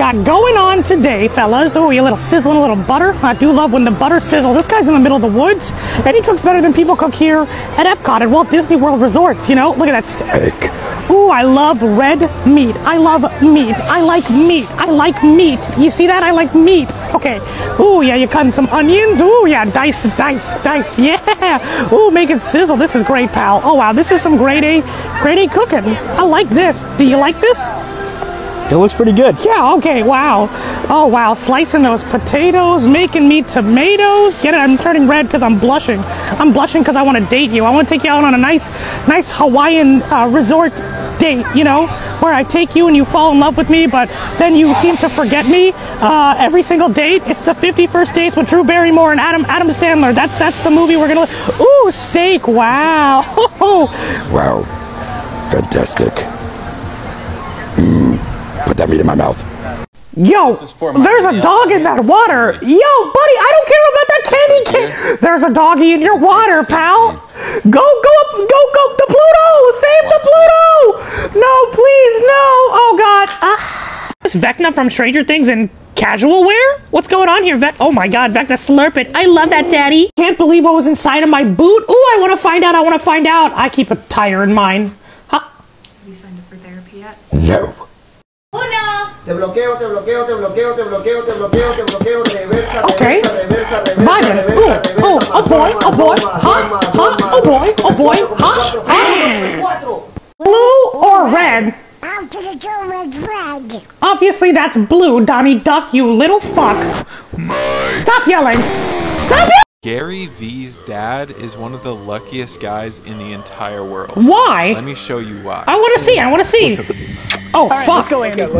got going on today, fellas. Oh, you little sizzling, a little butter. I do love when the butter sizzles. This guy's in the middle of the woods, and he cooks better than people cook here at Epcot at Walt Disney World Resorts. You know, look at that steak. Ooh, I love red meat. I love meat. I like meat. I like meat. You see that? I like meat. Okay. Ooh, yeah, you're cutting some onions. Ooh, yeah, dice, dice, dice. Yeah. Ooh, make it sizzle. This is great, pal. Oh, wow, this is some grade A, grade A cooking. I like this. Do you like this? It looks pretty good. Yeah, okay, wow. Oh, wow, slicing those potatoes, making me tomatoes. Get it? I'm turning red because I'm blushing. I'm blushing because I want to date you. I want to take you out on a nice, nice Hawaiian uh, resort date, you know, where I take you and you fall in love with me, but then you seem to forget me uh, every single date. It's the 51st dates with Drew Barrymore and Adam Adam Sandler. That's that's the movie we're gonna. Ooh, steak! Wow. Wow. Fantastic. Put that meat in my mouth. Yo, there's a dog in that water. Yo, buddy, I don't care about that candy cane. There's a doggy in your water, pal. Go, go up, go, go, the Pluto. Save the Pluto. No, please, no. Oh God. Ah. Is Vecna from Stranger Things in casual wear? What's going on here, Vec? Oh my God, Vecna, slurp it. I love that, Daddy. Can't believe what was inside of my boot. Ooh, I want to find out. I want to find out. I keep a tire in mine. Huh? Have you signed up for therapy yet? No. Uno! Te bloqueo, te bloqueo, te bloqueo, te bloqueo, te bloqueo, te bloqueo, reversa, Okay. reversa, reversa, reversa, Vibing. reversa, Ooh, ooh, reversa, oh, oh, oh, oh boy, toma, oh boy, toma, huh, toma, huh, toma, oh boy, oh boy, cuatro, huh, eh. cuatro, cuatro. Blue or red? I'm gonna go with red. Obviously that's blue, Donnie Duck, you little fuck. Stop yelling. Stop yelling. Gary V's dad is one of the luckiest guys in the entire world. Why? Let me show you why. I want to see. I want to see. Oh fuck!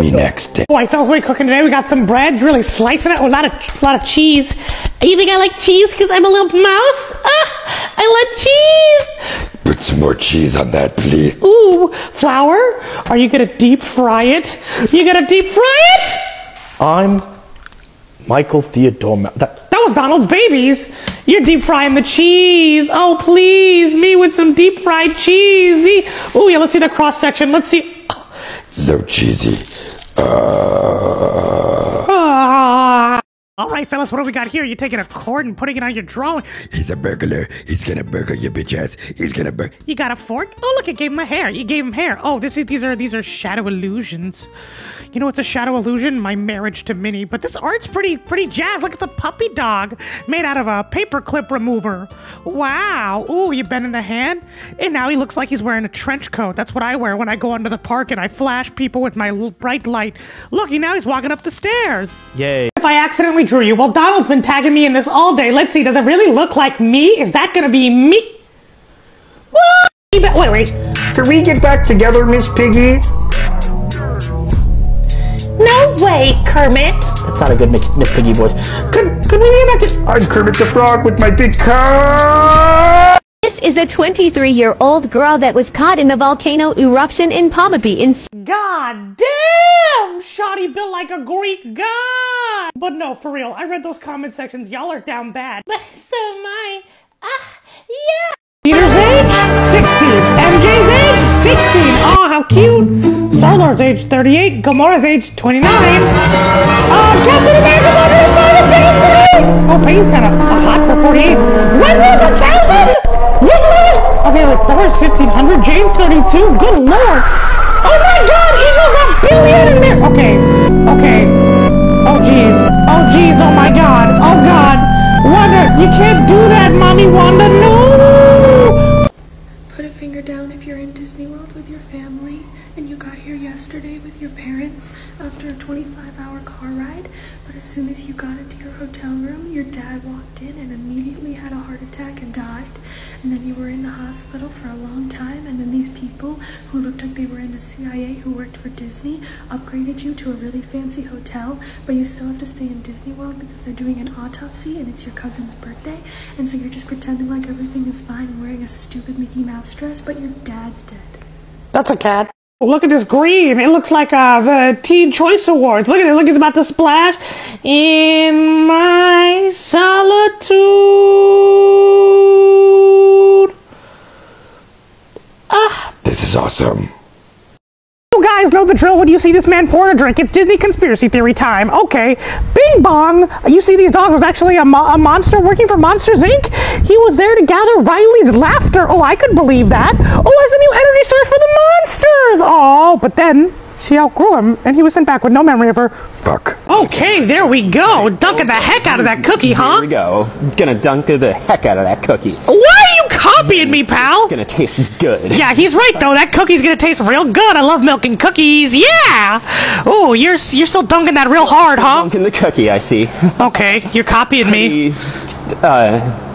Me next. Oh, I felt we cooking today. We got some bread, really slicing it. with A lot of, a lot of cheese. You think I like cheese because I'm a little mouse? Ah, I like cheese. Put some more cheese on that, please. Ooh, flour. Are you gonna deep fry it? You gonna deep fry it? I'm Michael Theodore. Ma- that, That was Donald's babies. You're deep frying the cheese. Oh, please, me with some deep fried cheese. Oh, yeah, let's see the cross section. Let's see. So cheesy. Uh, Ah. All right, fellas, what do we got here? You're taking a cord and putting it on your drawing. he's a burglar. He's gonna burgle your bitch ass. He's gonna burgle. You got a fork? Oh, look, it gave him a hair. You gave him hair. Oh, this is these are these are shadow illusions. You know what's a shadow illusion? My marriage to Minnie. But this art's pretty pretty jazz. Look, it's a puppy dog made out of a paper clip remover. Wow. Ooh, you bend in the hand, and now he looks like he's wearing a trench coat. That's what I wear when I go into the park and I flash people with my bright light. Look, now he's walking up the stairs. yay. If I accidentally drew you, well, Donald's been tagging me in this all day. Let's see, does it really look like me? Is that gonna be me? Wait, wait. Can we get back together, Miss Piggy? No way, Kermit. That's not a good Miss Piggy voice. Could, could we be back to... I'm Kermit the Frog with my big car. This is a 23 year old girl that was caught in the volcano eruption in Pompeii in God damn! Shoddy built like a Greek god! But no, for real, I read those comment sections. Y'all are down bad. But so am I. Ah, yeah! Peter's age? 16. MJ's age? 16. Oh, how cute. Star-Lord's age 38. Gamora's age 29. Uh, Captain America's 105 and Peggy's 48. Oh, Peggy's kind of hot for 48. Red a 1,000. Young Lewis. Okay, wait, Thor's 1,500. Jane's 32. Good lord. Oh my god, Eagle's a billionaire. Okay, okay. Oh jeez. Oh jeez. Oh my god. Oh god. Wanda, you can't do that, mommy Wanda. No. Put a finger down if you're in Disney World with your family and you got here yesterday with your parents after a 25 hour car ride, but as soon as you got into your hotel room, your dad walked in and immediately had a heart attack and died. And then you were in the hospital for a long time, and then these people who looked like they were in the CIA who worked for Disney upgraded you to a really fancy hotel, but you still have to stay in Disney World because they're doing an autopsy and it's your cousin's birthday, and so you're just pretending like everything is fine and wearing a stupid Mickey Mouse dress, but your dad's dead. That's a cat. Look at this green. It looks like uh, the Teen Choice Awards. Look at it. Look, it's about to splash. In my solitude. Ah, This is awesome. You guys know the drill when you see this man pour a drink. It's Disney conspiracy theory time. Okay. Bing bong. You see these dogs was actually a, mo- a monster working for Monsters Inc. He was there to gather Riley's laughter. Oh, I could believe that. Oh, as a new energy source for the monsters. Oh, but then she outgrew him and he was sent back with no memory of her. Fuck. Okay, there we go. Dunking the heck out of that cookie, huh? Here we go. Gonna dunk the heck out of that cookie. Why are you copying me, pal? It's Gonna taste good. Yeah, he's right though. That cookie's gonna taste real good. I love milking cookies. Yeah. Oh, you're you're still dunking that real hard, huh? Dunking the cookie, I see. Okay, you're copying me. Uh,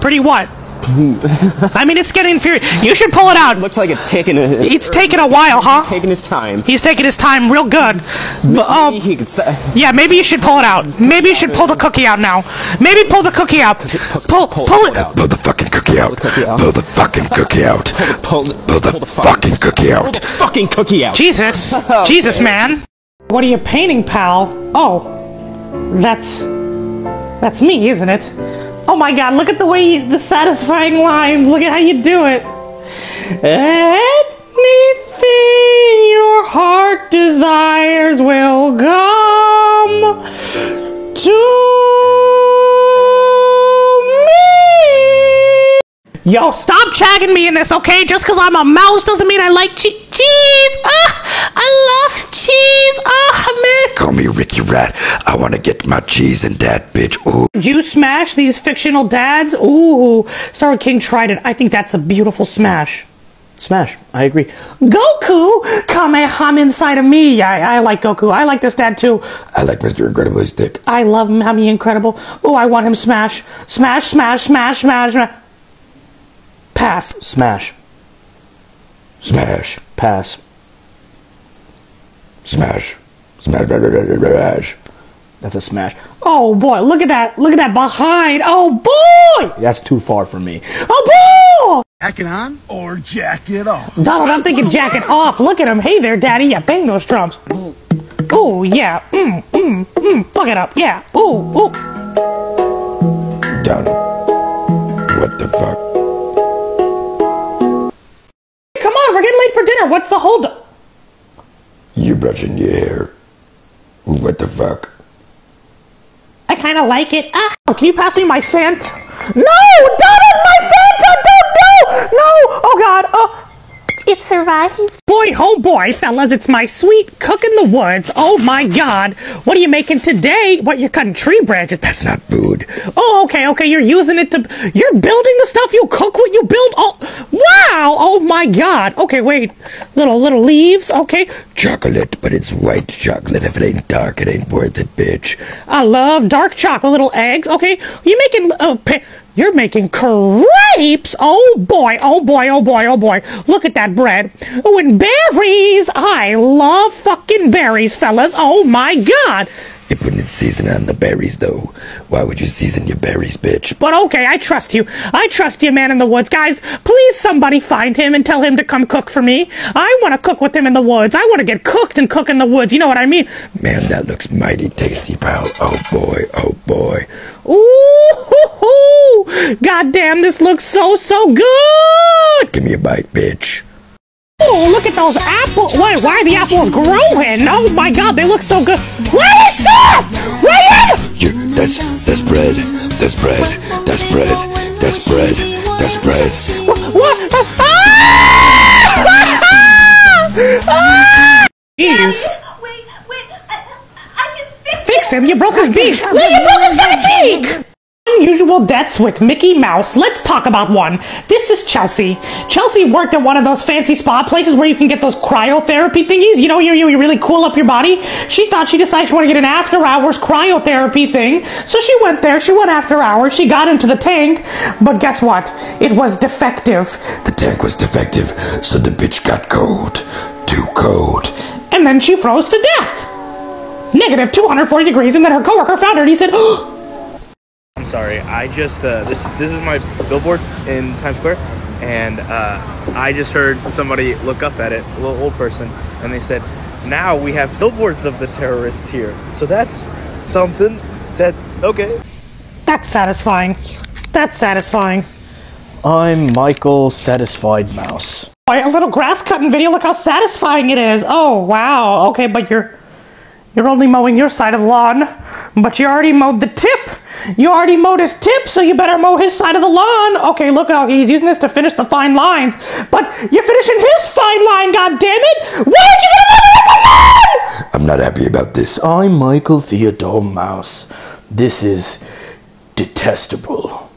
Pretty what? I mean, it's getting infuriating. You should pull it out. looks like it's taking a. It's taking a while, huh? Taking his time. He's taking his time real good. But, uh, he could st- yeah, maybe you should pull it out. Maybe you should pull the cookie out now. Maybe pull the cookie out. Pull, pull, it. Pull the fucking cookie out. Pull the fucking cookie out. pull, Pull the fucking cookie out. pull out. the fucking cookie out. Jesus. Jesus, man. What are you painting, pal? Oh, that's that's me, isn't it? Oh my God! Look at the way you, the satisfying lines. Look at how you do it. Anything your heart desires will come to me. Yo, stop chagging me in this, okay? Just because I'm a mouse doesn't mean I like che- cheese. Ah, I love cheese. Ah, man. Call me Ricky Rat. I want to get my cheese and that bitch. Ooh. Did you smash these fictional dads? Ooh, Star King tried it. I think that's a beautiful smash. Smash. I agree. Goku, Kamehame inside of me. I, I like Goku. I like this dad too. I like Mr. Incredible's dick. I love Mami Incredible. Oh, I want him smash. Smash, smash, smash, smash, smash. Pass. Smash. Smash. Pass. Smash. Smash. Smash. That's a smash. Oh boy, look at that. Look at that behind. Oh boy! That's too far for me. Oh boy! Jack it on or jack it off. Donald, I'm thinking jacket off. Look at him. Hey there, daddy. Yeah, bang those drums. Oh yeah. Mm, mm, mm. Fuck it up. Yeah. Ooh, ooh. Done. What the fuck? What's the holdup? You brushing your hair. What the fuck? I kind of like it. Ah, can you pass me my Fant? No, Donald, my Fanta! Don't no, no. Oh God. Oh. It survived. Boy, oh boy, fellas, it's my sweet cook in the woods. Oh my God. What are you making today? What, you're cutting tree branches? That's not food. Oh, okay, okay. You're using it to. You're building the stuff you cook. What you build? Oh, wow! Oh my God. Okay, wait. Little little leaves. Okay. Chocolate, but it's white chocolate. If it ain't dark, it ain't worth it, bitch. I love dark chocolate. Little eggs. Okay. You're making? Uh, you're making crepes. Oh boy. Oh boy. Oh boy. Oh boy. Look at that bread. Oh, and berries. I love fucking berries, fellas. Oh my God. You're putting season on the berries, though. Why would you season your berries, bitch? But okay, I trust you. I trust you, man in the woods. Guys, please somebody find him and tell him to come cook for me. I want to cook with him in the woods. I want to get cooked and cook in the woods. You know what I mean? Man, that looks mighty tasty, pal. Oh boy, oh boy. Ooh, hoo, hoo. God damn, this looks so, so good. Give me a bite, bitch. Oh, look at those apples. Why, why are the apples growing? Oh my god, they look so good. What is is soft? Ryan! You, that's, that's bread. That's bread. That's bread. That's bread. That's bread. What? Ah! Ah! Jeez. Wait, wait, I, I can fix Fix him, you broke his beak. Well, you broke his fucking beak! Unusual deaths with Mickey Mouse. Let's talk about one. This is Chelsea. Chelsea worked at one of those fancy spa places where you can get those cryotherapy thingies. You know, you, you really cool up your body. She thought she decided she wanted to get an after hours cryotherapy thing. So she went there. She went after hours. She got into the tank. But guess what? It was defective. The tank was defective, so the bitch got cold. Too cold. And then she froze to death. Negative 240 degrees. And then her coworker found her and he said, I'm sorry. I just uh, this this is my billboard in Times Square, and uh, I just heard somebody look up at it, a little old person, and they said, "Now we have billboards of the terrorists here." So that's something. That okay. That's satisfying. That's satisfying. I'm Michael Satisfied Mouse. Boy, a little grass cutting video. Look how satisfying it is. Oh, wow. Okay, but you're you're only mowing your side of the lawn, but you already mowed the tip. You already mowed his tip, so you better mow his side of the lawn. Okay, look how he's using this to finish the fine lines, but you're finishing his fine line. God damn it! Why'd you get mow the lawn? I'm not happy about this. I'm Michael Theodore Mouse. This is detestable.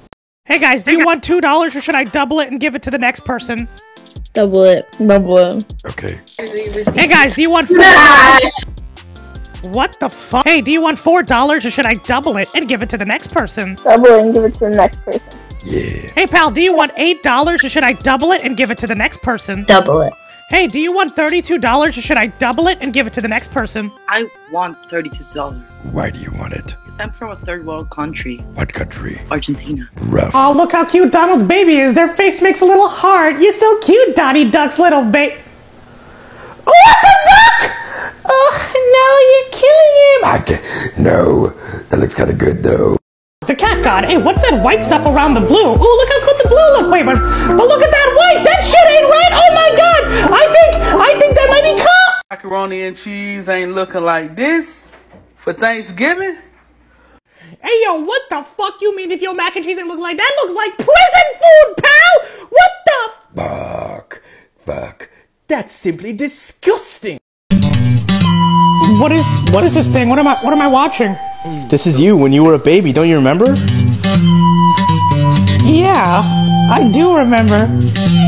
Hey guys, do you want two dollars, or should I double it and give it to the next person? Double it. Double it. Okay. Hey guys, do you want four What the fuck? Hey, do you want four dollars or should I double it and give it to the next person? Double it and give it to the next person. Yeah. Hey pal, do you want eight dollars or should I double it and give it to the next person? Double it. Hey, do you want thirty-two dollars or should I double it and give it to the next person? I want thirty-two dollars. Why do you want it? Because I'm from a third world country, What country? Argentina. Rough. Oh, look how cute Donald's baby is. Their face makes a little heart. You're so cute, Donnie Duck's little baby. What the duck? No, you're killing him. I can't. No. That looks kind of good though. The cat god. Hey, what's that white stuff around the blue? Ooh, look how good the blue look. Wait, but, but look at that white. That shit ain't right. Oh my god. I think, I think that might be cop. Macaroni and cheese ain't looking like this for Thanksgiving. Hey, yo, what the fuck you mean if your mac and cheese ain't look like that? Looks like prison food, pal. What the? Fuck. Fuck. That's simply disgusting. What is, what is this thing? What am I, what am I watching? This is you when you were a baby, don't you remember? Yeah, I do remember.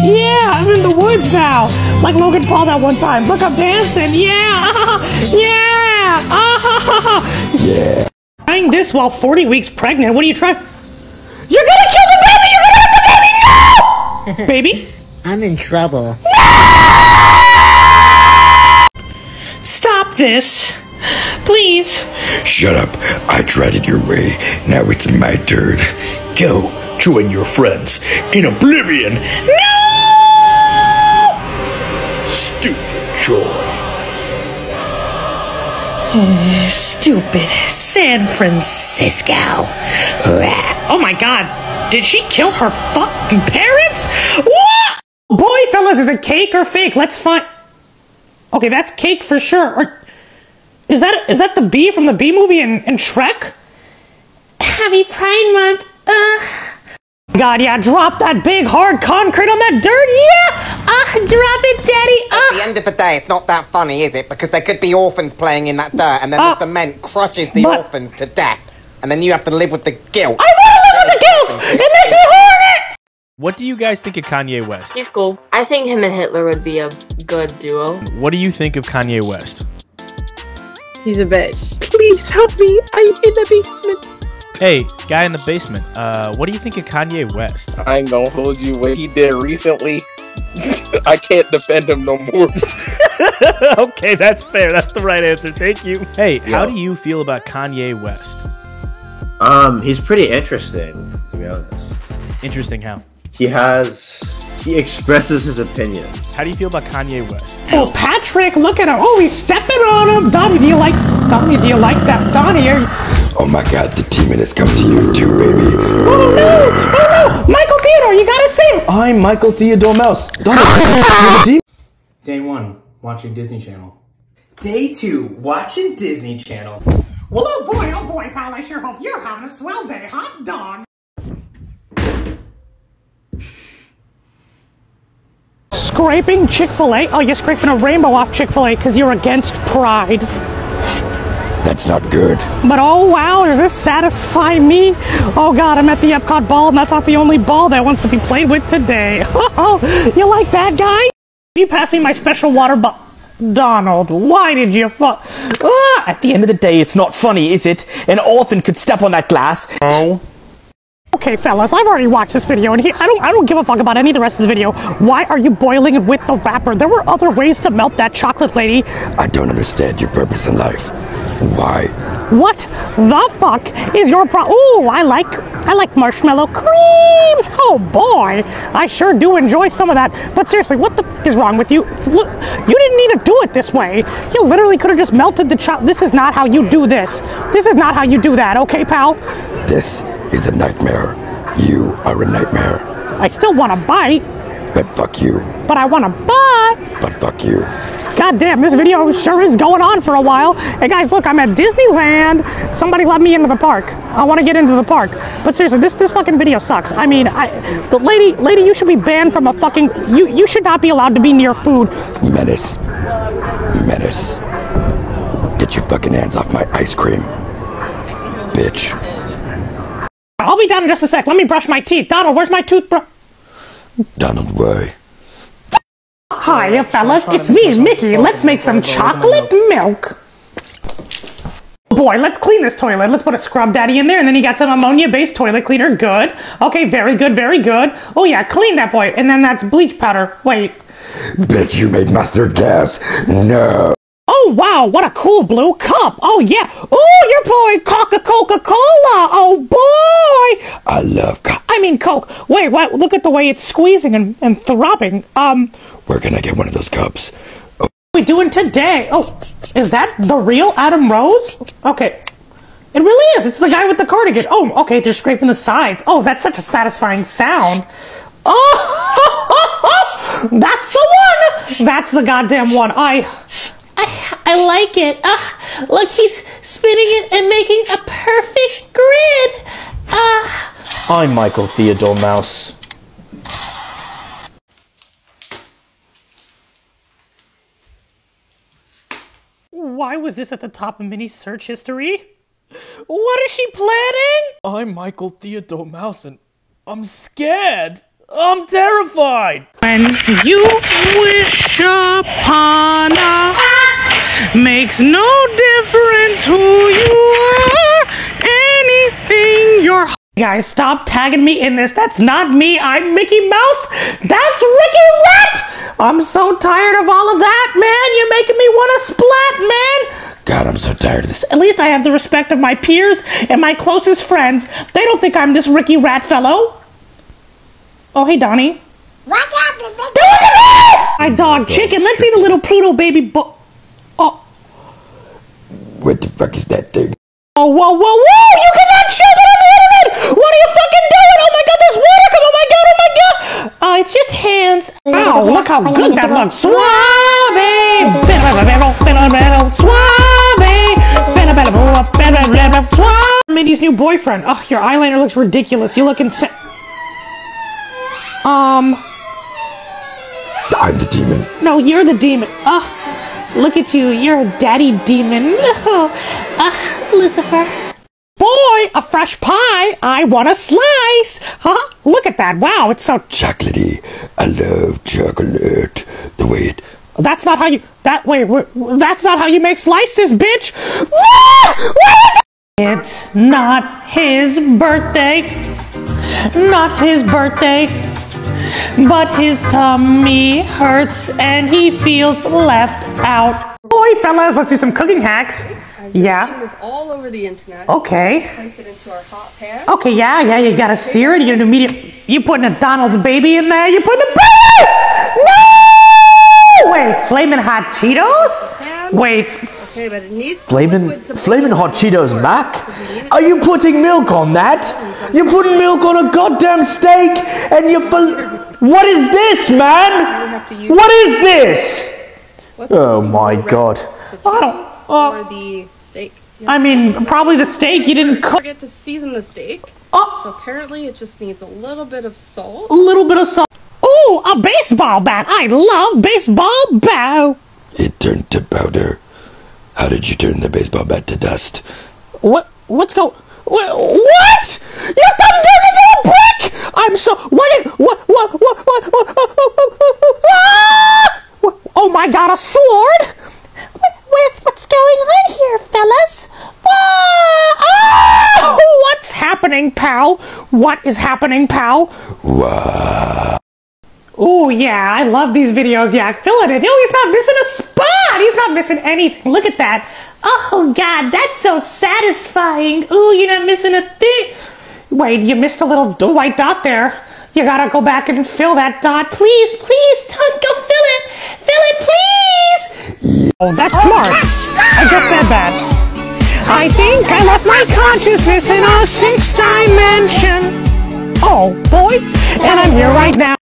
Yeah, I'm in the woods now. Like Logan Paul that one time. Look, I'm dancing. Yeah, yeah. Ah, Yeah. Trying this while 40 weeks pregnant. What are you trying? You're gonna kill the baby. You're gonna have the baby. No, baby. I'm in trouble. Stop this, please. Shut up. I tried it your way. Now it's my turn. Go, join your friends in oblivion. No! Stupid Troy. Stupid San Francisco. Oh my god. Did she kill her fucking parents? What? Boy, fellas, is it cake or fake? Let's find. Okay, that's cake for sure. Or is that is that the bee from the bee movie in, in Shrek? Happy Pride Month. Uh. God, yeah, drop that big hard concrete on that dirt. Yeah, ah, drop it, Daddy. At the end of the day, it's not that funny, is it? Because there could be orphans playing in that dirt, and then Ah. the cement crushes the But- orphans to death, and then you have to live with the guilt. I want to live with the guilt. It makes me horny. What do you guys think of Kanye West? He's cool. I think him and Hitler would be a good duo. What do you think of Kanye West? He's a bitch. Please help me. I'm in the basement. Hey, guy in the basement. Uh, what do you think of Kanye West? I ain't gonna hold you. What he did recently, I can't defend him no more. okay, that's fair. That's the right answer. Thank you. Hey, how do you feel about Kanye West? Um, he's pretty interesting, to be honest. Interesting how? He has he expresses his opinions. How do you feel about Kanye West? Oh, Patrick, look at him. Oh, he's stepping on him. Donnie, do you like Donnie? Do you like that? Donnie, are you... Oh my god, the demon has come to you too, baby. Oh no! Oh no! Michael Theodore, you gotta save. I'm Michael Theodore Mouse. Donnie. Day one, watching Disney Channel. Day two, watching Disney Channel. Well, oh boy, oh boy, pal, I sure hope you're having a swell day, hot dog. Scraping Chick-fil-A? Oh, you're scraping a rainbow off Chick-fil-A because you're against pride. That's not good. But oh wow, does this satisfy me? Oh god, I'm at the Epcot ball and that's not the only ball that wants to be played with today. Oh, you like that guy? You passed me my special water bottle. Donald, why did you fuck? Ah! At the end of the day, it's not funny, is it? An orphan could step on that glass. Oh. Okay, fellas, I've already watched this video, and he, I don't, I don't give a fuck about any of the rest of this video. Why are you boiling it with the wrapper? There were other ways to melt that chocolate, lady. I don't understand your purpose in life. Why? What the fuck is your pro? Ooh, I like, I like marshmallow cream. Oh boy, I sure do enjoy some of that. But seriously, what the f- is wrong with you? Look, you didn't need to do it this way. You literally could have just melted the chocolate. This is not how you do this. This is not how you do that, okay, pal? This is a nightmare. You are a nightmare. I still want to bite. But fuck you. but I want a butt. But fuck you. God damn, this video sure is going on for a while. Hey guys, look, I'm at Disneyland. Somebody let me into the park. I want to get into the park. But seriously, this this fucking video sucks. I mean, I the lady lady, you should be banned from a fucking you you should not be allowed to be near food. Menace. Menace. Get your fucking hands off my ice cream. Bitch. I'll be down in just a sec. Let me brush my teeth. Donald, where's my toothbrush? Donald, why? Hiya, fellas. It's me, Mickey. Let's make some chocolate milk. Boy, let's clean this toilet. Let's put a scrub daddy in there, and then you got some ammonia-based toilet cleaner. Good. Okay, very good, very good. Oh yeah, clean that boy. And then that's bleach powder. Wait. Bitch, you made mustard gas. No. Oh wow, what a cool blue cup. Oh yeah. Oh, you're pouring Coca Coca Cola. Oh boy. I love co- I mean Coke. Wait, what? Look at the way it's squeezing and, and throbbing. Um, Where can I get one of those cups? Oh. what are we doing today? Oh, is that the real Adam Rose? Okay. It really is. It's the guy with the cardigan. Oh, okay. They're scraping the sides. Oh, that's such a satisfying sound. Oh, that's the one. That's the goddamn one. I, I, I like it. Ah, look, he's spinning it and making a perfect grid. Ah. I'm Michael Theodore Mouse. Why was this at the top of Minnie's search history? What is she planning? I'm Michael Theodore Mouse and I'm scared. I'm terrified. When you wish upon a makes no difference who you are, anything you're. Guys, stop tagging me in this. That's not me. I'm Mickey Mouse. That's Ricky Rat. I'm so tired of all of that, man. You're making me want to splat, man. God, I'm so tired of this. At least I have the respect of my peers and my closest friends. They don't think I'm this Ricky Rat fellow. Oh, hey, Donnie. What happened? My dog, Chicken. Let's see the little Pluto baby bo- What the fuck is that thing? oh, whoa, whoa, whoa! You cannot show that on the internet! What are you fucking doing? Oh my god, there's water! Come oh my god, oh my god! Oh, it's just hands. Ow, look how good that looks. Suave! Suave! Suave! Mindy's new boyfriend. Oh, your eyeliner looks ridiculous. You look insane. Um, I'm the demon. no, you're the demon. Oh, look at you. You're a daddy demon. Uh, Lucifer. Boy, a fresh pie. I want a slice. Huh? Look at that. Wow, it's so. Chocolatey. I love chocolate. The way it. That's not how you. That way. That's not how you make slices, bitch. It's not his birthday. Not his birthday. But his tummy hurts and he feels left out. Boy, fellas, let's do some cooking hacks. Yeah. all over the internet. Okay. Okay, yeah, yeah, you gotta sear it. You gotta do medium. You putting a Donald's baby in there? You putting a baby? No! Wait, flaming hot Cheetos? Wait, Okay, but it needs Flamin' Flamin' Hot Cheetos Mac. Are you putting milk on that? You're putting milk on a goddamn steak and you're full. What is this, man? What is this? Oh my god. I don't. or uh, the steak. I mean, probably the steak you didn't cook. Forget to season the steak. Oh. So apparently it just needs a little bit of salt. A little bit of salt. Ooh, a baseball bat. I love baseball bat. It turned to powder. How did you turn the baseball bat to dust? What? What's go? What? what? You into a brick! I'm so. What? What? What? What? What? What? what, what, what, ah! What- Oh my God! A sword! What's what's going on here, fellas? Ah! Oh, what's happening, pal? What is happening, pal? Wow. Oh yeah, I love these videos. Yeah, fill it in. No, he's not missing a spot. He's not missing anything. Look at that. Oh God, that's so satisfying. Ooh, you're not missing a thing. Wait, you missed a little d- oh, white dot there. You gotta go back and fill that dot, please, please. Don't go fill it. Fill it, please. Oh, that's smart. I just said that. I think I left my consciousness in a sixth dimension. Oh boy, and I'm here right now.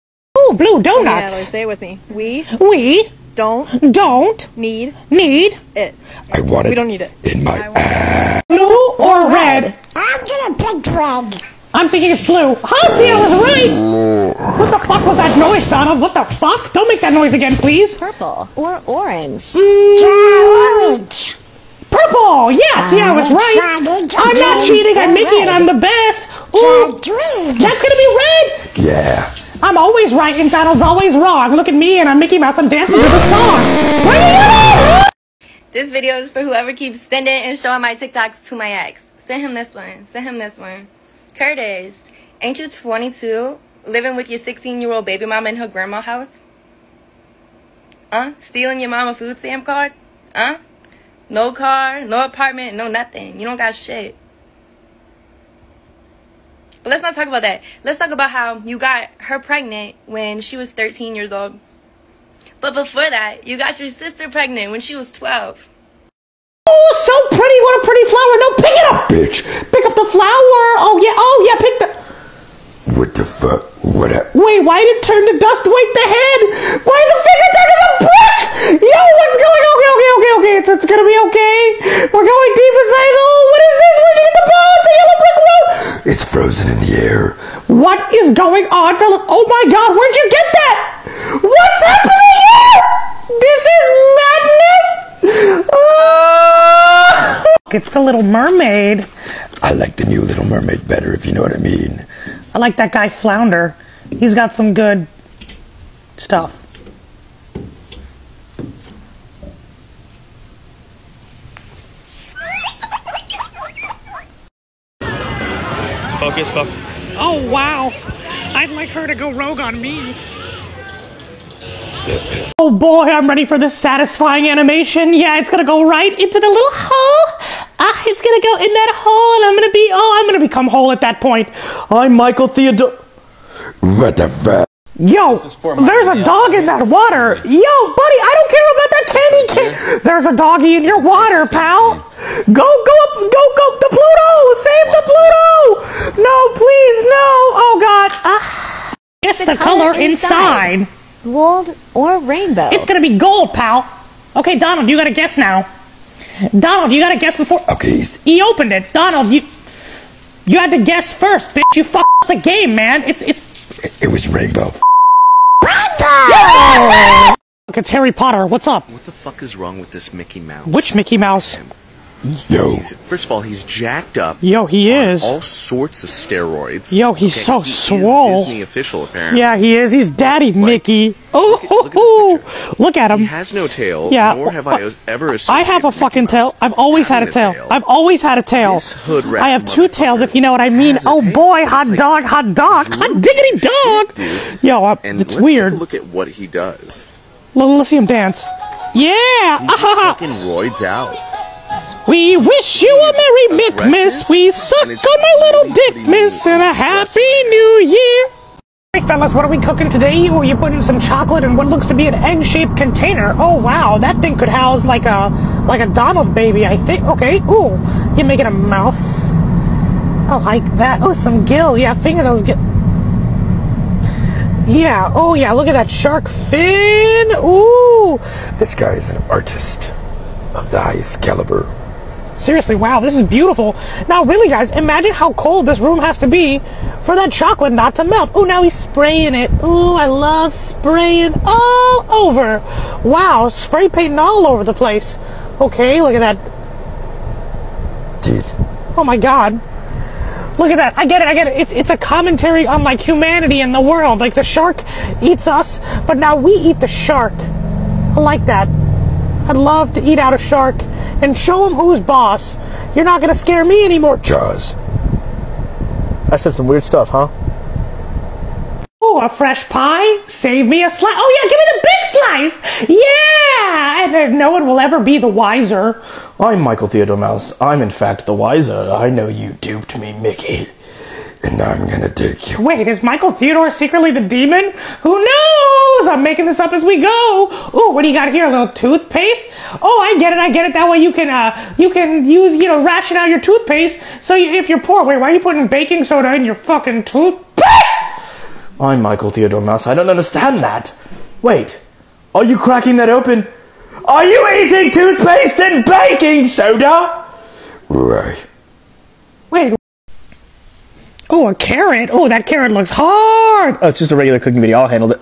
Ooh, Ooh, blue Natalie, donuts. say it with me. We We don't don't need need it. I want it. We don't need it. in my ass. blue or red. I'm gonna pick red. I'm thinking it's blue. Huh? See, I was right. What the fuck was that noise, Donald? What the fuck? Don't make that noise again, please. Purple or orange. Mm. Orange. Purple. Yes, yeah, I was right. I'm not cheating. I'm Mickey, and I'm the best. Ooh, that's gonna be red. Yeah. I'm always right, and Donald's always wrong. Look at me, and I'm Mickey Mouse. I'm dancing to the song. This video is for whoever keeps sending and showing my TikToks to my ex. Send him this one. Send him this one. Curtis, ain't you 22 living with your 16 year old baby mama in her grandma house? Huh? Stealing your mama food stamp card? Huh? No car, no apartment, no nothing. You don't got shit. But let's not talk about that. Let's talk about how you got her pregnant when she was 13 years old. But before that, you got your sister pregnant when she was 12. Oh, so pretty. What a pretty flower. No, pick it up. Bitch. Pick up the flower. Oh, yeah. Oh, yeah. Pick the. What the fuck? What hap- Wait, why did it turn to dust? Wait, the head. Why did the finger turn to a brick? Yo, what's going on? Okay, okay, okay, okay. It's, it's gonna be okay. We're going deep inside the hole. What is this? Where'd you get the ball? It's a yellow brick road. It's frozen in the air. What is going on, fellas? Oh my god, where'd you get that? What's happening here? This is madness. Ah! It's the Little Mermaid. I like the new Little Mermaid better, if you know what I mean. I like that guy Flounder. He's got some good stuff. Her to go rogue on me. Oh boy, I'm ready for this satisfying animation. Yeah, it's gonna go right into the little hole. Ah, it's gonna go in that hole, and I'm gonna be oh, I'm gonna become whole at that point. I'm Michael Theodore. What the fuck? Yo, there's a dog in that water. Yo, buddy, I don't care about that candy cane. There's a doggy in your water, pal. Go, go up, go, go, the Pluto. Save the Pluto. No, please, no. Oh God. Ah. Guess the, color inside. Gold or rainbow. It's gonna be gold, pal. Okay, Donald, you gotta guess now. Donald, you gotta guess before. Okay, He opened it. Donald, you you had to guess first, bitch. You fucked up the game, man. It's it's. it was rainbow. Look, it's Harry Potter. What's up? What the fuck is wrong with this Mickey Mouse? Which Mickey Mouse? Yo. He's- first of all, he's jacked up. Yo, he on is. All sorts of steroids. Yo, he's so he is swole. Disney official, apparently. Yeah, he is. He's Daddy Mickey. Oh, look, look, look at him. He has no tail. Yeah. Nor have I ever I have a fucking tail. I've always had a tail. tail. I've always had a tail. Hood rat I have two tails, if you know what I mean. Oh boy, hot dog, hot dog, hot diggity dog. Yo, uh, And it's let's weird. Look at what he does. L- Let's see him dance. Yeah. He just fucking roids out. We wish you a merry Mick Miss. We suck on my little really dick miss and a happy new year. Hey fellas, what are we cooking today? Oh, you put in some chocolate in what looks to be an egg-shaped container. Oh wow, that thing could house like a like a Donald baby, I think. Okay, ooh, you're making a mouth. I like that. Oh, some gills. Yeah, finger those gills. Yeah. Oh yeah, look at that shark fin. Ooh. This guy is an artist of the highest caliber. Seriously, wow, this is beautiful. Now, really, guys, imagine how cold this room has to be for that chocolate not to melt. Oh, now he's spraying it. Ooh, I love spraying all over. Wow, spray painting all over the place. Okay, look at that. Oh my god. Look at that. I get it. I get it. It's, it's a commentary on like humanity and the world. Like the shark eats us, but now we eat the shark. I like that. I'd love to eat out a shark and show him who's boss. You're not gonna scare me anymore. Jaws. I said some weird stuff, huh? Oh, a fresh pie? Save me a slice. Oh yeah, give me the big slice. Yeah, and no one will ever be the wiser. I'm Michael Theodore Mouse. I'm in fact the wiser. I know you duped me, Mickey. And I'm gonna take you. Wait, is Michael Theodore secretly the demon? Who knows? I'm making this up as we go. Ooh, what do you got here? A little toothpaste? Oh, I get it. I get it. That way you can uh you can use you know ration out your toothpaste. So you, if you're poor, wait, why are you putting baking soda in your fucking toothpaste? I'm Michael Theodore Mouse. I don't understand that. Wait, are you cracking that open? Are you eating toothpaste and baking soda? Right. Oh, a carrot. Oh, that carrot looks hard. Oh, it's just a regular cooking video. I'll handle it.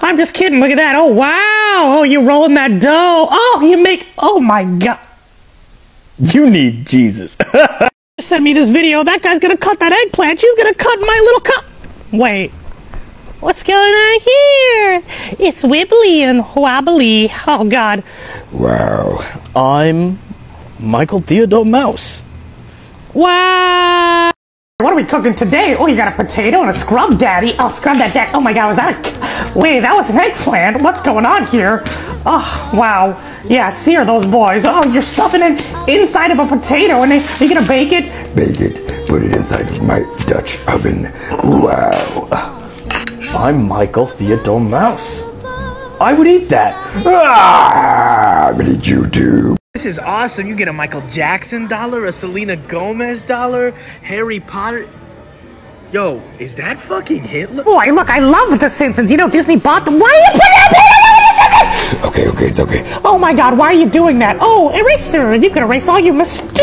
I'm just kidding. Look at that. Oh, wow. Oh, you're rolling that dough. Oh, you make. Oh, my God. You need Jesus. Send me this video. That guy's gonna cut that eggplant. She's gonna cut my little cup. Wait. What's going on here? It's wibbly and wobbly. Oh, God. Wow. I'm Michael Theodore Mouse. Wow. What are we cooking today? Oh, you got a potato and a scrub daddy. Oh, scrub that deck. Oh my god, was that a. Wait, that was an eggplant. What's going on here? Oh, wow. Yeah, sear those boys. Oh, you're stuffing it inside of a potato and then you're gonna bake it? Bake it. Put it inside of my Dutch oven. Wow. I'm Michael Theodore Mouse. I would eat that. Ah, what did you do? This is awesome. You get a Michael Jackson dollar, a Selena Gomez dollar, Harry Potter. Yo, is that fucking Hitler? Boy, look, I love The Simpsons. You know, Disney bought them. Why are you putting that Okay, okay, it's okay. Oh my god, why are you doing that? Oh, eraser! You can erase all your mis-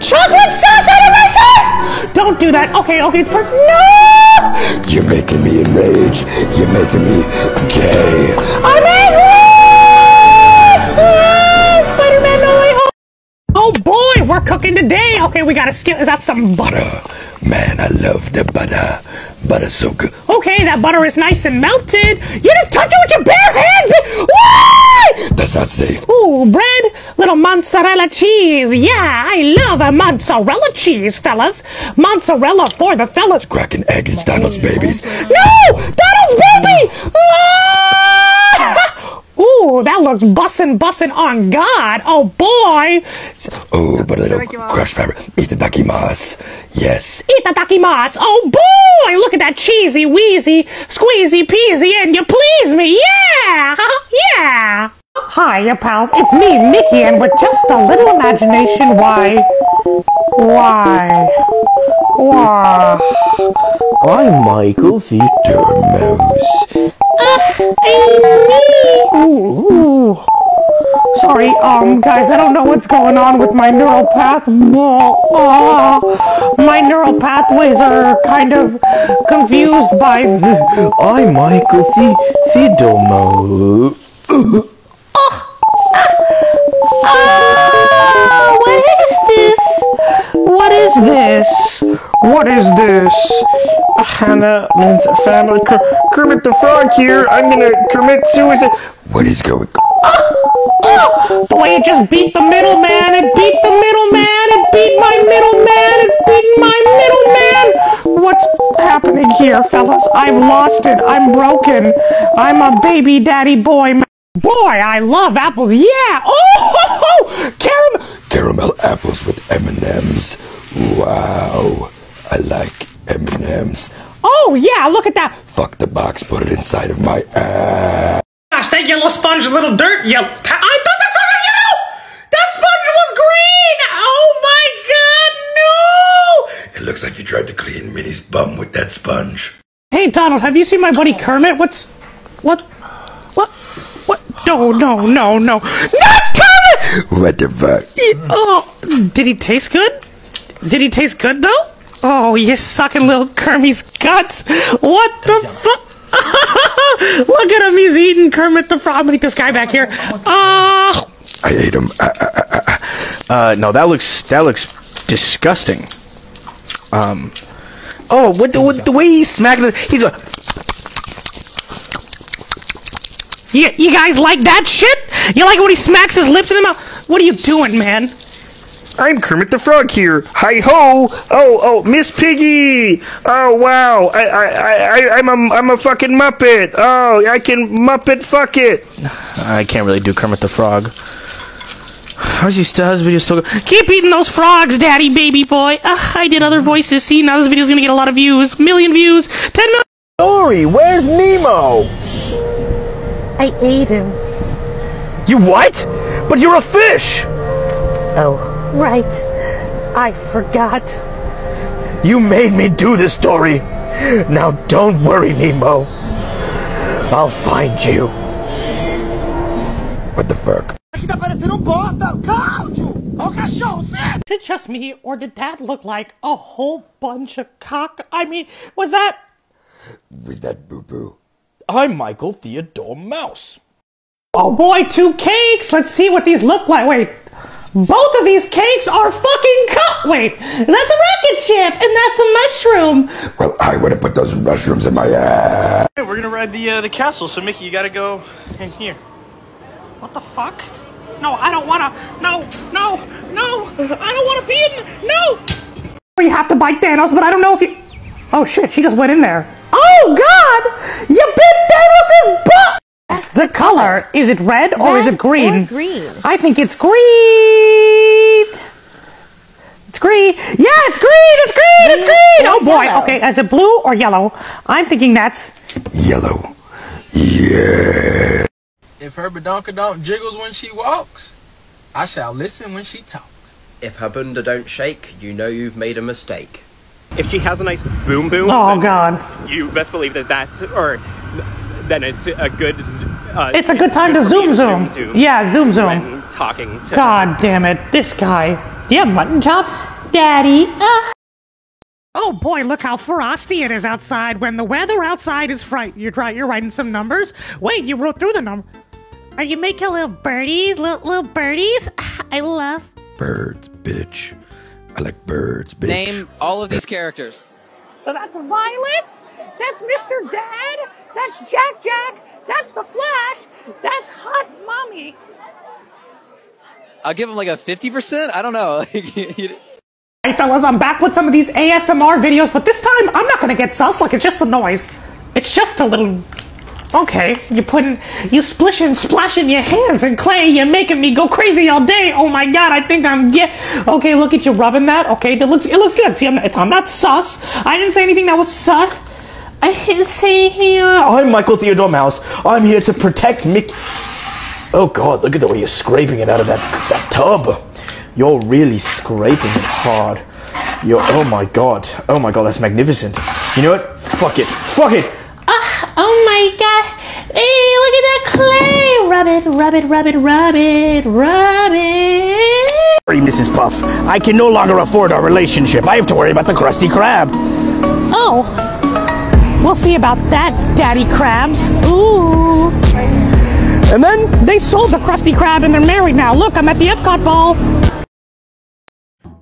chocolate sauce out of my sauce! Don't do that. Okay, okay, it's perfect. No! You're making me enraged. You're making me gay. I'm angry! Oh boy, we're cooking today. Okay, we gotta skip. Is that some butter? Man, I love the butter. Butter's so good. Okay, that butter is nice and melted. You just touch it with your bare hands. Why? That's not safe. Ooh, bread, little mozzarella cheese. Yeah, I love a mozzarella cheese, fellas. Mozzarella for the fellas. Cracking egg, it's Donald's babies. No! Donald's baby! Ah! Ooh, that looks bussin' bussin' on God. Oh boy! Oh, but a little crushed pepper. Itadakimasu. Yes. Itadakimasu. Oh boy! Look at that cheesy, wheezy, squeezy peasy, and you please me. Yeah! Yeah! Hi, your pals. It's me, Mickey, and with just a little imagination, why? Why? Why? I'm Michael Theodore Mouse. Ooh, ooh. Sorry, um, guys, I don't know what's going on with my neural path. Uh, my neural pathways are kind of confused by. I'm Michael the- Theodore Mouse. Ah, what is this? What is this? What is this? Ohana means family. Ker- Kermit the Frog here. I'm gonna commit suicide. What is going on? Oh, the way it just beat the middleman, it beat the middleman, it beat my middleman, it beat my middleman. What's happening here, fellas? I've lost it. I'm broken. I'm a baby daddy boy. Boy, I love apples. Yeah. Oh, caramel. Caramel apples with M&M's. Wow. I like M&M's. Oh yeah, look at that. Fuck the box, put it inside of my ass. Gosh, that yellow sponge, a little dirt. Yellow. I thought that's not yellow. That sponge was green. Oh my God, no! It looks like you tried to clean Minnie's bum with that sponge. Hey Donald, have you seen my buddy Kermit? What's what? What? No, no, no, no. Not Kermit! What the fuck? Oh, did he taste good? Did he taste good though? Oh, you're sucking little Kermit's guts. What the fuck? Look at him, he's eating Kermit the Frog. I'm gonna eat this guy back here. Ah! I ate him. Ah, ah, ah. Uh, no, that looks that looks disgusting. Um, oh, what the what, the way he's smacking it, he's a. You, you guys like that shit? You like when he smacks his lips in the mouth? What are you doing, man? I'm Kermit the Frog here. Hi ho! Oh oh, Miss Piggy! Oh wow! I I I I'm a I'm a fucking Muppet. Oh, I can Muppet fuck it. I can't really do Kermit the Frog. How's he still? How's his video still? Go- Keep eating those frogs, daddy, baby boy. Ugh, I did other voices. See, now this video's gonna get a lot of views. Million views. Ten million. Dory, where's Nemo? I ate him. You what? But you're a fish. Oh, right. I forgot. You made me do this, Dory. Now don't worry, Nemo. I'll find you. What the fuck? Is it just me, or did that look like a whole bunch of cock? I mean, was that. Was that boo boo? I'm Michael Theodore Mouse. Oh boy, two cakes! Let's see what these look like. Wait. Both of these cakes are fucking cut. Wait, that's a rocket ship, and that's a mushroom. Well, I would have put those mushrooms in my ass. Hey, we're gonna ride the uh, the castle, so Mickey, you gotta go in here. What the fuck? No, I don't wanna. No, no, no! I don't wanna be in. No! You have to bite Thanos, but I don't know if you. Oh shit, she just went in there. Oh god! You bit Thanos' butt! The color, is it red or is it green? green. I think it's green. It's green. Yeah, it's green. It's green. It's green. Oh boy. yellow. Okay, is it blue or yellow? I'm thinking that's Yellow. Yeah. If her badonkadonk jiggles when she walks, I shall listen when she talks. If her bunda don't shake, you know you've made a mistake. If she has a nice boom boom, Oh, God. you best believe that that's or then it's a good. Uh, It's a good time to for zoom me zoom. Yeah, zoom zoom. When talking to God damn it, this guy. Do you have mutton chops, Daddy? Ah. Oh boy, look how frosty it is outside when the weather outside is fright. You're try- you're writing some numbers. Wait, you wrote through the number. Are you making little birdies, little little birdies? Ah, I love. Birds, bitch. I like birds, bitch. Name all of these characters. So that's Violet. That's Mr. Dad. That's Jack Jack. That's the Flash. That's Hot Mommy. I'll give him like a 50%? I don't know. Hey fellas, I'm back with some of these ASMR videos, but this time I'm not gonna get sus, like it's just a noise. It's just a little... Okay, you're putting... You splishing, splashing your hands in clay, you're making me go crazy all day. Oh my god, I think I'm get... Okay, look at you rubbing that. Okay, that looks, it looks good. See, I'm not, it's, I'm not sus. I didn't say anything that was sus. I didn't say here... I'm Michael Theodore Mouse. I'm here to protect Mickey. Oh god, look at the way you're scraping it out of that, that tub. You're really scraping it hard. You're, oh my god. Oh my god, that's magnificent. You know what? Fuck it. Fuck it. My god. Hey, look at that clay. Rub it, rub it, rub it, rub it, rub it. Sorry, Mrs. Puff. I can no longer afford our relationship. I have to worry about the Krusty Krab. Oh. We'll see about that, Daddy Krabs. Ooh. And then they sold the Krusty Krab and they're married now. Look, I'm at the Epcot ball.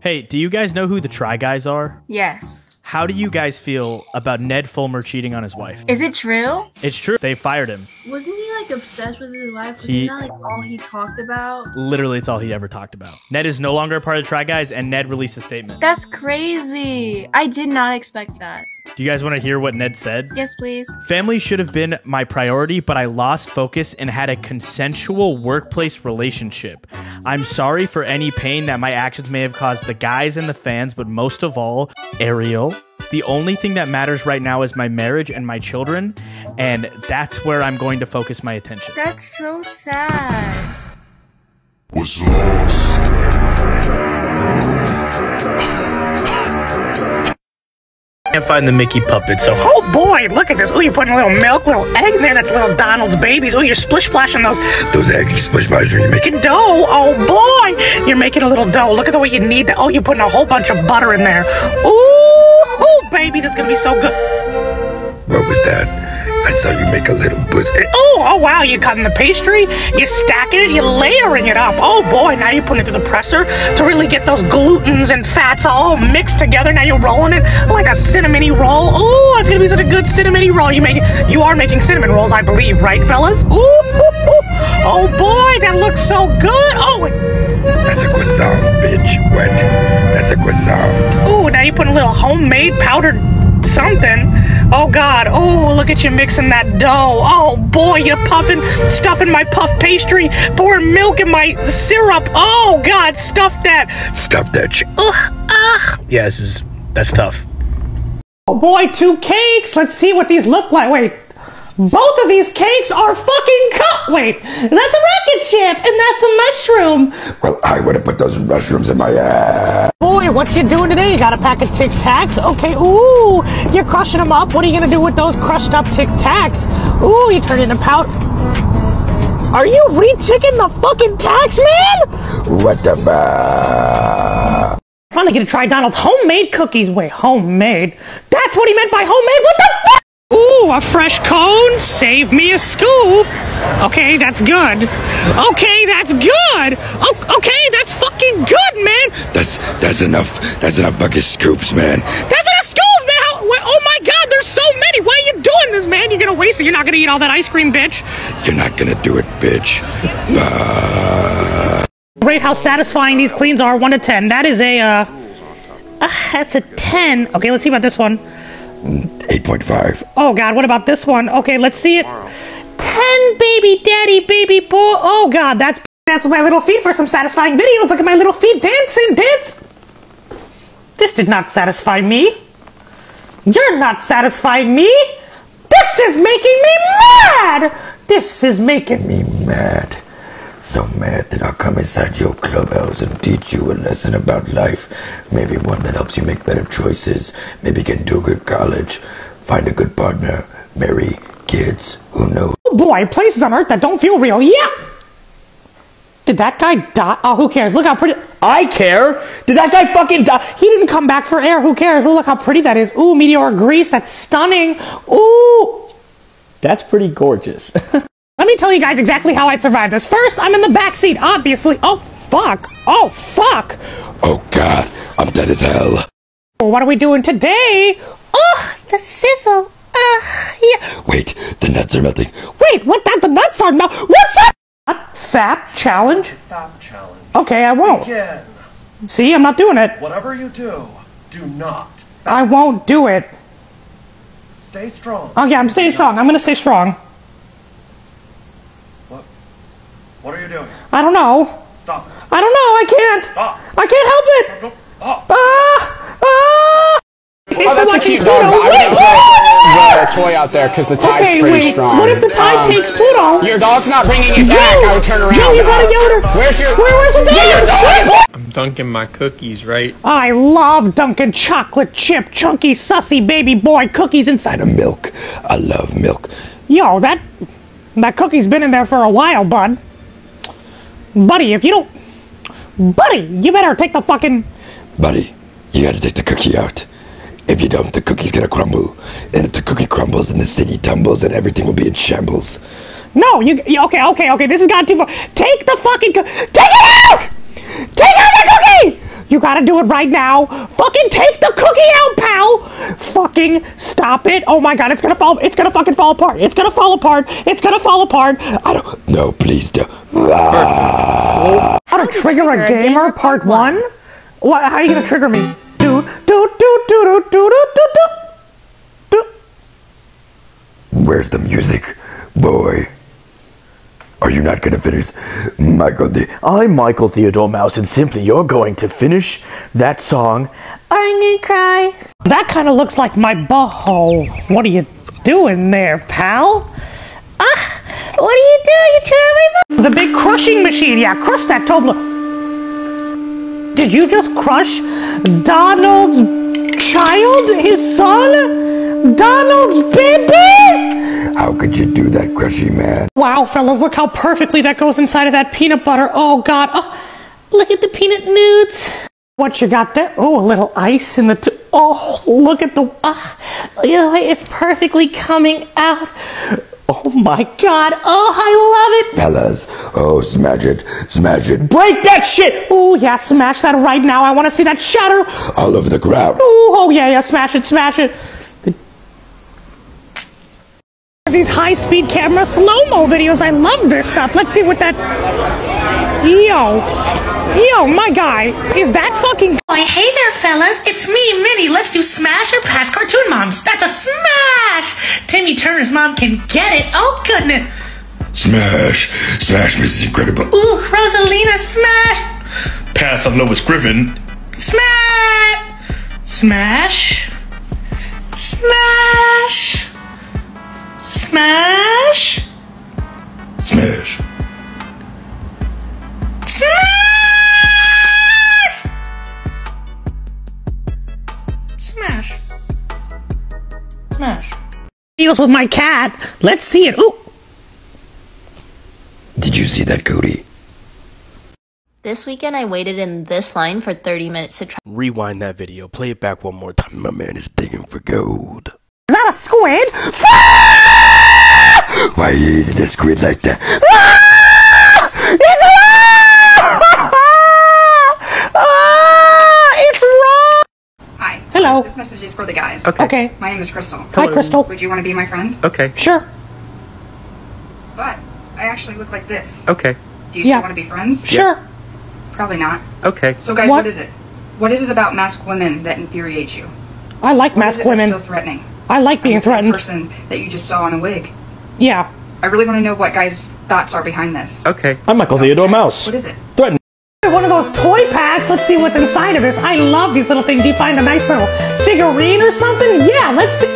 Hey, do you guys know who the Try Guys are? Yes. How do you guys feel about Ned Fulmer cheating on his wife? Is it true? It's true. They fired him. Wasn't he like obsessed with his wife? Wasn't He- that like all he talked about? Literally, it's all he ever talked about. Ned is no longer a part of Try Guys, and Ned released a statement. That's crazy. I did not expect that. Do you guys want to hear what Ned said? Yes, please. Family should have been my priority, but I lost focus and had a consensual workplace relationship. I'm sorry for any pain that my actions may have caused the guys and the fans, but most of all, Ariel. The only thing that matters right now is my marriage and my children, and that's where I'm going to focus my attention. That's so sad. Was lost. Can't find the Mickey puppet, so Oh boy, look at this. Oh, you're putting a little milk, little egg in there. That's little Donald's babies. Oh, you're splish splashing those Those eggs you splish splash when you make making dough. Oh boy, you're making a little dough. Look at the way you need that. Oh, you're putting a whole bunch of butter in there. Ooh, ooh, baby, that's gonna be so good. What was that? I saw you make a little pussy. Oh, oh wow, you're cutting the pastry, you're stacking it, you're layering it up. Oh boy, now you're putting it through the presser to really get those glutens and fats all mixed together. Now you're rolling it like a cinnamony roll. Oh, it's gonna be such a good cinnamony roll. You make you are making cinnamon rolls, I believe, right, fellas? Ooh, ooh, ooh. oh boy, that looks so good. Oh, That's a croissant, bitch. What? That's a croissant. ooh, now you're putting a little homemade powdered something. Oh God! Oh, look at you mixing that dough. Oh boy, you're puffing, stuffing my puff pastry, pouring milk in my syrup. Oh God, stuff that. Stuff that shit. Ugh, ugh. yeah, this is that's tough. Oh boy, two cakes. Let's see what these look like. Wait, Both of these cakes are fucking cut. Wait, that's a rocket ship and that's a mushroom. Well, I would have put those mushrooms in my ass. Boy, what you doing today? You got a pack of Tic Tacs? Okay, ooh, you're crushing them up. What are you gonna do with those crushed up Tic Tacs? Ooh, you turn it into powder. Are you reticking the fucking tax, man? What the fuck? Finally get to try Donald's homemade cookies. Wait, homemade? That's what he meant by homemade? What the fuck? Ooh, a fresh cone? Save me a scoop. Okay, that's good. Okay, that's good. O- okay, that's fucking good, man. That's that's enough. That's enough fucking scoops, man. That's enough scoop, man. How, oh my god, there's so many. Why are you doing this, man? You're gonna waste it. You're not gonna eat all that ice cream, bitch. You're not gonna do it, bitch. Fuck. Rate how satisfying these cleans are, 1 to 10. That is a, uh, uh, that's a 10. Okay, let's see about this one. 8.5. Oh god, what about this one? Okay, let's see it. 10 baby daddy baby boy. Oh god, that's that's my little feet for some satisfying videos. Look at my little feet dancing, dance. This did not satisfy me. You're not satisfying me. This is making me mad. This is making Me mad. So mad that I'll come inside your clubhouse and teach you a lesson about life. Maybe one that helps you make better choices. Maybe get into a good college. Find a good partner. Marry kids. Who knows? Oh boy, places on Earth that don't feel real. Yeah. Did that guy die? Oh, who cares? Look how pretty. I care. Did that guy fucking die? He didn't come back for air. Who cares? Oh, look how pretty that is. Ooh, Meteora Greece. That's stunning. Ooh. That's pretty gorgeous. Let me tell you guys exactly how I'd survive this. First, I'm in the back seat, obviously. Oh, fuck. Oh, fuck. Oh god, I'm dead as hell. Well, what are we doing today? Oh, the sizzle. Uh, yeah. Wait, the nuts are melting. Wait, what? That the nuts are now. What's that? Fap challenge? Fap challenge. Okay, I won't. Again. See, I'm not doing it. Whatever you do, do not. I won't do it. Stay strong. Oh yeah, I'm staying strong. I'm gonna stay strong. What are you doing? I don't know. Stop. I don't know. I can't. Stop. I can't help it. Oh. Ah! Ah! Oh, that's a cute Pluto. dog. but I Wait, would wait! throw a toy out there because the tide's Okay, pretty wait. strong. What if the tide Um, takes Pluto? Your dog's not bringing it back. I would turn around. Joe, you gotta yell at her. Where's your? Where was the dog? I'm dunking my cookies, right? I love Dunkin' chocolate chip, chunky, sussy baby boy cookies inside of milk. I love milk. Yo, that that cookie's been in there for a while, bud. Buddy, if you don't, buddy, you better take the fucking. Buddy, you gotta take the cookie out. If you don't, the cookie's gonna crumble. And if the cookie crumbles, and the city tumbles and everything will be in shambles. No, you, okay, okay, okay. This has gone too far. Take the fucking. Take it out! Take out the cookie! You gotta do it right now. Fucking take the cookie out, pal! Fucking stop it. Oh my god, it's gonna fall. It's gonna fucking fall apart. It's gonna fall apart. It's gonna fall apart. I don't. No, please don't. Ah. How to trigger a gamer, part one? What? How are you gonna trigger me? Do, do, do, do, do, do, do, do, do. Where's the music? Boy. Are you not gonna finish? Michael the I'm Michael Theodore Mouse, and simply you're going to finish that song. I'm gonna cry. That kind of looks like my butthole. What are you doing there, pal? Ah, what are you doing? You trying my The big crushing machine. Yeah, crush that Toblerone. Did you just crush Donald's child? His son? Donald's babies? How could you do that, crushy man? Wow, fellas, look how perfectly that goes inside of that peanut butter. Oh, God. Oh, look at the peanut nudes. What you got there? Oh, a little ice in the. T- oh, look at the. Ah, you know, it's perfectly coming out. Oh my God! Oh, I love it. Fellas, oh, smash it, smash it, Break that shit. Oh yeah, smash that right now. I want to see that shatter. all over the ground. Ooh, oh yeah, yeah, smash it, smash it. These high-speed camera slow-mo videos. I love this stuff. Let's see what that. Yo, yo, my guy, is that fucking? Why, hey there, fellas. It's me, Minnie. Let's do Smash or Pass Cartoon Moms. That's a smash. Timmy Turner's mom can get it. Oh goodness. Smash, smash, Mrs. Incredible. Ooh, Rosalina, smash, Pass on Lois Griffin. smash, smash, smash, smash. Smash! Smash. Smash! Smash. Deals with my cat. Let's see it. Ooh. Did you see that, Cody? This weekend, I waited in this line for 30 minutes to try. Rewind that video. Play it back one more time. My man is digging for gold. Is that a squid? Why are you eating a squid like that? It's raw! Ah, it's raw! Hi. Hello. This message is for the guys. Okay. Okay. My name is Crystal. Hi, Crystal. Would you want to be my friend? Okay. Sure. But I actually look like this. Okay. Do you Yeah. still want to be friends? Sure. Probably not. Okay. So, guys, What? what is it? What is it about masked women that infuriates you? I like What is masked it that's women. So threatening. I like being I'm the same threatened. Person that you just saw in a wig. Yeah. I really want to know what guys' thoughts are behind this. Okay. I'm Michael Theodore Mouse. What is it? Threaten. One of those toy packs. Let's see what's inside of this. I love these little things. Do you find a nice little figurine or something? Yeah, let's see.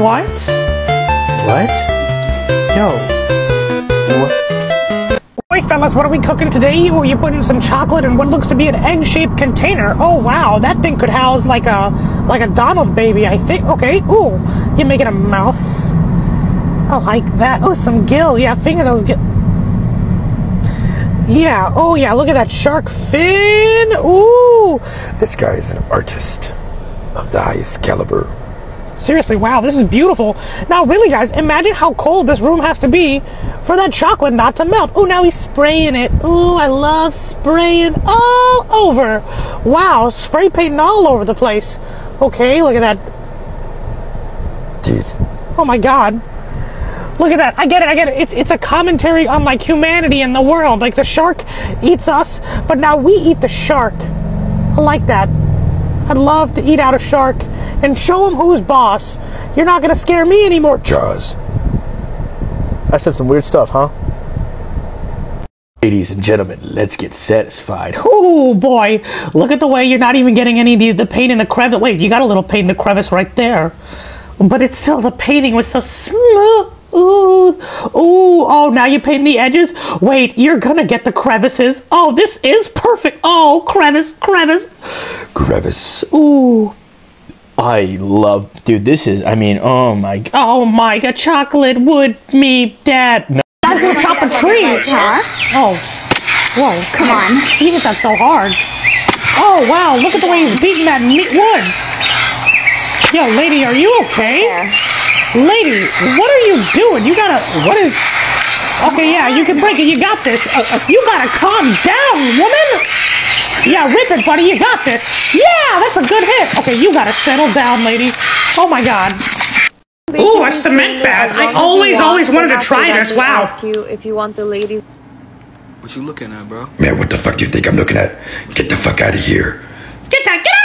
What? What? Yo. What? Wait, fellas, what are we cooking today? Oh, you put in some chocolate in what looks to be an egg-shaped container. Oh, wow, that thing could house like a like a Donald baby, I think. Okay, ooh, you're making a mouth. I like that. Oh, some gills. Yeah, finger those gills. Yeah, oh yeah, look at that shark fin. Ooh. This guy is an artist of the highest caliber. Seriously, wow, this is beautiful. Now, really, guys, imagine how cold this room has to be for that chocolate not to melt. Oh, now he's spraying it. Ooh, I love spraying all over. Wow, spray painting all over the place. Okay, look at that. Oh my god. Look at that. I get it. I get it. It's it's a commentary on like humanity in the world. Like the shark eats us, but now we eat the shark. I like that. I'd love to eat out a shark and show him who's boss. You're not gonna scare me anymore. Jaws. I said some weird stuff, huh? Ladies and gentlemen, let's get satisfied. Oh boy, look at the way you're not even getting any of the, the paint in the crevice. Wait, you got a little paint in the crevice right there. But it's still, the painting was so smooth. Ooh, ooh, oh, now you paint the edges? Wait, you're gonna get the crevices. Oh, this is perfect. Oh, crevice, crevice. Crevice. Ooh. I love, dude. This is, I mean, oh my god. Oh my god, chocolate would me, dad. No. I'm gonna chop a tree. Huh? Oh, whoa, come on. He hit that so hard. Oh wow, look at the way he's beating that meat wood. Yo, lady, are you okay? Lady, what are you doing? You gotta, what is, okay, yeah, you can break it, you got this. Uh, uh, you gotta calm down, woman. Yeah, rip it, buddy, you got this. Yeah, that's a good hit. Okay, you gotta settle down, lady. Oh my god. Ooh, a cement bath. I always, always wanted to try this. Wow. Ask you if you want the ladies. What you looking at, bro? Man, what the fuck do you think I'm looking at? Get the fuck out of here. Get that, get out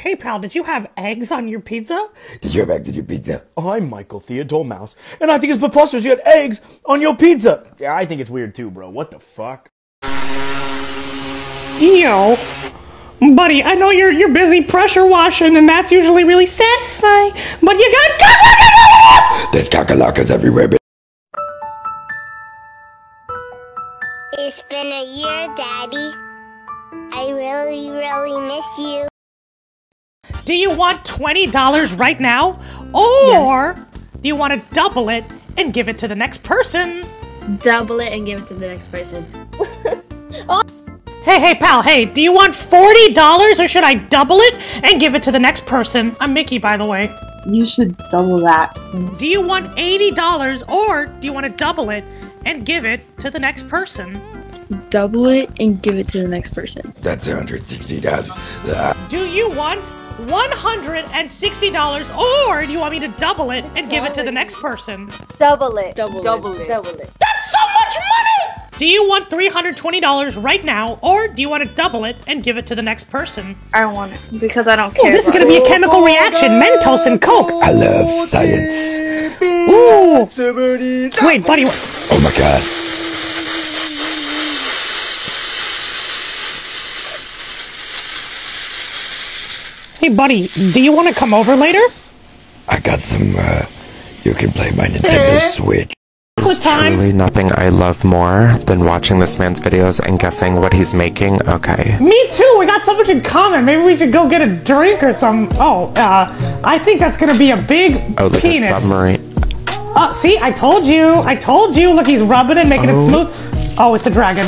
Hey, pal, did you have eggs on your pizza? Did you have eggs on your pizza? I'm Michael Theodore Mouse, and I think it's preposterous you had eggs on your pizza. Yeah, I think it's weird too, bro. What the fuck? Yo, buddy, I know you're you're busy pressure washing, and that's usually really satisfying. But you got There's kakalackas everywhere, bitch. It's been a year, Daddy. I really, really miss you. Do you want twenty dollars right now, or do you want to double it and give it to the next person? Double it and give it to the next person. Hey, hey, pal, hey, do you want forty dollars, or should I double it and give it to the next person? I'm Mickey, by the way. You should double that. Do you want eighty dollars, or do you want to double it and give it to the next person? Double it and give it to the next person. That's $160. Ah. Do you want $160 or do you want me to double it and give it to the next person? Double it. Double, Double it. it. Double it. That's so much money! Do you want $320 right now or do you want to double it and give it to the next person? I want it because I don't Oh, care. this is gonna be a chemical reaction. Mentos and Coke. I love science. Ooh. Wait, buddy. Oh my god. Hey, buddy, do you want to come over later? I got some, uh, you can play my Nintendo Switch. Chocolate time. Truly nothing I love more than watching this man's videos and guessing what he's making. Okay. Me too. We got so much in common. Maybe we should go get a drink or some. Oh, uh, I think that's gonna be a big Oh, like penis. a submarine. Uh, see, I told you. I told you. Look, he's rubbing it, making Oh. it smooth. Oh, it's a dragon.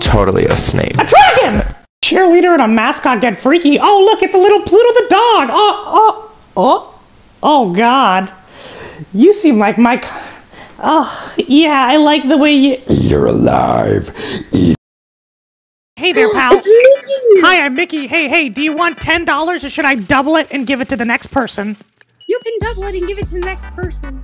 Totally a snake. A dragon! Cheerleader and a mascot get freaky. Oh, look, it's a little Pluto the dog. Oh, oh, oh, oh, God. You seem like my. Oh, yeah, I like the way you. You're alive. Eat. Hey there, pal. Hi, I'm Mickey. Hey, hey, do you want $10 or should I double it and give it to the next person? You can double it and give it to the next person.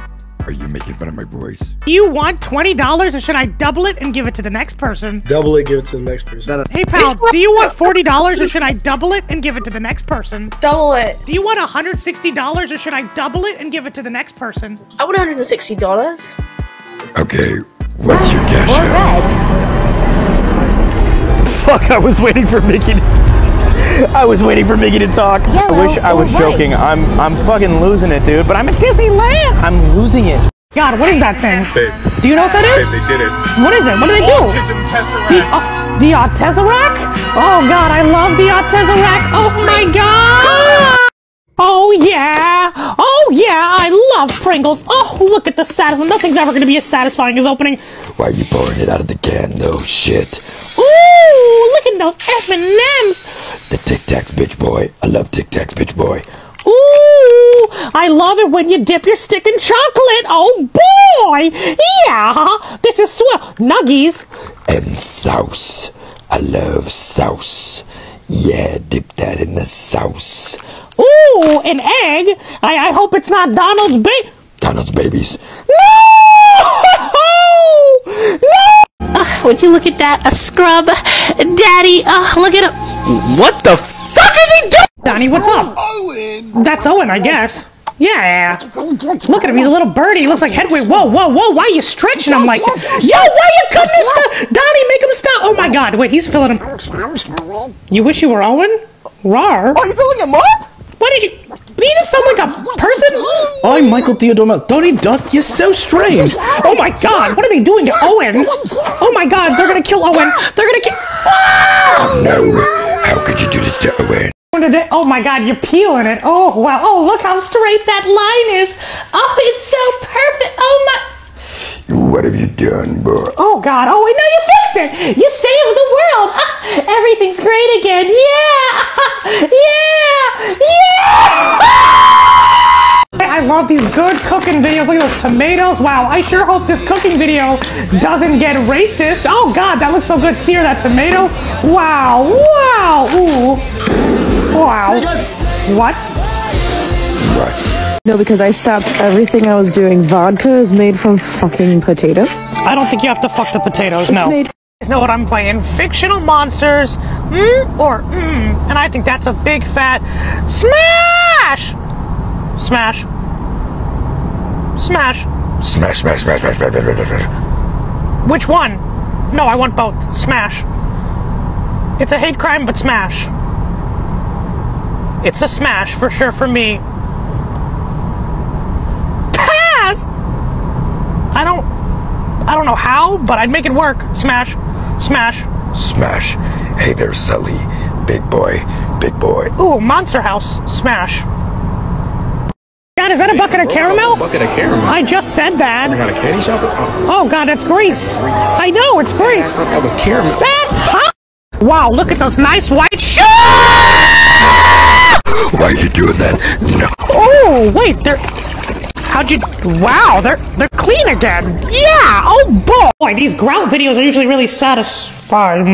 Are you making fun of my voice? Do you want $20 or should I double it and give it to the next person? Double it, give it to the next person. Hey, pal, do you want $40 or should I double it and give it to the next person? Double it. Do you want $160 or should I double it and give it to the next person? I want $160. Okay, what's your cash out? Fuck, I was waiting for Mickey. To, I was waiting for Mickey to talk. I wish I was joking. I'm I'm fucking losing it, dude. But I'm at Disneyland. I'm losing it. God, what is that thing? Babe. Do you know what that is? Babe, they did it. What is it? What do they do? Autism The, Tesseract. uh, the Autisarac? Oh god, I love the Autisarac. Oh my god! Oh yeah! Oh yeah! I love Pringles. Oh, look at the satisfying. Nothing's ever going to be as satisfying as opening. Why are you pouring it out of the can though? Shit. Ooh, look at those M&Ms. The Tic Tacs, bitch boy. I love Tic Tacs, bitch boy. Ooh, I love it when you dip your stick in chocolate. Oh boy! Yeah, this is swell. Nuggies. And sauce. I love sauce. Yeah, dip that in the sauce. Ooh, an egg. I, I hope it's not Donald's ba- Donald's babies. No! No! Uh, would you look at that? A scrub. Daddy, uh, look at him. What the fuck is he doing? Donnie, what's up? Owen! That's Owen, I guess. Yeah. Look at him, he's a little birdie. He looks like Hedwig. Whoa, whoa, whoa, why are you stretching him like? Yo, why you cutting this stuff? Donnie, make him stop. Oh my god, wait, he's filling him. You wish you were Owen? Rar. Oh, you filling him up? Why did you. You just sound like a person? I'm Michael Theodore Mouse. Donnie Duck, you're so strange. Oh my god, what are they doing to Owen? Oh my god, they're gonna kill Owen. They're gonna kill. Oh no. How could you do this to Owen? Oh my god, you're peeling it. Oh wow. Oh, look how straight that line is. Oh, it's so perfect. Oh my. What have you done, bro? Oh god. Oh wait, no, you fixed it. You saved the world. Ah, everything's great again. Yeah. Yeah. Yeah. I love these good cooking videos. Look at those tomatoes. Wow, I sure hope this cooking video doesn't get racist. Oh god, that looks so good. Sear that tomato. Wow. Wow. Ooh. Wow. What? No, because I stopped everything I was doing. Vodka is made from fucking potatoes. I don't think you have to fuck the potatoes, It's no. made- You know what I'm playing? Fictional monsters. Mm or mm. And I think that's a big fat smash! Smash. Smash. Smash, smash, smash, smash, smash, smash, smash. Which one? No, I want both. Smash. It's a hate crime, but smash. It's a smash for sure for me. Pass! I don't. I don't know how, but I'd make it work. Smash. Smash. Smash. Hey there, Sully. Big boy. Big boy. Ooh, Monster House. Smash. God, is that a bucket of caramel? Bucket of caramel. I just said that. What kind of candy shop? Oh, Oh God, that's grease. Grease. I know it's grease. I thought that was caramel. Fantastic! Wow, look at those nice white shoes. Why are you doing that? No. Oh, wait, they're. How'd you? Wow, they're they're clean again. Yeah. Oh boy, these grout videos are usually really satisfying.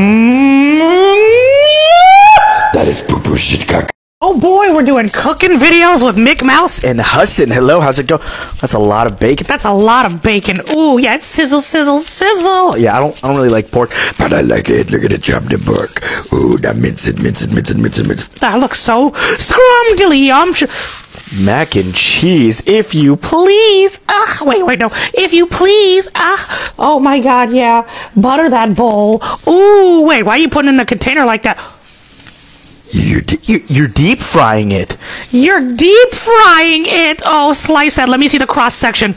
That is poo poo shit cock. Oh boy, we're doing cooking videos with Mick Mouse. And Hassan, hello, how's it go? That's a lot of bacon. That's a lot of bacon. Ooh, yeah, it's sizzle, sizzle, sizzle. Yeah, I don't, I don't really like pork. But I like it. Look at it chop the pork. Ooh, that mince it, mince it, mince it, mince it, mince it. That looks so scrumdiddlyumptious. Mac and cheese, if you Please. Ah, wait, wait, no. If you please. Ah. Oh my God, yeah. Butter that bowl. Ooh, wait. Why are you putting it in a container like that? You're, di- you- you're deep frying it. You're deep frying it. Oh, slice that. Let me see the cross section.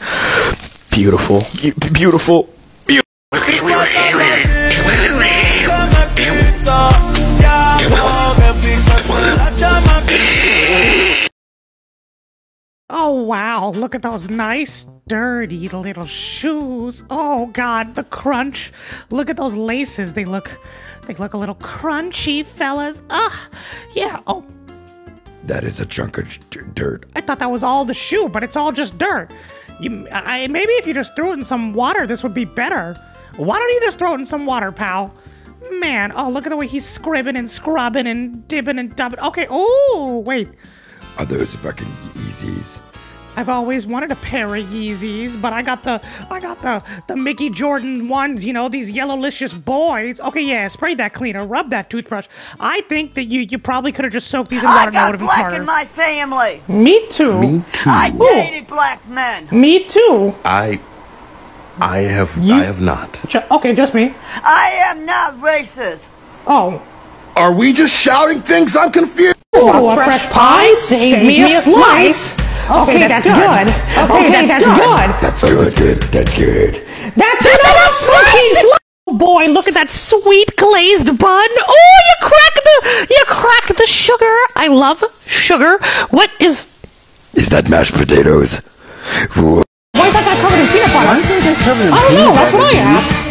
Beautiful. Be- beautiful. Oh wow, look at those nice, dirty little shoes. Oh god, the crunch. Look at those laces. They look they look a little crunchy, fellas. Ugh. Yeah. Oh, That is a chunk of d- dirt. I thought that was all the shoe, but it's all just dirt. You I, maybe if you just threw it in some water, this would be better. Why don't you just throw it in some water, pal? Man, oh look at the way he's scribbing and scrubbing and dipping and dubbing. Okay, oh wait. Are those fucking Yeezys? I've always wanted a pair of Yeezys, but I got the I got the the Mickey Jordan ones, you know, these yellowlicious boys. Okay, yeah, spray that cleaner, rub that toothbrush. I think that you you probably could have just soaked these in water I and that would have been black smarter. in my family. Me too. Me too. I dated black men. Me too. I, I have, You- I have not. Ju- okay, just me. I am not racist. Oh. Are we just shouting things? I'm confused. Oh, a fresh pie? Save me a slice. Okay, that's good. Okay, that's good. That's good, good, that's good. That's enough slice. Oh boy, look at that sweet glazed bun. Oh, you cracked the you cracked the sugar. I love sugar. What is Is that mashed potatoes? Whoa. why is that guy covered in peanut butter? Why is that guy covered in I don't know, that's what I asked.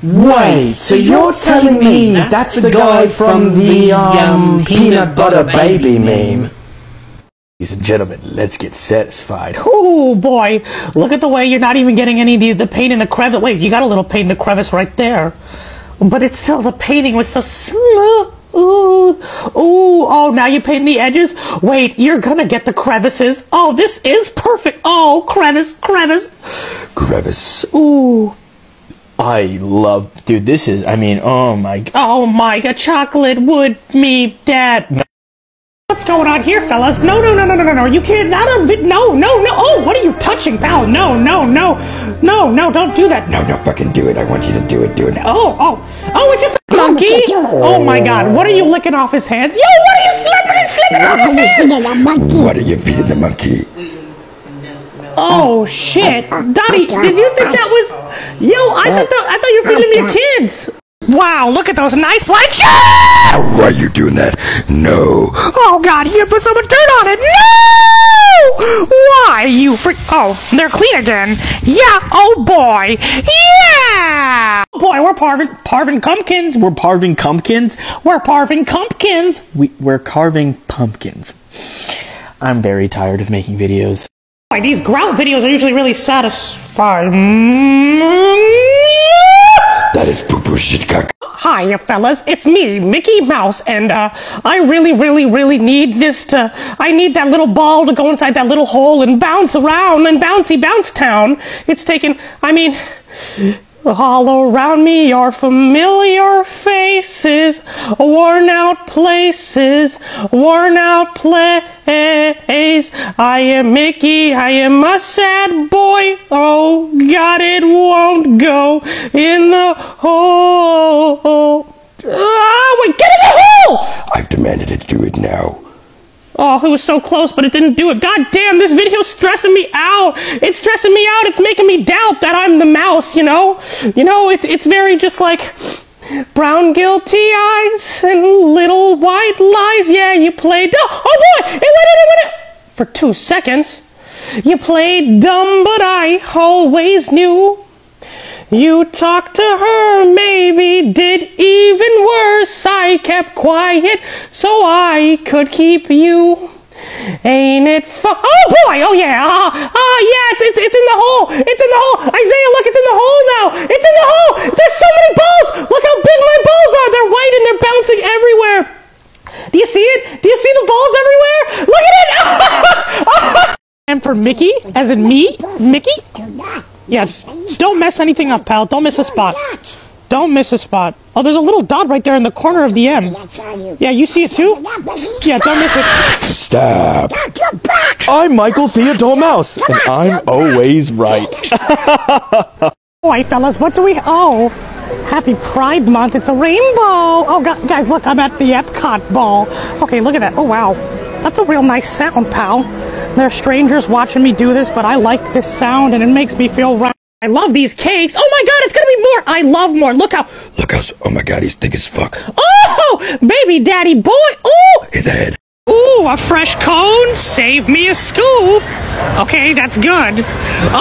Wait, so you're telling me that's the guy from the um peanut butter baby meme? Ladies and gentlemen, let's get satisfied. Oh boy, look at the way you're not even getting any of the, the paint in the crevice. Wait, you got a little paint in the crevice right there. But it's still, the painting was so smooth. Ooh, ooh, oh, now you're painting the edges? Wait, you're gonna get the crevices. Oh, this is perfect. Oh, crevice, crevice. Crevice. Ooh. I love, dude. This is, I mean, oh my. Oh my god, chocolate would me dad. What's going on here, fellas? No, no, no, no, no, no, no. You can't. Not a bit. No, no, no. Oh, what are you touching, pal? No, no, no, no, no. Don't do that. No, no, fucking do it. I want you to do it. Do it now. Oh, oh, oh! It's just a monkey. Oh my god! What are you licking off his hands? Yo, what are you slipping and slipping off his hands? What are you feeding the monkey? Oh shit, Donnie! Did you think that was? Yo, I thought that, I thought you were feeding me your kids. Wow, look at those nice white. shoes! Why are you doing that? No. Oh god, you put so much dirt on it. No! Why you freak? Oh, they're clean again. Yeah. Oh boy. Yeah. Oh boy, we're parving parving pumpkins. We're parving pumpkins. We're parving pumpkins. We, we're carving pumpkins. I'm very tired of making videos. Boy, these grout videos are usually really satisfying. That is poo poo shit cock. Hi, fellas. It's me, Mickey Mouse, and uh, I really, really, really need this to. I need that little ball to go inside that little hole and bounce around and bouncy bounce town. It's taken. I mean. All around me are familiar faces, worn out places, worn out place. I am Mickey, I am a sad boy. Oh God, it won't go in the hole. Ah, wait, get in the hole! I've demanded it. Do it now. Oh, it was so close, but it didn't do it. God damn, this video's stressing me out. It's stressing me out. It's making me doubt that I'm the mouse, you know? You know, it's it's very just like brown guilty eyes and little white lies. Yeah, you played dumb. Oh boy, it went in, it went in. For two seconds. You played dumb, but I always knew. You talked to her, maybe did even worse. I kept quiet so I could keep you. Ain't it fun? Oh boy! Oh yeah! Ah, ah yeah! It's, it's it's in the hole! It's in the hole! Isaiah, look! It's in the hole now! It's in the hole! There's so many balls! Look how big my balls are! They're white and they're bouncing everywhere. Do you see it? Do you see the balls everywhere? Look at it! and for Mickey, as in me, Mickey. Yeah, don't mess anything up, pal. Don't miss a spot. Don't miss a spot. Oh, there's a little dot right there in the corner of the M. Yeah, you see it too? Yeah, don't miss it. Stop. I'm Michael Theodore Mouse, and I'm always right. Boy, fellas, what do we... Oh. Happy Pride Month. It's a rainbow. Oh, gu- guys, look, I'm at the Epcot ball. Okay, look at that. Oh, wow. That's a real nice sound, pal. There are strangers watching me do this, but I like this sound and it makes me feel right. I love these cakes. Oh my god, it's gonna be more. I love more. Look how. Look how. Oh my god, he's thick as fuck. Oh, baby daddy boy. Oh, His head. Ooh, a fresh cone. Save me a scoop. Okay, that's good.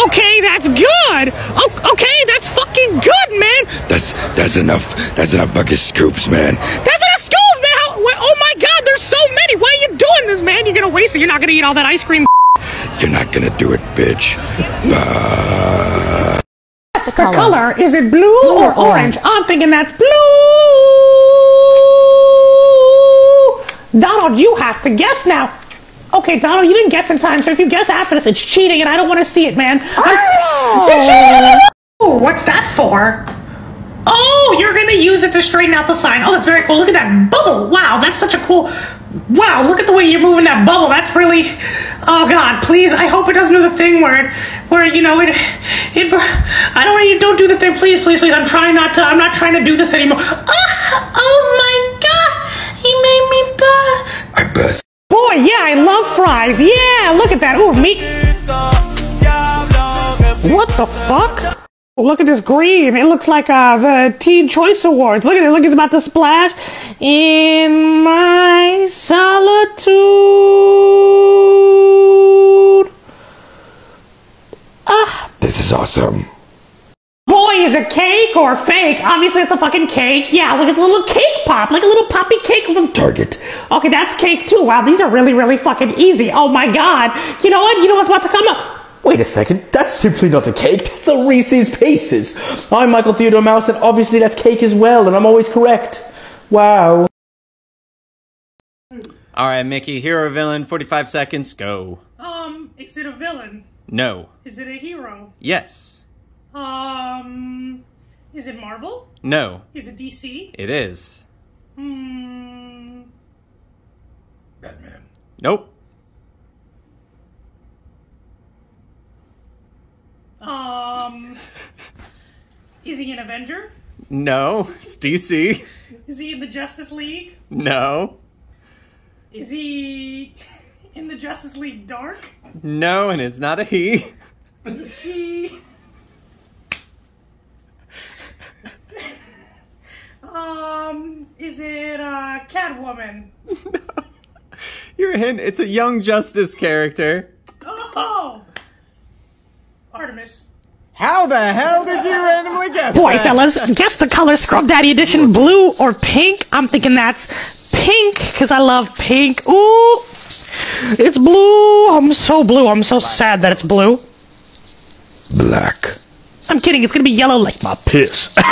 Okay, that's good. Oh, okay, that's fucking good, man. That's that's enough. That's enough fucking scoops, man. That's enough scoops, man. How- Oh my god, there's so many. Why are you doing this, man? You're gonna waste it. You're not gonna eat all that ice cream. You're not gonna do it, bitch. Fuck. the color. Is it blue or orange? I'm thinking that's blue. Donald, you have to guess now. Okay, Donald, you didn't guess in time, so if you guess after this, it's cheating, and I don't want to see it, man. Oh. You're! Oh, what's that for? Oh, you're gonna use it to straighten out the sign. Oh, that's very cool. Look at that bubble. Wow, that's such a cool. Wow, look at the way you're moving that bubble. That's really. Oh God, please. I hope it doesn't do the thing where, it, where you know it, it. I don't. You don't do the thing, please, please, please. I'm trying not to. I'm not trying to do this anymore. Ah, oh my God, he made me buzz. I bust. Boy, yeah, I love fries. Yeah, look at that. Ooh, meat. What the fuck? Look at this green. It looks like uh, the Teen Choice Awards. Look at it. Look, it's about to splash. In my solitude. Ah, This is awesome. boy, is it cake or fake? Obviously, it's a fucking cake. Yeah, look, it's a little cake pop, like a little poppy cake from Target. Okay, that's cake too. Wow, these are really, really fucking easy. Oh my god. You know what? You know what's about to come up? Wait a second, that's simply not a cake, that's a Reese's Pieces. I'm Michael Theodore Mouse, and obviously that's cake as well, and I'm always correct. Wow. All right, Mickey, hero or villain, 45 seconds, go. Um, is it a villain? No. Is it a hero? Yes. Um, is it Marvel? No. Is it DC? It is. Hmm. Batman. Nope. Um, is he an Avenger? No. It's DC. Is he in the Justice League? No. Is he in the Justice League Dark? No, and it's not a he. Is she? um, is it uh, Catwoman? You're a hint. It's a young Justice character. Oh, Artemis. How the hell did you randomly guess Boy, that? fellas, guess the color Scrub Daddy Edition, blue or pink? I'm thinking that's pink, because I love pink. Ooh, it's blue. I'm so blue. I'm so sad that it's blue. Black. I'm kidding. It's gonna be yellow like my Piss. I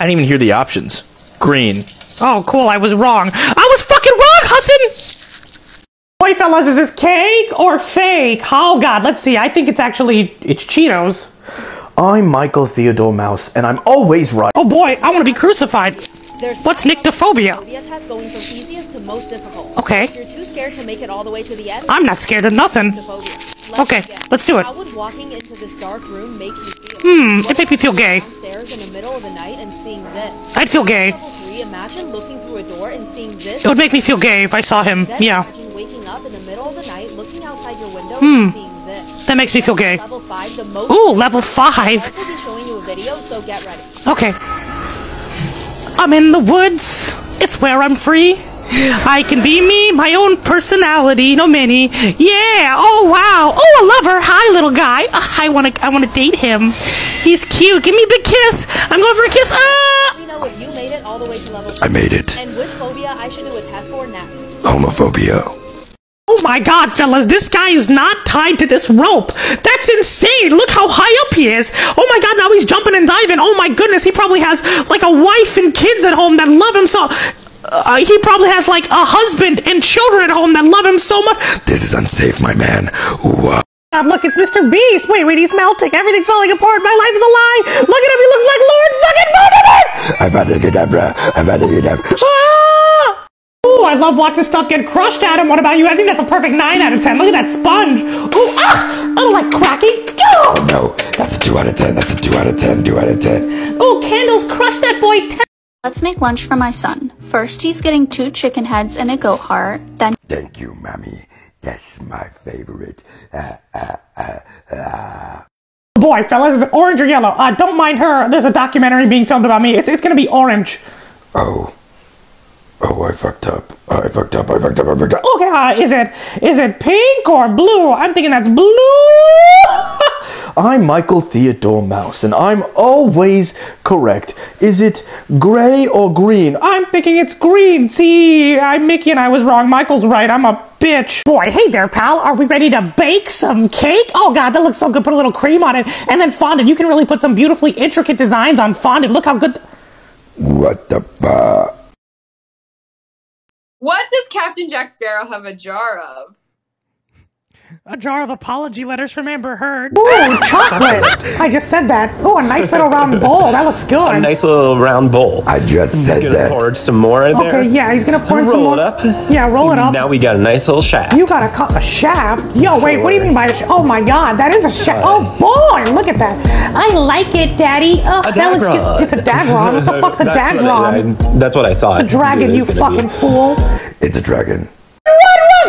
didn't even hear the options. Green. Oh, cool. I was wrong. I was fucking wrong, Hassan. Boy, fellas, is this cake or fake? Oh God, let's see. I think it's actually it's Cheetos. I'm Michael Theodore Mouse, and I'm always right. Oh boy, I want to be crucified. What's nyctophobia? Phobia test going from easiest to most difficult. Okay. If you're too scared to make it all the way to the end, I'm not scared of nothing. Let's Okay, begin. let's do it. How would walking into this dark room make you feel? Hmm, it make me feel gay. Downstairs in the middle of the night and seeing this. I'd feel gay. Imagine looking through a door and seeing this. It would make me feel gay if I saw him. Then Yeah. imagine waking up in the middle of the night, looking outside your window Hmm. and seeing this. That makes me feel gay. Level five. Ooh, level I'll five. also be showing you a video, so get ready. Okay. I'm in the woods. It's where I'm free. I can be me, my own personality, no many. Yeah. Oh wow. Oh, I love her. Hi, little guy. Uh, I wanna, I wanna date him. He's cute. Give me a big kiss. I'm going for a kiss. Ah. Let me know if you made it all the way to level I made it. And which phobia I should do a test for next. Homophobia. Oh my god, fellas, this guy is not tied to this rope. That's insane. Look how high up he is. Oh my god, now he's jumping and diving. Oh my goodness, he probably has like a wife and kids at home that love him so. Uh, he probably has like a husband and children at home that love him so much. This is unsafe, my man. Ooh, uh, God, look, it's Mr. Beast. Wait, wait, he's melting. Everything's falling apart. My life is a lie. Look at him. He looks like Lord fucking Voldemort. Avada Kedavra. I've had a cadabra. Ah! Ooh, I love watching stuff get crushed at him. What about you? I think that's a perfect 9 out of 10. Look at that sponge. Ooh, ah! I don't like cracking. Oh, fuck? No, that's a 2 out of 10. That's a 2 out of 10. 2 out of 10. Oh, candles, crush that boy. Let's make lunch for my son. First, he's getting two chicken heads and a goat heart. Then, Thank you, mommy. That's my favorite. Ah, ah, ah, ah. Boy, fellas, is it orange or yellow? Uh, don't mind her. There's a documentary being filmed about me. It's, it's gonna be orange. Oh. Oh, I fucked up. I fucked up. I fucked up. I fucked up. Okay, uh, is it is it pink or blue? I'm thinking that's blue. I'm Michael Theodore Mouse, and I'm always correct. Is it gray or green? I'm thinking it's green. See, I'm Mickey and I was wrong. Michael's right. I'm a bitch. Boy, hey there, pal. Are we ready to bake some cake? Oh god, that looks so good. Put a little cream on it, and then fondant. You can really put some beautifully intricate designs on fondant. Look how good. What the fuck? What does Captain Jack Sparrow have a jar of? A jar of apology letters from Amber Heard. Ooh, chocolate. I just said that. Oh, a nice little round bowl. That looks good. A nice little round bowl. I just said gonna that. pour some more in there. Okay, yeah, he's gonna pour in roll some more. Roll it up. Yeah, roll it up. Now we got a nice little shaft. You got a, cu- a shaft? Yo, wait, what do you mean by a shaft? Oh my god, that is a shaft. Oh boy, look at that. I like it, Daddy. Ugh, A that looks good. It's a dagron. What the fuck's a That's what dagron? I- I- that's what I thought. It's a dragon, you was gonna be. fucking fool. It's a dragon.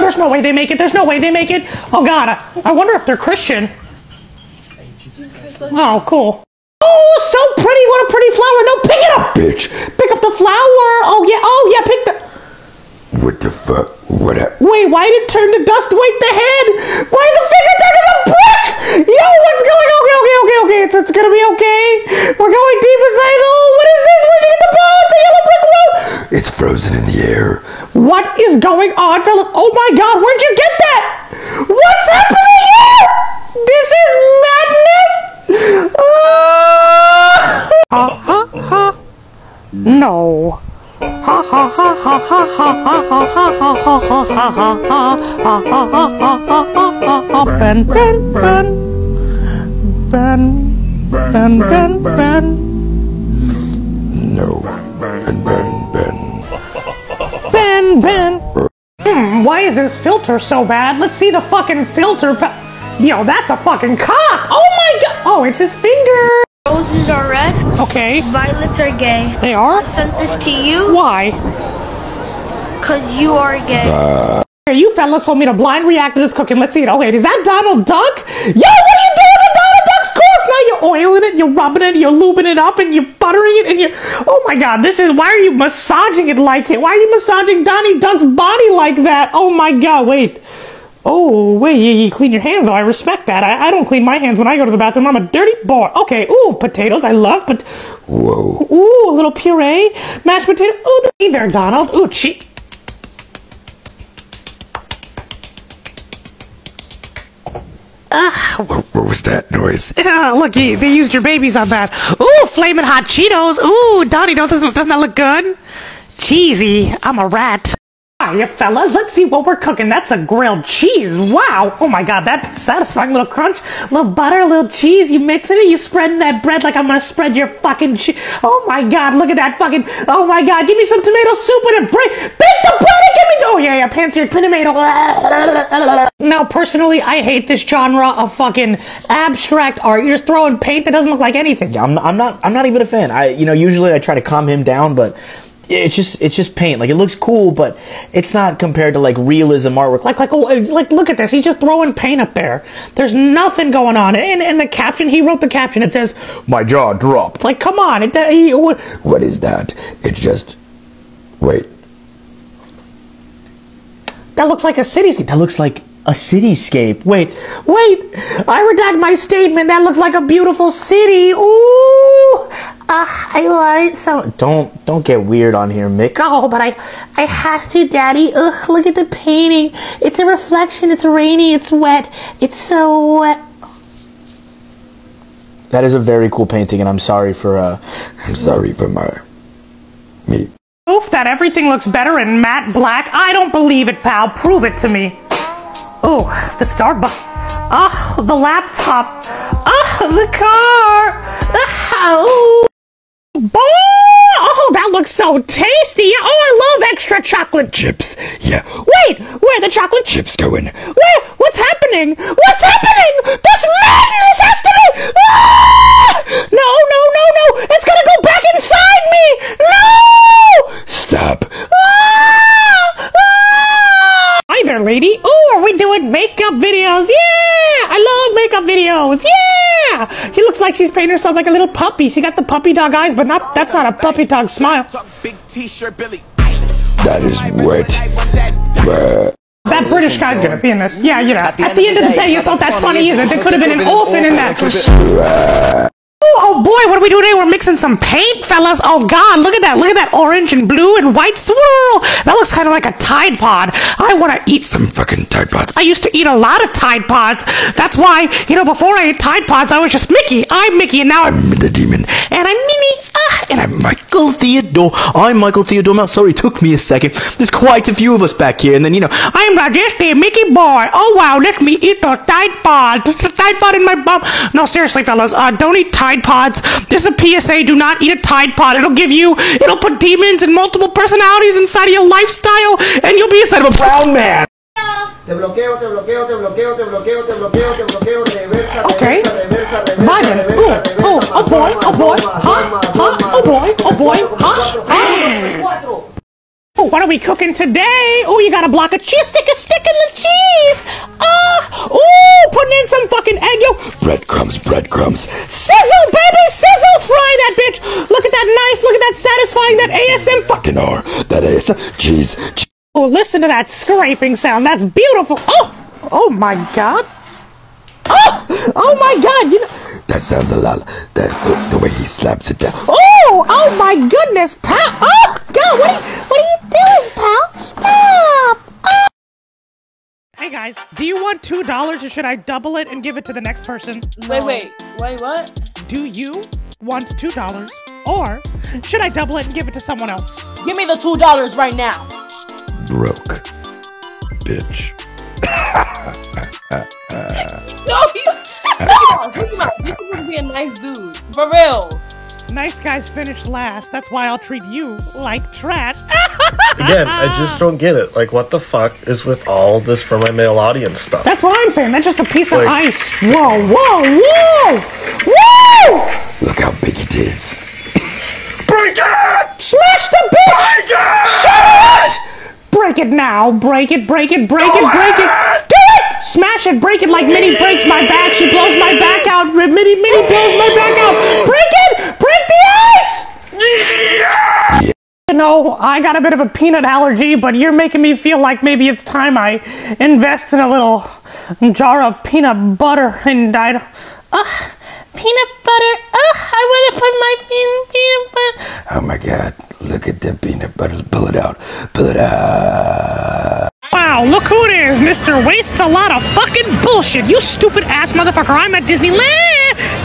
There's no way they make it. There's no way they make it. Oh god, I, I wonder if they're Christian. Oh, cool. Oh, so pretty. What a pretty flower. No, pick it up. Bitch. Pick up the flower. Oh yeah. Oh yeah. Pick the. What the fuck? What hap- Wait, why did it turn to dust? Wait, the head! Why did the finger turn into brick? Yo, what's going on? Okay, okay, okay, okay. It's, it's gonna be okay. We're going deep inside the hole. What is this? Where'd you get the ball? It's a yellow brick road. It's frozen in the air. What is going on, fellas? Oh my god, where'd you get that? What's happening here? This is madness! Ah! Ha ha ha. No. Ha ha ha ha ha ha ha ha ha ha ha ha ha ha Ben Ben Ben Ben Ben Ben Ben No. Ben, Ben, Ben. Ben Ben Hmm, why is this filter so bad? Let's see the fucking filter. Pa- Yo, that's a fucking cock! Oh my god! Oh, it's his finger! Roses are red. Okay. Violets are gay. They are? I sent this to you. Why? Cause you are gay. Uh. Hey, you fellas told me to blind react to this cooking. Let's see it. Oh wait, is that Donald Duck? Yo, what are you doing to Donald Duck's corpse? Now you're oiling it, you're rubbing it, you're lubing it up, and you're buttering it, and you're. Oh my god, this is. Why are you massaging it like it? Why are you massaging Donnie Duck's body like that? Oh my god, wait. Oh, wait, you, you clean your hands though. I respect that. I, I don't clean my hands when I go to the bathroom. I'm a dirty boy. Okay, ooh, potatoes. I love pot. Whoa. Ooh, a little puree, mashed potato. Ooh, hey there, Donald. Ooh, cheese. What, what was that noise? Ah, look, they they used your babies on that. Ooh, flaming hot Cheetos. Ooh, Donnie, don't, doesn't, doesn't that look good? Cheesy. I'm a rat. Hiya, fellas. Let's see what we're cooking. That's a grilled cheese. Wow. Oh my god, that satisfying little crunch. little butter, little cheese. You mix it, you spreading that bread like I'm gonna spread your fucking cheese. Oh my god, look at that fucking. Oh my god, give me some tomato soup with it. Break, bake the bread and give me. Oh yeah, yeah, pan-seared tomato. Now, personally, I hate this genre of fucking abstract art. You're just throwing paint that doesn't look like anything. I'm, I'm not. I'm not even a fan. I, you know, usually I try to calm him down, but it's just, it's just paint. Like it looks cool, but it's not compared to like realism artwork. Like, like, oh, eh, like, look at this. He's just throwing paint up there. There's nothing going on. And, and the caption, he wrote the caption. It says, my jaw dropped. Like, come on. It, he, what, What is that? It's just. Wait. that looks like a cityscape. That looks like a cityscape. Wait, wait. I redact my statement. That looks like a beautiful city. Ooh. Ah, I want it so. Don't, don't get weird on here, Mick. Oh, but I, I have to, Daddy. Ugh, look at the painting. It's a reflection. It's rainy. It's wet. It's so wet. That is a very cool painting, and I'm sorry for. uh I'm sorry for my. me. Proof that everything looks better in matte black? I don't believe it, pal. Prove it to me. Oh, the Starbucks. Ah, oh, the laptop. Ah, oh, the car. The house. Oh, that looks so tasty. Oh, I love extra chocolate chips. Yeah. Wait, where are the chocolate chips going? Where? What's happening? What's happening? This madness has to be. Ah! No, no, no, no. It's going to go back inside me. No! Stop. Like she's painting herself like a little puppy. She got the puppy dog eyes, but not that's not a puppy dog smile. That is wet. That British guy's gonna be in this. Yeah, you know. At the end of the day, it's not that funny either. There could have been an orphan in that. Oh, oh boy, what are we doing today? We're mixing some paint, fellas. Oh god, look at that. Look at that orange and blue and white swirl. That looks kind of like a Tide Pod. I want to eat some. Fucking Tide Pods. I used to eat a lot of Tide Pods. That's why, you know, before I ate Tide Pods, I was just Mickey. I'm Mickey, and now I'm. The demon. And I'm Minnie. Ah, and I'm Michael Theodore. I'm Michael Theodore. Now, sorry, it took me a second. There's quite a few of us back here, and then, you know, I'm just a Mickey boy. Oh wow, let me eat the Tide Pod. A Tide Pod in my bum. No, seriously, fellas, uh, don't eat Tide Pods. This is a PSA. Do not eat a Tide Pod. It'll give you, it'll put demons and multiple personalities inside of your lifestyle, and you'll be inside of a brown man. Te bloqueo, te bloqueo, te bloqueo, te bloqueo, te bloqueo, te bloqueo, reversa, Okay. reversa, reversa, Ooh, oh, oh boy, oh boy, huh, huh, oh boy, oh boy, huh. Oh, what are we cooking today? Oh, you got a block of cheese. Stick a stick in the cheese. Ah, ooh, putting in some fucking egg yolk. Breadcrumbs, breadcrumbs. Sizzle, baby, sizzle. Fry that bitch. Look at that knife. Look at that satisfying, that ASM. Fucking R. That is cheese. cheese. Oh, listen to that scraping sound. That's beautiful. Oh, oh my god. Oh, oh my god. You know. That sounds a lot. That the, the way he slaps it down. Oh, oh my goodness, pal. Oh god, what are you, what are you doing, pal? Stop. Ah. Hey guys, do you want two dollars or should I double it and give it to the next person? Wait, wait, wait, what? Do you want two dollars or should I double it and give it to someone else? Give me the two dollars right now. Broke. Bitch. No, you. no, think about. This is gonna be a nice dude. For real. Nice guys finish last. That's why I'll treat you like trash. Again, I just don't get it. Like, what the fuck is with all this for my male audience stuff? That's what I'm saying. That's just a piece of ice. Whoa, whoa, whoa, whoa! Look how big it is. Break it! Smash the bitch! Break it! Shut it! Break it now. Break it, break it, break it, break it. Do it! Smash it, break it like Minnie breaks my back. She blows my back out. Minnie, Minnie blows my back out. Break it! Break the ice! You know, I got a bit of a peanut allergy, but you're making me feel like maybe it's time I invest in a little jar of peanut butter and I don't. Ugh, peanut butter. Ugh, I want to put my peanut, peanut butter. Oh my god. Look at that peanut butter. Pull it out. Pull it out. Wow, look who it is, Mr. Wastes a lot of fucking bullshit. You stupid ass motherfucker. I'm at Disneyland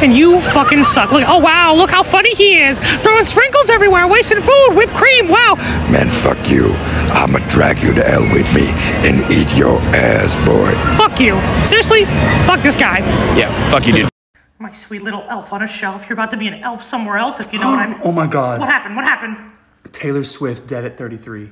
and you fucking suck. Look, oh wow, look how funny he is. Throwing sprinkles everywhere, wasting food, whipped cream. Wow. Man, fuck you. I'ma drag you to hell with me and eat your ass, boy. Fuck you. Seriously? Fuck this guy. Yeah, fuck you, dude. My sweet little elf on a shelf. You're about to be an elf somewhere else if you know what I mean. Oh my god. What happened? What happened? Taylor Swift dead at 33.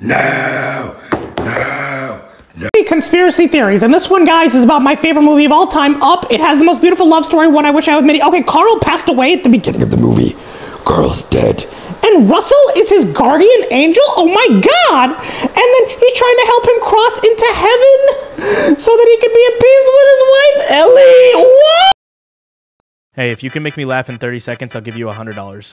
No! No! No. Conspiracy theories, and this one, guys, is about my favorite movie of all time, Up. It has the most beautiful love story, one I wish I would made. Okay, Carl passed away at the beginning Of the movie, Carl's dead. And Russell is his guardian angel? Oh my god! And then he's trying to help him cross into heaven so that he can be at peace with his wife, Ellie. What? Hey, if you can make me laugh in 30 seconds, I'll give you $100.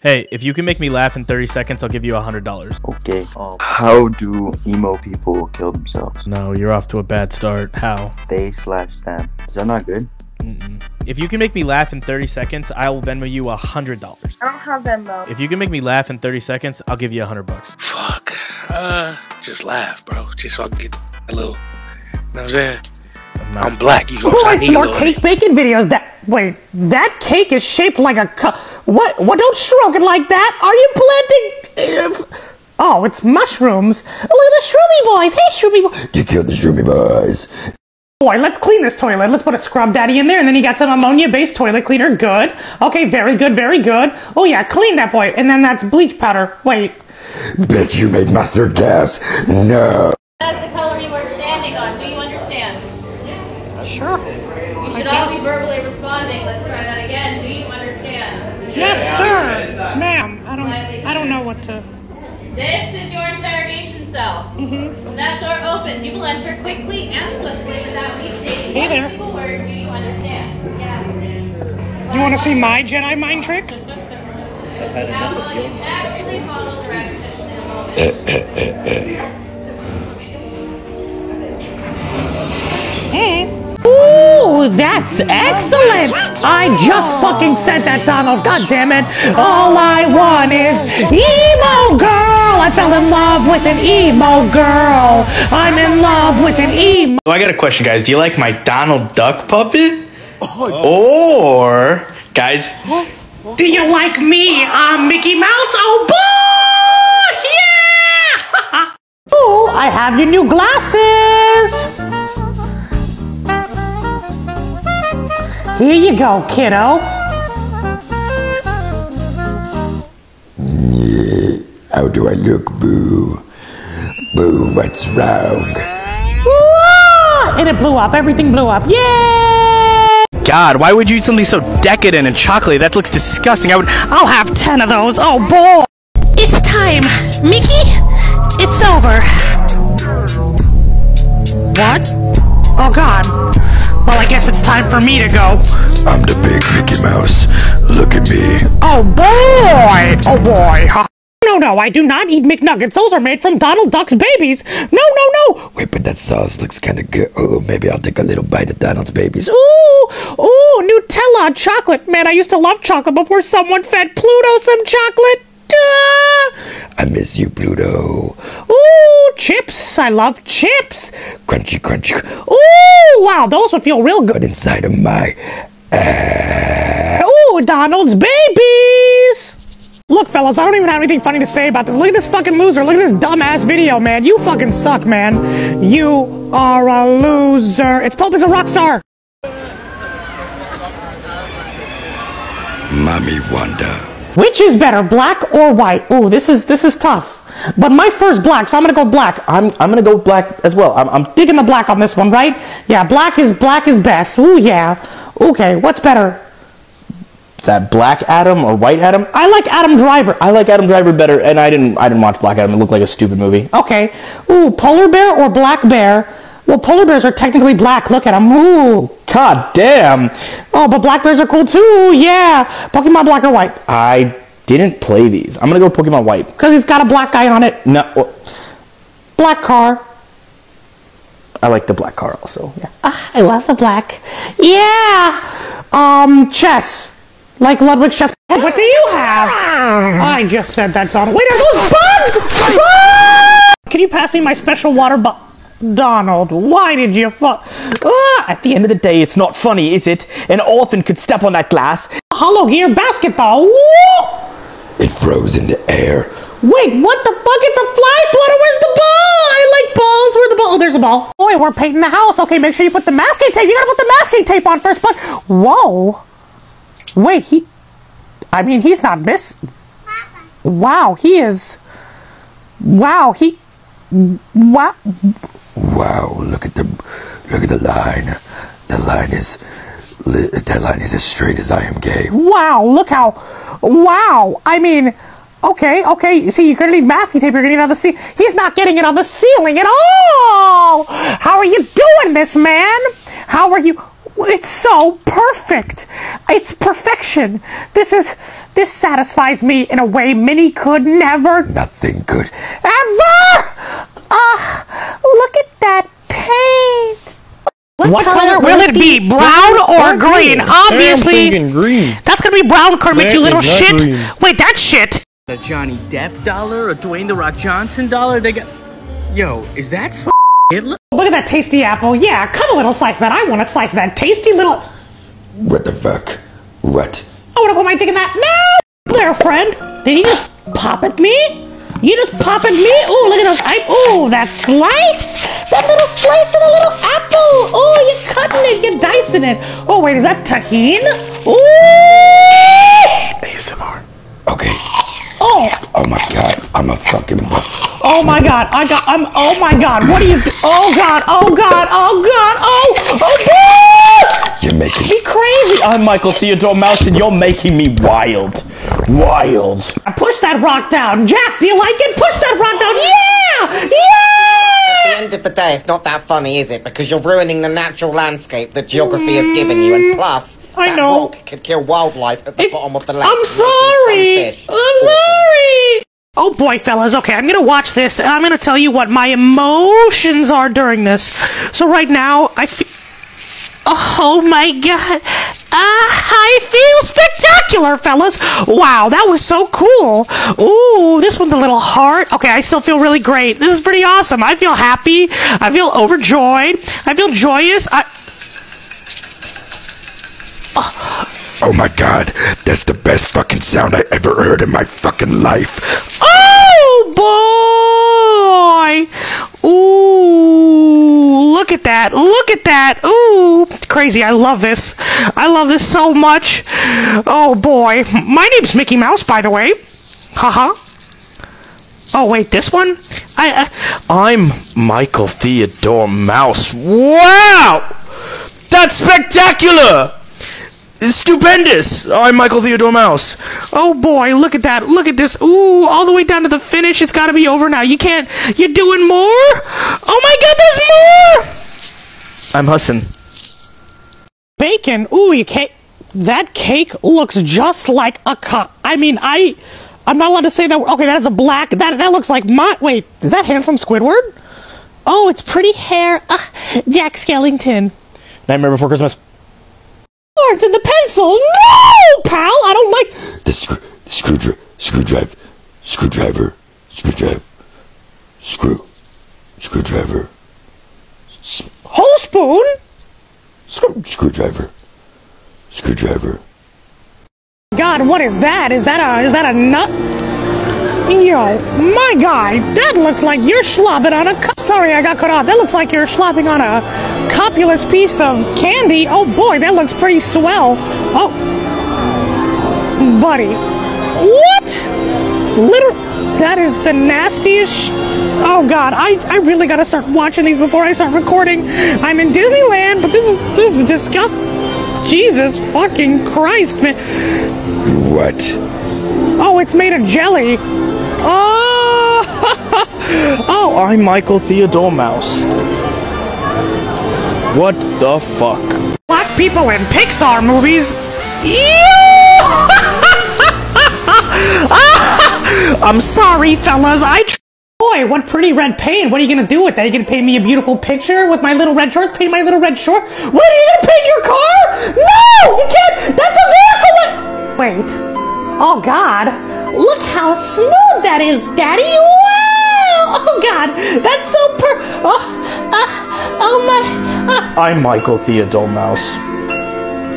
Hey, if you can make me laugh in 30 seconds, I'll give you $100. Okay. Um, how do emo people kill themselves? No, you're off to a bad start. How? They slash them. Is that not good? Mm-mm. If you can make me laugh in 30 seconds, I will Venmo you $100. I don't have Venmo. If you can make me laugh in 30 seconds, I'll give you 100 bucks. Fuck. Uh, just laugh, bro. Just so I can get a little. You know what I'm saying? I'm black. You know Ooh, I I'm saying? see I need more cake baking videos. That wait, that cake is shaped like a cup. What? What? Don't stroke it like that. Are you planting? uh, Oh, it's mushrooms. Look at the shroomy boys. Hey, shroomy boys. You killed the Shroomy Boys. Boy, let's clean this toilet. Let's put a scrub daddy in there, and then you got some ammonia-based toilet cleaner. Good. Okay, very good, very good. Oh yeah, clean that boy, and then that's bleach powder. Wait. Bitch, you made mustard gas. No. That's the color you are standing on. Do you understand? Sure. You should all be verbally responding. Let's try that again. Do you understand? Yes, sir, ma'am. I don't. I don't know what to. This is your interrogation cell. Mm-hmm. When that door opens, you will enter quickly and swiftly without me stating Hey one there. single word. Do you understand? Yeah. You want to see my Jedi mind trick? How will you actually follow directions in a moment? Ooh, that's excellent! I just fucking said that, Donald. God damn it! All I want is emo girl. I fell in love with an emo girl. I'm in love with an emo. So I got a question, guys. Do you like my Donald Duck puppet? Or, guys, Do you like me? I'm Mickey Mouse. Oh boy! Yeah! Ooh, I have your new glasses. Here you go, kiddo. How do I look, Boo? Boo, what's wrong? Ah! And it blew up. Everything blew up. Yay! God, why would you eat something so decadent and chocolatey? That looks disgusting. I would. I'll have ten of those. Oh boy! It's time, Mickey. It's over. What? Oh God. Well, I guess it's time for me to go. I'm the big Mickey Mouse. Look at me. Oh boy! Oh boy! No, no, I do not eat McNuggets. Those are made from Donald Duck's babies. No, no, no! Wait, but that sauce looks kind of good. Oh, maybe I'll take a little bite of Donald's babies. Ooh, ooh, Nutella chocolate. Man, I used to love chocolate before someone fed Pluto some chocolate. I miss you, Pluto. Ooh, chips. I love chips. Crunchy, crunchy. Ooh, wow, those would feel real good. Inside of my. Ooh, Donald's babies. Look, fellas, I don't even have anything funny to say about this. Look at this fucking loser. Look at this dumbass video, man. You fucking suck, man. You are a loser. It's Pope is a rock star. Mommy Wanda. Which is better, black or white? Ooh, this is this is tough. But my first black, so I'm gonna go black. I'm I'm gonna go black as well. I'm, I'm Digging the black on this one, right? Yeah, black is black is best. Ooh, yeah. Okay, what's better? is that Black Adam or White Adam? I like Adam Driver. I like Adam Driver better, and I didn't I didn't watch Black Adam. It looked like a stupid movie. Okay. Ooh, polar bear or black bear? Well, polar bears are technically black. Look at them. Ooh. God damn! Oh, but black bears are cool too. Yeah. Pokemon black or white? I didn't play these. I'm gonna go Pokemon White. Because he's got a black guy on it. No, Black car. I like the black car also. Yeah. Ah, I love the black. Yeah. Um, chess. Like Ludwig's chess. What do you have? I just said that, Donald. Wait, are those bugs? Ah! Can you pass me my special water bottle? Donald, why did you fuck? Ah! At the end of the day, it's not funny, is it? An orphan could step on that glass. Hollow gear basketball. Woo! It froze in the air. Wait, what the fuck? It's a fly swatter. Where's the ball? I like balls. Where's the ball? Oh, there's a ball. Boy, we're painting the house. Okay, make sure you put the masking tape. You gotta put the masking tape on first. But whoa, wait, he. I mean, he's not miss. Wow, he is. Wow, he. Wow. Wow, look at the look at the line. The line is that line is as straight as I am gay. Wow, look how. Wow, I mean. Okay, okay. See, you're gonna need masking tape. You're gonna need on the ceiling. He's not getting it on the ceiling at all. How are you doing this, man? How are you? It's so perfect. It's perfection. This is this satisfies me in a way Minnie could never, Nothing good. ever. Ah, look at that paint. What, color, will it be? Brown or, green? Obviously, green. that's gonna be brown, Kermit. That you little shit. green. Wait, that shit. a Johnny Depp dollar, a Dwayne the Rock Johnson dollar. They got. Yo, is that f- Hitler? Look at that tasty apple. Yeah, cut a little slice of that. I want to slice that tasty little. What the fuck? What? I want to put my dick in that. No! There, friend. Did he just pop at me? You just popping me? Ooh, look at those. I, ooh, that slice. That little slice of a little apple. Oh, you're cutting it. You're dicing it. Oh, wait, is that tahini? Ooh! ASMR. Okay. Oh, Oh my god. I'm a fucking. oh my God. I got, I'm, oh my God. What are you, oh God, oh God, oh God, oh, oh God! You're making. me crazy. I'm Michael Theodore Mouse, and you're making me wild. Wild. I push that rock down. Jack, do you like it? Push that rock down. Yeah! Yeah! At the end of the day, it's not that funny, is it? Because you're ruining the natural landscape that geography has given you, and plus, mm, I that know. rock could kill wildlife at the bottom of the lake. I'm sorry. I'm sorry. Oh boy, fellas. Okay, I'm gonna watch this, and I'm gonna tell you what my emotions are during this. So right now, I feel. Oh my god. Ah, I feel spectacular, fellas. Wow, that was so cool. Ooh, this one's a little hard. Okay, I still feel really great. This is pretty awesome. I feel happy. I feel overjoyed. I feel joyous. I. Oh my god, that's the best fucking sound I ever heard in my fucking life. Oh boy! Ooh, look at that! Look at that! Ooh, crazy! I love this. I love this so much. Oh boy! My name's Mickey Mouse, by the way. Haha. Oh wait, this one? I. Uh, I'm Michael Theodore Mouse. Wow! That's spectacular! Stupendous! I'm Michael Theodore Mouse. Oh boy, look at that. Look at this. Ooh, all the way down to the finish. It's gotta be over now. You can't. You're doing more? Oh my god, there's more! I'm Hussin. Bacon. Ooh, you can't. That cake looks just like a cup. I mean, I. I'm not allowed to say that. Okay, that's a black. That that looks like my. Wait, is that handsome Squidward? Oh, it's pretty hair. Ah, Jack Skellington. Nightmare Before Christmas. It's in the pencil. No, pal. I don't like. The screw, screwdriver, screwdriver, screwdriver, screwdriver, screw, screwdriver, Whole spoon. screw, screwdriver, screwdriver. God, what is that? Is that a is that a nut? Yo, my guy, that looks like you're slobbing on a cup. Sorry, I got cut off. That looks like you're slobbing on a copulous piece of candy. Oh boy, that looks pretty swell. Oh, buddy, what? Literally, that is the nastiest. oh God, I I really gotta start watching these before I start recording. I'm in Disneyland, but this is this is disgusting. Jesus fucking Christ, man. What? Oh, it's made of jelly. Oh! Oh, I'm Michael Theodore Mouse. What the fuck? Black people in Pixar movies. I'm sorry, fellas. I. Boy, what pretty red paint. What are you gonna do with that? You gonna paint me a beautiful picture with my little red shorts? Paint my little red short? What are you gonna paint your car? No! You can't! That's a vehicle! Wait. Oh, God. Look how smooth that is, Daddy. Wow! Oh, God. That's so per. Oh, uh, oh my. Uh, I'm Michael Theodore Mouse.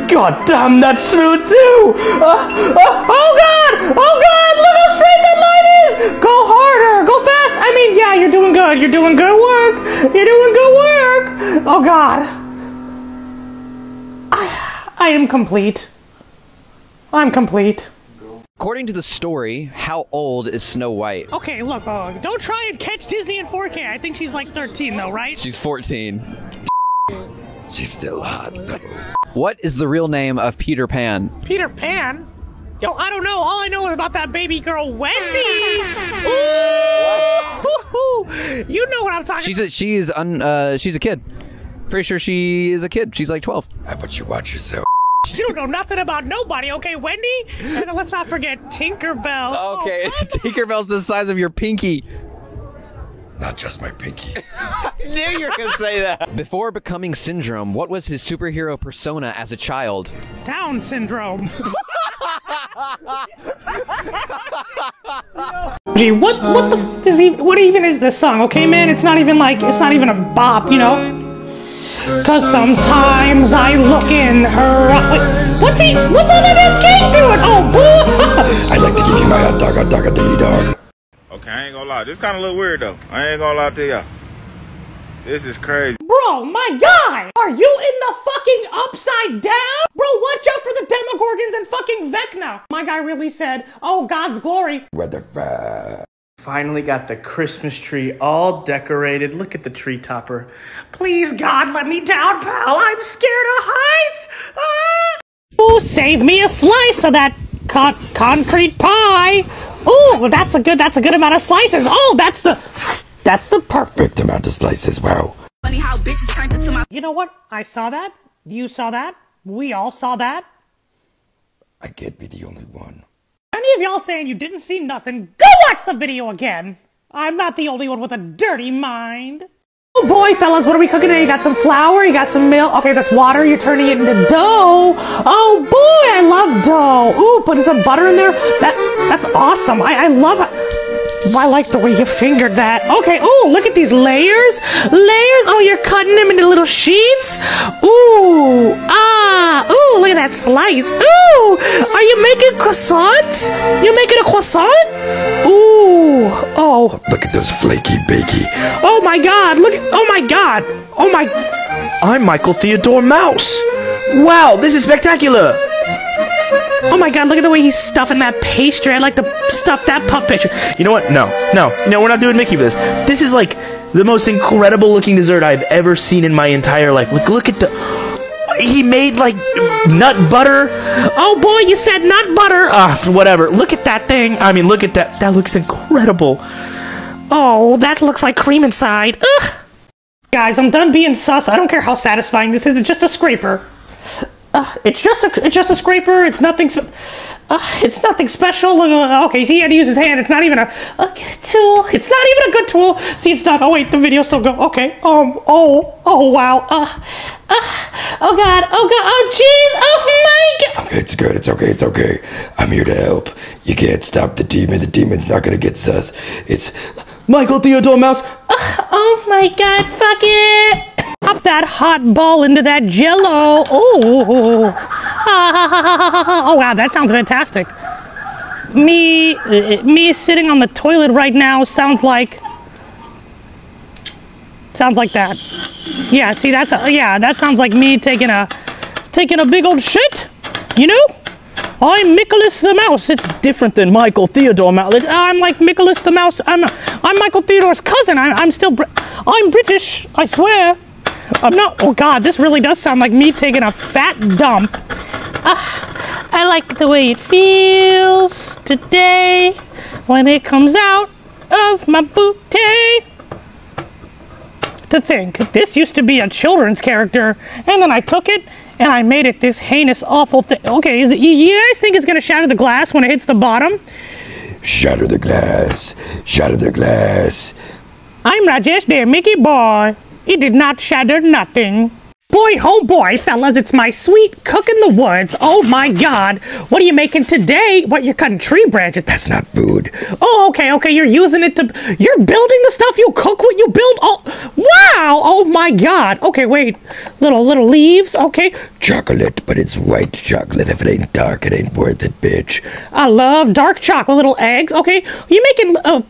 God damn, that's smooth too! Uh, uh, oh god! Oh god! Look how straight that line is! Go harder! Go fast! I mean, yeah, you're doing good. You're doing good work. You're doing good work. Oh god. I, I am complete. I'm complete. According to the story, how old is Snow White? Okay, look, uh, don't try and catch Disney in 4K. I think she's like 13 though, right? She's 14. She's still hot though. What is the real name of Peter Pan? Peter Pan? Yo, I don't know. All I know is about that baby girl, Wendy. Ooh, you know what I'm talking. She's a she's un uh she's a kid. Pretty sure she is a kid. She's like 12. How about you watch yourself? You don't know nothing about nobody, okay, Wendy? And let's not forget Tinkerbell. Oh, okay, Tinkerbell's the size of your pinky. Not just my pinky. I knew you were gonna say that. Before becoming Syndrome, what was his superhero persona as a child? Down syndrome. Gee, what what the f- is even what even is this song? Okay, man, it's not even like it's not even a bop, you know. Cause sometimes I look in her. eye- Wait, what's he? What's all that ass king doing? Oh, boy! I'd like to give you my uh, hot dog, hot dog, a diggity dog. Okay, I ain't gonna lie. This kind of look weird though. I ain't gonna lie to y'all. This is crazy. Bro, my guy! Are you in the fucking upside down? Bro, watch out for the Demogorgons and fucking Vecna! My guy really said, oh, God's glory. Weather fuck. Finally got the Christmas tree all decorated. Look at the tree topper. Please, God, let me down, pal. I'm scared of heights. Ah! Ooh, save me a slice of that Con- concrete pie. Ooh, that's a good. That's a good amount of slices. Oh, that's the. That's the perfect. Perfect amount of slices, wow. Funny how bitches turned into my. You know what? I saw that. You saw that. We all saw that. I can't be the only one. Any of y'all saying you didn't see nothing, go watch the video again. I'm not the only one with a dirty mind. Oh boy, fellas, what are we cooking today? You got some flour, you got some milk. Okay, that's water. You're turning it into dough. Oh boy, I love dough. Ooh, putting some butter in there. That that's awesome. I, I love it. I like the way you fingered that. Okay, oh, look at these layers. Layers. Oh, you're cutting them into little sheets. Ooh, ah, ooh, look at that slice. Ooh, are you making croissants? You're making a croissant? Ooh, oh, Look at those flaky bakey. oh my God, look at, oh my God, oh my, I'm Michael Theodore Mouse. Wow, this is spectacular. Oh my God, look at the way he's stuffing that pastry. I'd like to stuff that puff pastry. You know what? No, no, no, we're not doing Mickey for this. This is like the most incredible looking dessert I've ever seen in my entire life. Look, look at the. He made like nut butter. Oh boy, you said nut butter. Ah, whatever. Look at that thing. I mean, look at that. That looks incredible. Oh, that looks like cream inside. Ugh. Guys, I'm done being sus. I don't care how satisfying this is. It's just a scraper. Uh, it's just a it's just a scraper. It's nothing. Uh, it's nothing special. Uh, okay, he had to use his hand. It's not even a, a tool. It's not even a good tool. See, it's not. Oh wait, the video still go. Okay. Um. Oh. Oh wow. Uh. Uh. Oh god. Oh god. Oh jeez. Oh my god. Okay, it's good. It's okay. It's okay. I'm here to help. You can't stop the demon. The demon's not gonna get sus. It's Michael Theodore Mouse. Oh my god. Fuck it. Pop that hot ball into that jello. Oh. Oh wow, that sounds fantastic. Me, uh, me sitting on the toilet right now sounds like. Sounds like that. Yeah, see, that's a, yeah, that sounds like me taking a, taking a big old shit. You know, I'm Nicholas the Mouse. It's Different than Michael Theodore Mouse. I'm like Nicholas the Mouse. I'm, I'm Michael Theodore's cousin. I'm, I'm still, Br- I'm British. I swear. I'm not. Oh God, this really does sound like me taking a fat dump. Ah, I like the way it feels today when it comes out of my booty. To think, this used to be a children's character, and then I took it and I made it this heinous, awful thing. Okay, is it, you, guys think it's gonna shatter the glass when it hits the bottom? shatter the glass. Shatter the glass. I'm Rajesh there, Mickey boy. It did not shatter nothing. Boy, oh boy, fellas, it's my sweet cook in the woods. Oh my god. What are you making today? What, you're cutting tree branches? That's not food. Oh, okay, okay, you're using it to. You're building the stuff you cook what you build? Oh, wow! Oh my god. Okay, wait. Little, little leaves, okay. Chocolate, but it's white chocolate. If it ain't dark, it ain't worth it, bitch. I love dark chocolate, little eggs. Okay, you making uh,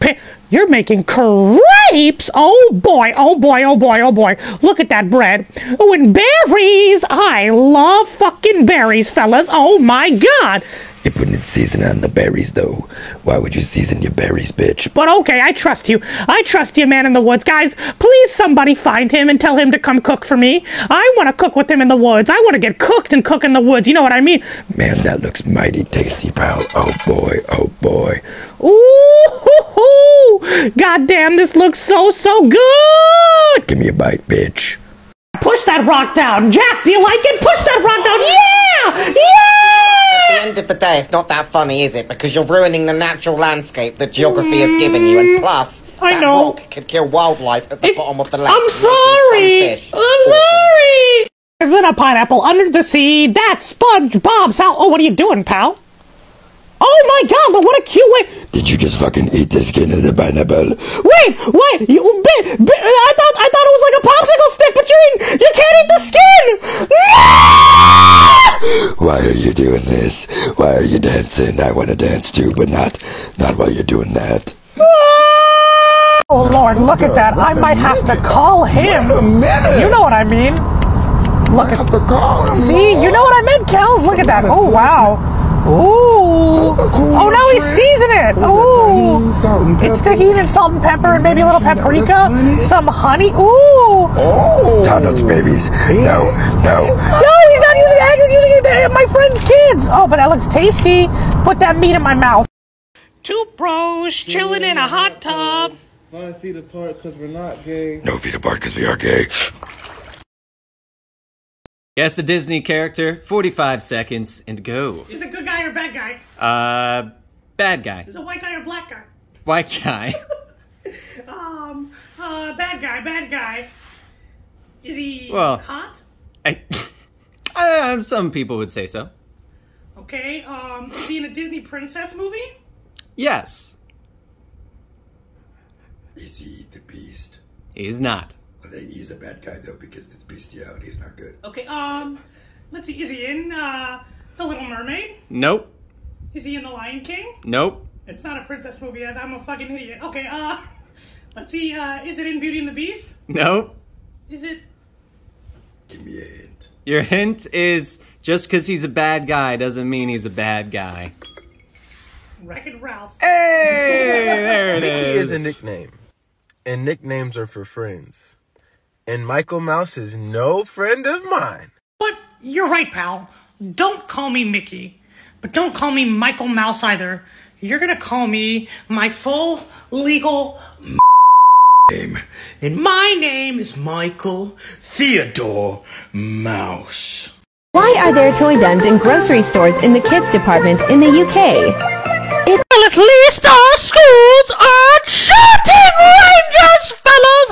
you're making crepes. Oh boy, oh boy, oh boy, oh boy. Look at that bread. Oh, and berries. I love fucking berries, fellas. Oh my god. You're putting its season on the berries, though. Why would you season your berries, bitch? But okay, I trust you. I trust you, man in the woods. Guys, please somebody find him and tell him to come cook for me. I want to cook with him in the woods. I want to get cooked and cook in the woods. You know what I mean? Man, that looks mighty tasty, pal. Oh boy, oh boy. Ooh, hoo, hoo. God damn, this looks so, so good. Give me a bite, bitch. Push that rock down. Jack, do you like it? Push that rock down. Yeah! Yeah! At the end of the day, it's not that funny, is it? Because you're ruining the natural landscape that geography has given you, and plus, mm, I that know. rock could kill wildlife at the bottom of the lake. I'm sorry. I'm sorry. There's in a pineapple under the sea. That's SpongeBob's house. Oh, what are you doing, pal? Oh my God! Look, what a cute way. Did you just fucking eat the skin of the pineapple? Wait, wait. You, I thought I thought it was like a popsicle stick, but you're. You can't eat the skin. No! Why are you doing this? Why are you dancing? I want to dance too, but not, not while you're doing that. Ah! Oh Lord, look at that! I might have to call him. You know what I mean? Look at the call. See, you know what I meant, Kels. Look at that. Oh wow. Ooh. Oh, now he's seasoning it. Ooh. It's tahini and salt and pepper and maybe a little paprika, some honey. Ooh. Oh. Donuts, babies. No, no. No, he's not using eggs. He's using it, my friend's kids. Oh, but that looks tasty. put that meat in my mouth. Two bros chilling in a hot tub. Five feet apart because we're not gay. No feet apart because we are gay. Guess the Disney character. 45 seconds and go. Is it good guy or bad guy? Uh, bad guy. Is it white guy or black guy? White guy. Um, uh, bad guy, bad guy. Is he Well- hot? I, uh, some people would say so. Okay, um, is he in a Disney princess movie? Yes, Is he the beast? He is not. Well, then he's a bad guy though because it's bestiality. He's not good. Okay, um, let's see, is he in, uh, The Little Mermaid? Nope. Is he in The Lion King? Nope. It's not a princess movie, as I'm a fucking idiot. Okay, uh, let's see, uh, is it in Beauty and the Beast? Nope. Is it, Give me a hint. Your hint is just because he's a bad guy doesn't mean he's a bad guy. Wreck-It Ralph? Hey, there it Mickey is. is a nickname, and nicknames are for friends. And Michael Mouse is no friend of mine. But you're right, pal. Don't call me Mickey. But don't call me Michael Mouse either. You're gonna call me my full legal name. And my name is Michael Theodore Mouse. Why are there toy guns in grocery stores in the kids department in the UK? It Well, at least our schools are shooting rangers, fellas!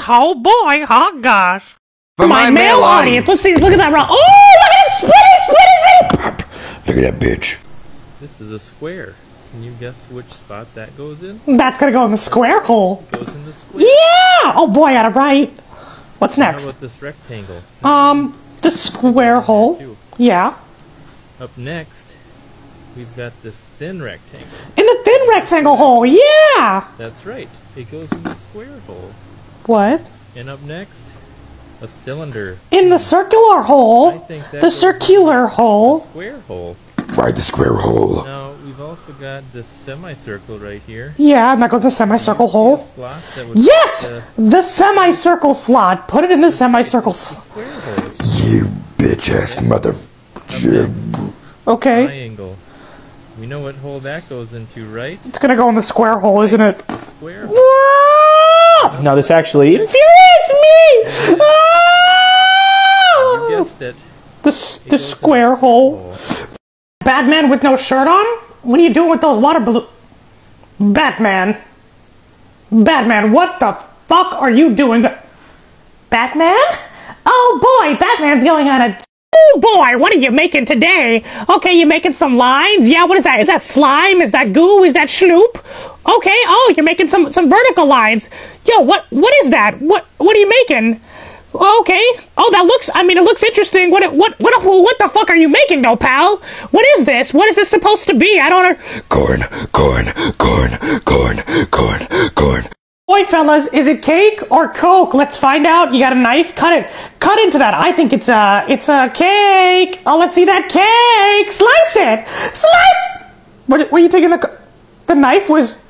Oh boy, oh gosh. For my male audience. Let's see, look at that rock. Oh, look at it spinning, spinning, spinning! Look at that bitch. This is a square. Can you guess which spot that goes in? That's gonna go in the square hole. Goes in the square. Yeah! Oh boy, out of it right. What's How next? about this rectangle? Um, the square hole. Yeah. Up next, we've got this thin rectangle. In the thin rectangle hole, yeah! That's right. It goes in the square hole. What? And up next, a cylinder. In the circular hole. think that The goes circular hole. Square hole. Why the square hole? Now, we've also got this semicircle right here. Yeah, and that goes in the semicircle hole. Slot Yes! fit The semicircle slot. Put it in the semicircle slot. square hole. You bitch ass mother. Okay. Triangle. We know what hole that goes into, right? It's gonna go in the square hole, isn't it? Square Ah! No, this actually Infuriates me! You Ah! guessed it. The, the square hole. Batman with no shirt on? What are you doing with those water balloons? Batman. Batman, what the fuck are you doing? Batman? Oh boy, Batman's going on a. Oh boy, what are you making today? Okay, you're making some lines? Yeah, what is that? Is that slime? Is that goo? Is that schnoop? Okay, oh, you're making some some vertical lines. Yo, what what is that? What what are you making? Okay. Oh, that looks. I mean, it looks interesting. What? What? What? What the fuck are you making, though, pal? What is this? What is this supposed to be? I don't. know. Corn, corn, corn, corn, corn, corn. Boy, fellas, is it cake or Coke? Let's find out. You got a knife? Cut it. Cut into that. I think it's a. It's a cake. Oh, let's see that cake. Slice it. Slice. What? Were you taking the? co- The knife was.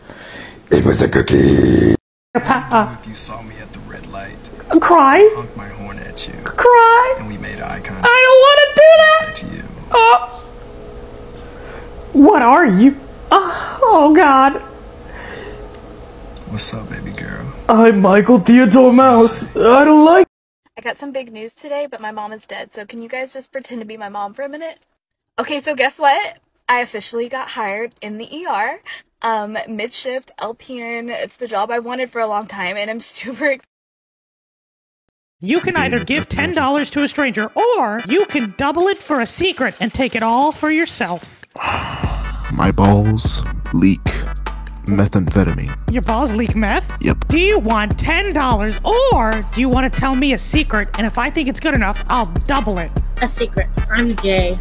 It was a cookie. Uh, If you saw me at the red light, cry. honk my horn at you, Cry. and we made eye contact. I don't want to do that. I said to you, Oh. What are you? Oh, oh God. "What's up, baby girl?" I'm Michael Theodore Mouse. I don't like. I got some big news today, but my mom is dead, so can you guys just pretend to be my mom for a minute? Okay, so guess what? I officially got hired in the ER. Um, mid shift, LPN. It's the job I wanted for a long time, and I'm super excited. You can either give $10 to a stranger or you can double it for a secret and take it all for yourself. My balls leak methamphetamine. Your balls leak meth? Yep. Do you want $10 or do you want to tell me a secret and if I think it's good enough, I'll double it? A secret. I'm gay.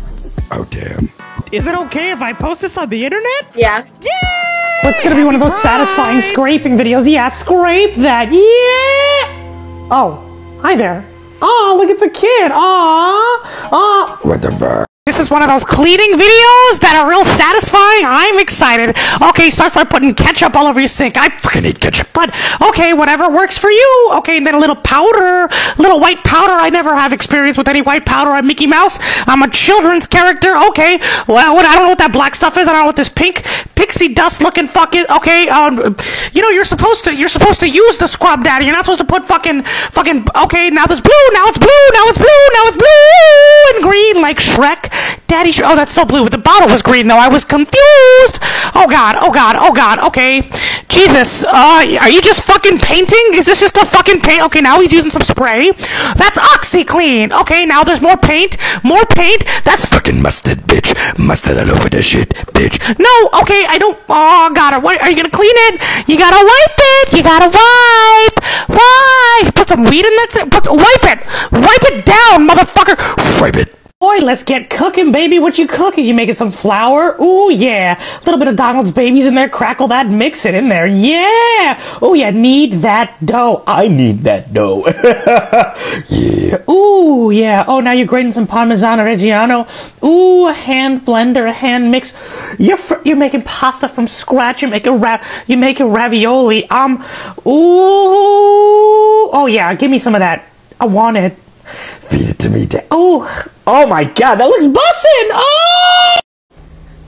Oh damn. Is it okay if I post this on the internet? Yeah. Yeah! It's gonna be one of those satisfying scraping videos. Yeah, scrape that. Yeah! Oh, hi there. Oh, look, it's a kid. Aw. Aw. What the fuck? Is one of those cleaning videos that are real satisfying. I'm excited. Okay, start by putting ketchup all over your sink. I fucking hate ketchup. But, okay, whatever works for you. Okay, and then a little powder, little white powder. I never have experience with any white powder. I'm Mickey Mouse. I'm a children's character. Okay, well, what, I don't know what that black stuff is. I don't know what this pink pixie dust looking fucking. Okay, um, you know, you're supposed to, you're supposed to use the scrub daddy. You're not supposed to put fucking, fucking, okay, now there's blue, now it's blue, now it's blue, now it's blue and green like Shrek. Daddy, oh, that's still blue, but the bottle was green though. I was confused. Oh god, oh god, oh god, okay. Jesus, uh, are you just fucking painting? Is this just a fucking paint? Okay, now he's using some spray. That's OxiClean. Okay, now there's more paint, more paint. That's Fucking mustard, bitch. Mustard all over the shit, bitch. no, okay, I don't. Oh, God, are you gonna clean it? You gotta wipe it. You gotta wipe, wipe. Put some weed in that. Put wipe it, wipe it down, motherfucker. Wipe it. Boy, let's get cooking, baby. What you cooking? You making some flour? Ooh, yeah. A little bit of Donald's babies in there. Crackle that, mix it in there. Yeah. Oh, yeah. Need that dough. I need that dough. yeah. Ooh, yeah. Oh, now you're grating some Parmesan Reggiano. Ooh, a hand blender, a hand mix. You're you're making pasta from scratch. You're making ra- you're making ravioli. Um. Ooh. Oh yeah. Give me some of that. I want it. Feed it to me, Dad. Oh, oh my God, that looks bussin'! Oh!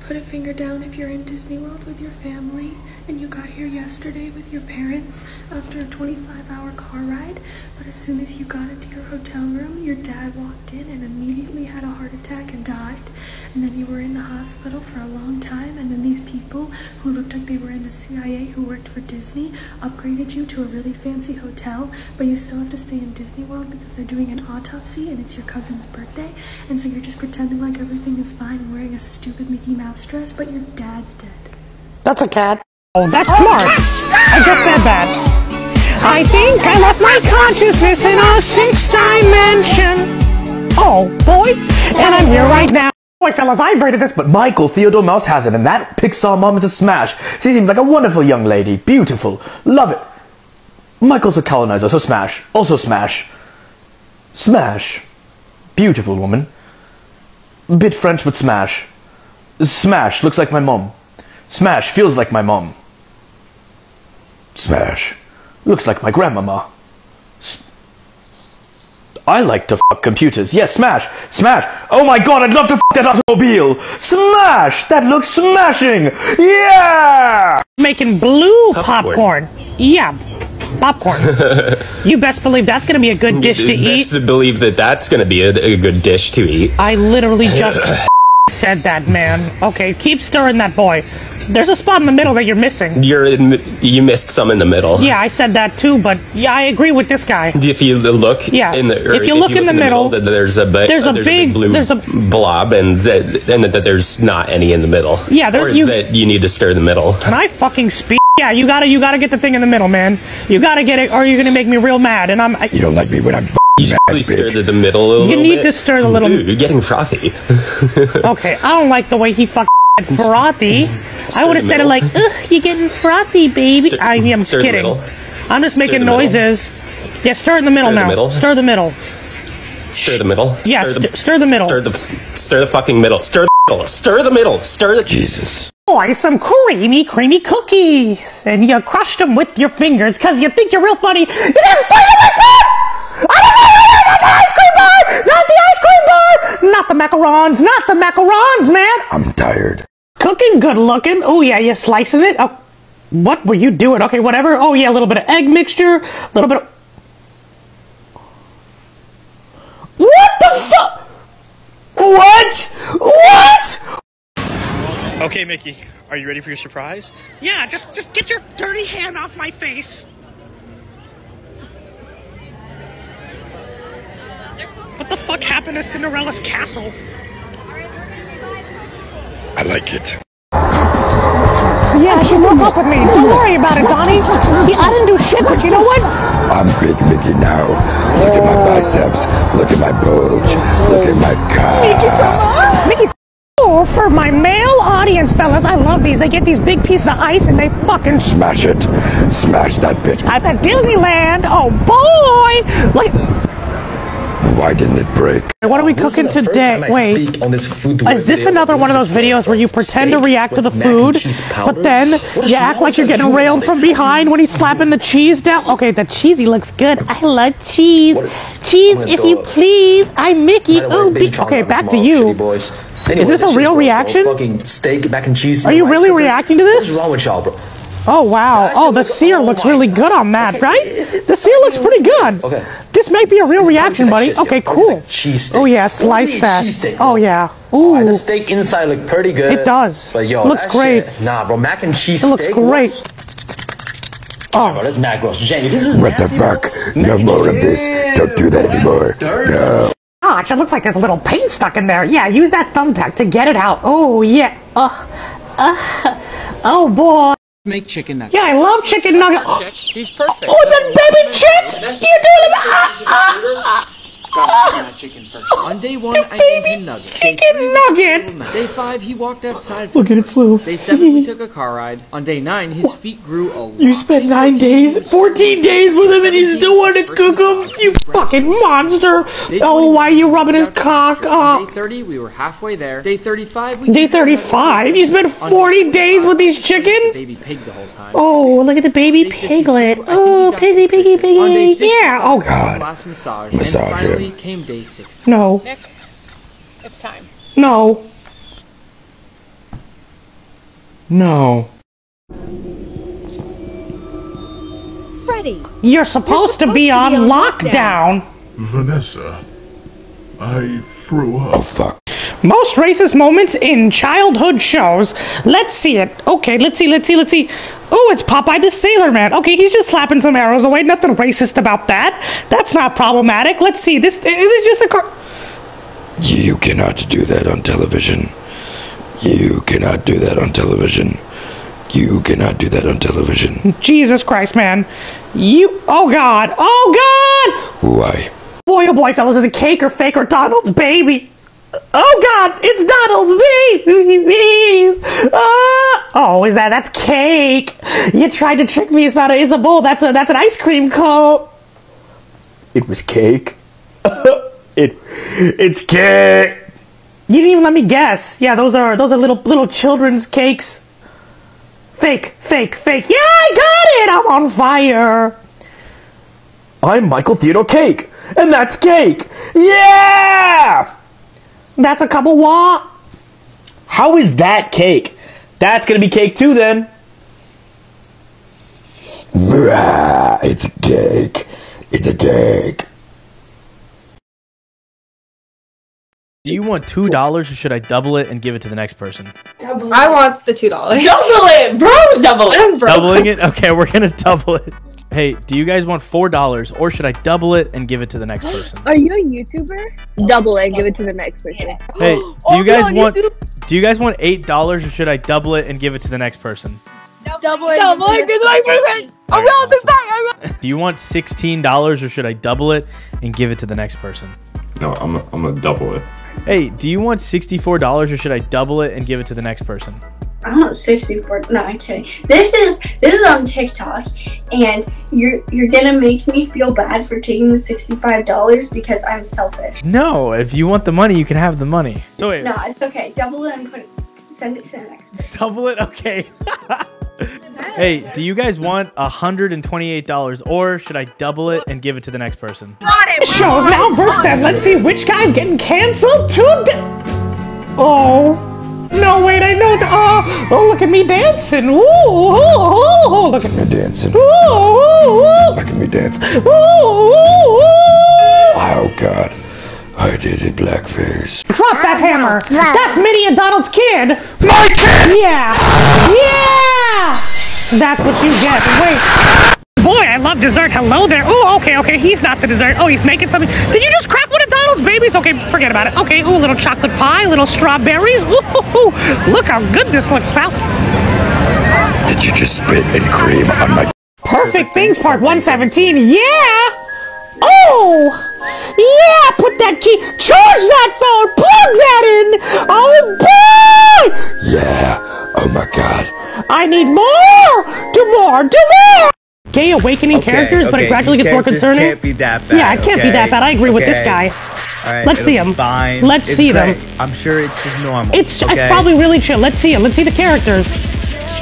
Put a finger down if you're in Disney World with your family and you got here yesterday with your parents after a 25 hour car ride, but as soon as you got into your hotel room, your dad walked in and immediately had a heart attack and died. And then you were in the hospital for a long time, and then these people who looked like they were in the CIA who worked for Disney upgraded you to a really fancy hotel, but you still have to stay in Disney World because they're doing an autopsy and it's your cousin's birthday, and so you're just pretending like everything is fine and wearing a stupid Mickey Mouse dress, but your dad's dead. That's a cat. Oh, that's oh, smart. I just said that. I think I left my consciousness in a sixth dimension. Oh, boy. And I'm here right now. Boy, fellas, I rated this, But Michael Theodore Mouse has it, and that Pixar mom is a smash. She seems like a wonderful young lady. Beautiful. Love it. Michael's a colonizer, so smash. Also smash. Smash. Beautiful woman. Bit French, but smash. Smash. Looks like my mom. Smash. Feels like my mom. Smash. Looks like my grandmama. S- I like to fuck computers. Yes, smash. Smash. Oh my god, I'd love to fuck that automobile. Smash. That looks smashing. Yeah. making blue popcorn. Yeah, popcorn. you best believe that's gonna be a good dish to eat. Best believe that that's going to be a, a good dish to eat. I literally just said that, man. Okay, keep stirring that boy. There's a spot in the middle that you're missing. You're in, you missed some in the middle. Yeah, I said that too, but yeah, I agree with this guy. If you look, Yeah, in the, or if you look in the middle, that there's a big, there's a there's big- blue there's a- blob, and that and that there's not any in the middle. Yeah, there- or you- that you need to stir the middle. Can I fucking speak? Yeah, you gotta, you gotta get the thing in the middle, man. You gotta get it, or you're gonna make me real mad. And I'm, I, You don't like me when I'm You should probably stir the, the middle a You little need bit. to stir the little- Ooh, you're getting frothy. okay, I don't like the way he fucking said frothy. I would have said it like, ugh, you're getting frothy, baby. Stir- I am stir kidding. middle. I'm just Stir making middle. noises. Yeah, stir in the middle Stir the now. middle. Stir the middle. Stir the middle. Yeah, stir the, stir the middle. Stir the stir the fucking middle. Stir the middle. Stir the middle. Stir the Jesus. Boy, some creamy, creamy cookies. And you crushed them with your fingers because you think you're real funny. You didn't stick in my foot! I don't know, not the ice cream bar! Not the ice cream bar! Not the macarons! Not the macarons, man! I'm tired. Cooking good looking. Oh, yeah, you're slicing it. Oh, what were you doing? Okay, whatever. Oh, yeah, a little bit of egg mixture. A little bit of. What the fuck? What? What? Okay, Mickey, are you ready for your surprise? Yeah, just just get your dirty hand off my face. What the fuck happened to Cinderella's castle? I like it. Yeah, she broke up with me. Don't worry about it, Donnie. Yeah, I didn't do shit, but you know what? I'm Big Mickey now. Look at my biceps. Look at my bulge. Look at my cock. Mickey Sama. Mickey Oh, for my male audience, fellas, I love these. They get these big pieces of ice and they fucking Smash it. Smash that bitch. I'm at Disneyland. Oh boy! Like Why didn't it break? What are we cooking today? Wait, on this food is this another one of those videos where you pretend to react to the food, but then you act like you're getting railed from behind when he's slapping the cheese down? Okay, the cheesy looks good. I love cheese. Cheese, if you please. I'm Mickey. Oh, be- okay, back to you. Is this a real reaction? Fucking steak, mac and cheese. Are you really reacting to this? What's wrong with y'all, bro? Oh wow! Oh, the sear looks really good on that, right? The sear looks pretty good. Okay. This might be a real reaction, buddy. shit, Okay, yo. cool. Cheese steak. Oh yeah, slice that. Cheesesteak, Oh yeah. Ooh. The steak inside look pretty good. It does. But yo, Looks that great. shit- nah, bro, mac and cheese. It looks steak, great. Oh, bro, that's mad gross. Jenny, this is What the fuck? No more of this. Don't do that anymore. No. Gosh, it looks like there's a little paint stuck in there. Yeah, use that thumbtack to get it out. Oh yeah. Uh, uh, oh boy. Make chicken nuggets. Yeah, I love chicken nuggets. Oh, He's perfect. Oh, it's a baby chick. You doing it? Ah, ah, ah. Ah. chicken first. On day one, I named him Nugget. chicken Day three, nugget. took. Day five, he walked outside. Look at its little Day seven, he took a car ride. On day nine, his feet grew a lot. You spent nine days, 14 days with him, and you still want to cook him? You fucking monster! Oh, why are you rubbing his cock On up? day 30, we were halfway there. Day 35, we Day 35? You spent 40 days with these chickens? baby pig the whole time. Oh, look at the baby piglet. Oh, piggy, piggy, piggy. Yeah. Oh, God. Last massage. Massage and finally came day 60. No. Nick, it's time. No. No. Freddy. You're supposed to be on lockdown. Vanessa, I threw up. Oh fuck. Most racist moments in childhood shows. Let's see it. Okay, let's see, let's see, let's see. Oh, it's Popeye the Sailor Man. Okay, he's just slapping some arrows away. Nothing racist about that. That's not problematic. Let's see. This, this is just a car. You cannot do that on television. You cannot do that on television. You cannot do that on television. Jesus Christ, man. You. Oh, God. Oh, God. Why? Boy, oh boy, fellas, is it cake or fake or Donald's baby? Oh God, it's Donald's baby! Ah! Oh, is that? That's cake. You tried to trick me. It's not a. It's a bowl. That's a. That's an ice cream cone. It was cake. it, it's cake. You didn't even let me guess. Yeah, those are those are little little children's cakes. Fake, fake, fake. Yeah, I got it. I'm on fire. I'm Michael Theodore Cake, and that's cake. Yeah. That's a couple wa. How is that cake? That's gonna be cake too then. Brah, it's a cake. It's a cake. Do you want two dollars, or should I double it and give it to the next person? I want the two dollars. Double it, bro. Double it, bro. Doubling it? Okay, we're gonna double it. Hey, do you guys want four dollars, or should I double it and give it to the next person? Are you a YouTuber? Double it and give it to the next person. Hey, do you oh, guys want? Do you guys want eight dollars, or should I double it and give it to the next person? Double it. Double it. Good like person. Around the back. Do you want sixteen dollars, or should I double it and give it to the next person? No, I'm I'm gonna double it. Hey, do you want sixty-four dollars, or should I double it and give it to the next person? I want 64. No, I'm kidding. This is this is on TikTok, and you're you're gonna make me feel bad for taking the $65 because I'm selfish. No, if you want the money, you can have the money. So wait, No, it's okay. Double it and put it. Send it to the next person. double it. Okay. hey, do you guys want hundred and twenty-eight dollars, or should I double it and give it to the next person? It Shows now versus them. Let's see which guy's getting canceled today. Oh. No, wait, I know. The, oh, oh, look at me dancing. Ooh, ooh, ooh, ooh, look at me. Me dancing. Ooh, ooh, ooh. Look at me dancing. Ooh, ooh, ooh. Oh God. I did it blackface. Drop that hammer. That's Minnie and Donald's kid. My kid. Yeah. Yeah. That's what you get. Wait. Boy, I love dessert. Hello there. Oh, okay, okay. He's not the dessert. Oh, he's making something. Did you just crack one of Donald's babies? Okay, forget about it. Okay, ooh, little chocolate pie, little strawberries. Ooh, ooh, ooh. look how good this looks, pal. Did you just spit and cream on my? Perfect things, part 117. Yeah. Oh. Yeah, put that key. Charge that phone. Plug that in. Oh boy. Yeah. Oh my God. I need more. Do more. Do more. Gay awakening Okay, characters, but it gradually gets more concerning. Can't be that bad. Yeah, it can't be that bad. I agree with this guy. All right, Let's see it'll him. Fine. Let's It's see great. them. I'm sure it's just normal. It's okay? it's probably really chill. Let's see him. Let's see the characters.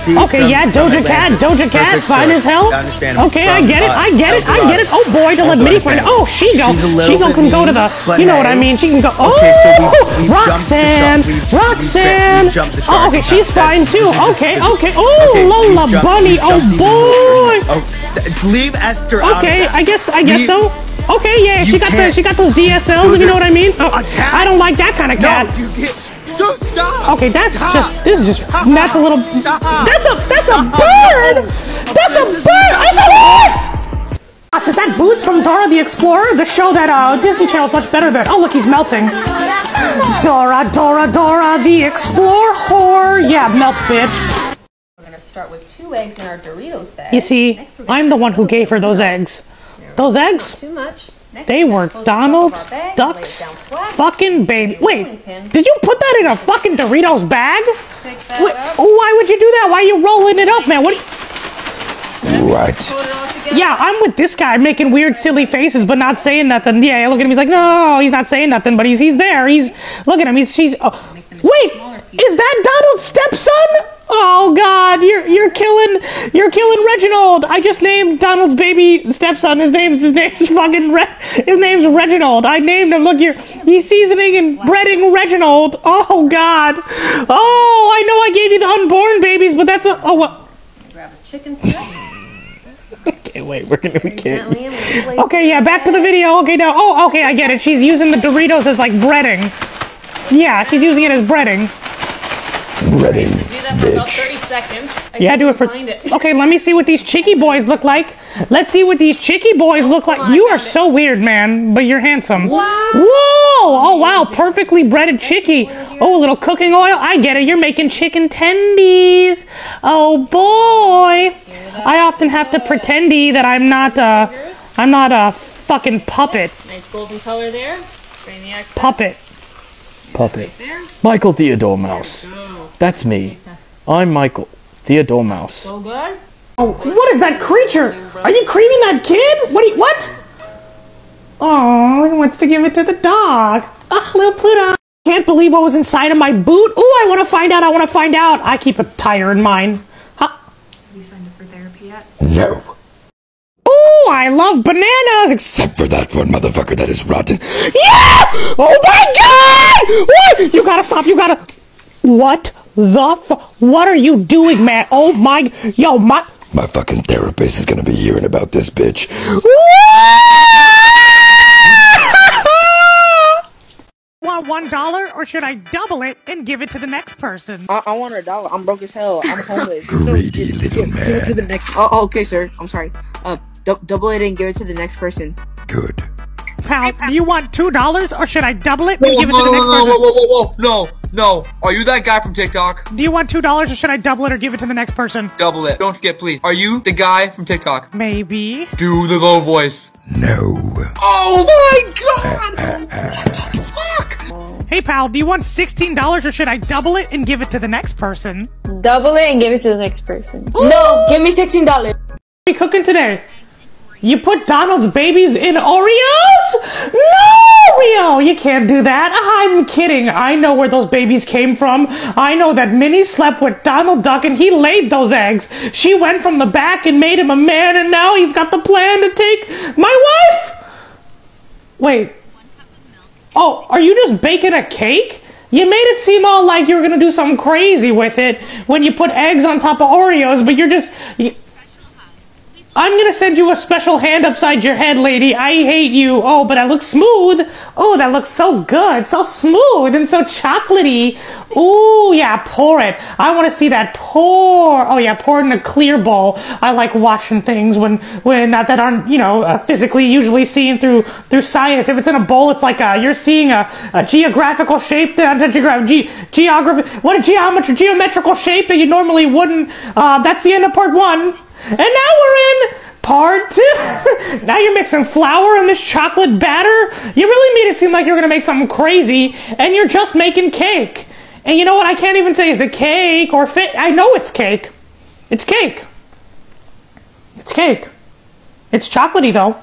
See, okay, yeah, Doja Cat, Doja Cat, fine as hell. Understandable. Okay, I get it, I get it, I get it. Oh boy, to let Also mini friend. Oh, she go. She's a little She go can go to the. You know what I mean? She can go. Oh, oh, oh, Okay, so we've- we've jumped the Roxanne, shark. We've- we've- Roxanne. the Oh, okay, she's fine too. Okay, okay. Oh, Lola Bunny. Oh boy. Oh, leave Esther Okay. I guess I guess so. Okay, yeah, she got the she got those DSLs, if you know what I mean. Oh, I don't like that kind of cat. No, you can't. Just stop. Okay, that's Stop. just this is just that's a little Stop. that's a that's a bird. That's a bird. That's a horse. Gosh, is that Boots from Dora the Explorer? The show that uh, Disney Channel is much better than. Oh, look, he's melting. Dora, Dora, Dora the Explorer. Yeah, melt, bitch. We're gonna start with two eggs in our Doritos bag. You see, I'm the one who gave her those eggs. Those eggs, Too much. Next, they were close Donald of our bag, lay it Duck's fucking baby. Wait, did you put that in a fucking Doritos bag? Wait, oh, why would you do that? Why are you rolling it up, man? What? Right. Put it. Yeah, I'm with this guy making weird, silly faces, but not saying nothing. Yeah, look at him. He's like, no, he's not saying nothing, but he's he's there. He's look at him. He's she's. Oh, wait, is that Donald's stepson? Oh God, you're you're killing you're killing Reginald. I just named Donald's baby stepson. His name's his name's fucking Re- his name's Reginald. I named him. Look, you're he's seasoning and breading Reginald. Oh God. Oh, I know I gave you the unborn babies, but that's a oh what. Grab a chicken strip. Okay, wait, we're gonna we can't. Gently, I'm gonna place Okay, yeah, back to the video. Okay, now, oh, okay, I get it. She's using the Doritos as like breading. Yeah, she's using it as breading. Ready, Do that for about 30 seconds. I Yeah, do it for. find it. Okay, let me see what these chicky boys look like. Let's see what these chicky boys look like. You are so weird, man, but you're handsome. Whoa! Oh wow, perfectly breaded chicky. Oh, a little cooking oil. I get it. You're making chicken tendies. Oh boy. I often have to pretendy that I'm not uh I'm not a fucking puppet. Nice golden color there. Bring the excess Puppet. Puppet. there. Michael Theodore Mouse. That's me. I'm Michael Theodore Mouse. So good. Oh, what is that creature? Are you creaming that kid? What? Do you, what? Oh, he wants to give it to the dog. Ugh, little Pluto. Can't believe what was inside of my boot. Ooh, I want to find out. I want to find out. I keep a tire in mine. Huh? Have you signed up for therapy yet? No. Ooh, I love bananas. Except for that one motherfucker that is rotten. yeah! Oh my God! What? You gotta stop. You gotta. What the? F- what are you doing, man? Oh my. Yo, my. My fucking therapist is gonna be hearing about this bitch. Want one dollar, or should I double it and give it to the next person? I, I want a dollar. I'm broke as hell. I'm homeless. Greedy little Give it to the next. Oh, okay, sir. I'm sorry. Uh, dou- double it and give it to the next person. Good. Pal, do you want two dollars, or should I double it Whoa, and give it no, to the next no, person? whoa, whoa, whoa, whoa, no, no. Are you that guy from TikTok? Do you want two dollars, or should I double it or give it to the next person? Double it. Don't skip, please. Are you the guy from TikTok? Maybe. Do the low voice. No. Oh my god! Hey, pal, do you want sixteen dollars, or should I double it and give it to the next person? Double it and give it to the next person. No, give me sixteen dollars. What are you cooking today? You put Donald's babies in Oreos? No, Rio, you can't do that. I'm kidding. I know where those babies came from. I know that Minnie slept with Donald Duck and he laid those eggs. She went from the back and made him a man, and now he's got the plan to take my wife. Wait. Oh, are you just baking a cake? You made it seem all like you were gonna do something crazy with it when you put eggs on top of Oreos, but you're just. You, I'm gonna send you a special hand upside your head, lady. I hate you. Oh, but that looks smooth. Oh, that looks so good. So smooth and so chocolatey. Ooh, yeah, pour it. I want to see that pour. Oh, yeah, pour it in a clear bowl. I like watching things when, when not that aren't, you know, uh, physically usually seen through, through science. If it's in a bowl, it's like uh you're seeing a, a geographical shape, that, uh, geogra- ge- geography, what a geometry, geometrical shape that you normally wouldn't. Uh, that's the end of part one. And now we're in part two. now you're mixing flour in this chocolate batter. You really made it seem like you're gonna make something crazy, and you're just making cake. And you know what? I can't even say is it cake or fit. I know it's cake. It's cake. It's cake. It's chocolatey though.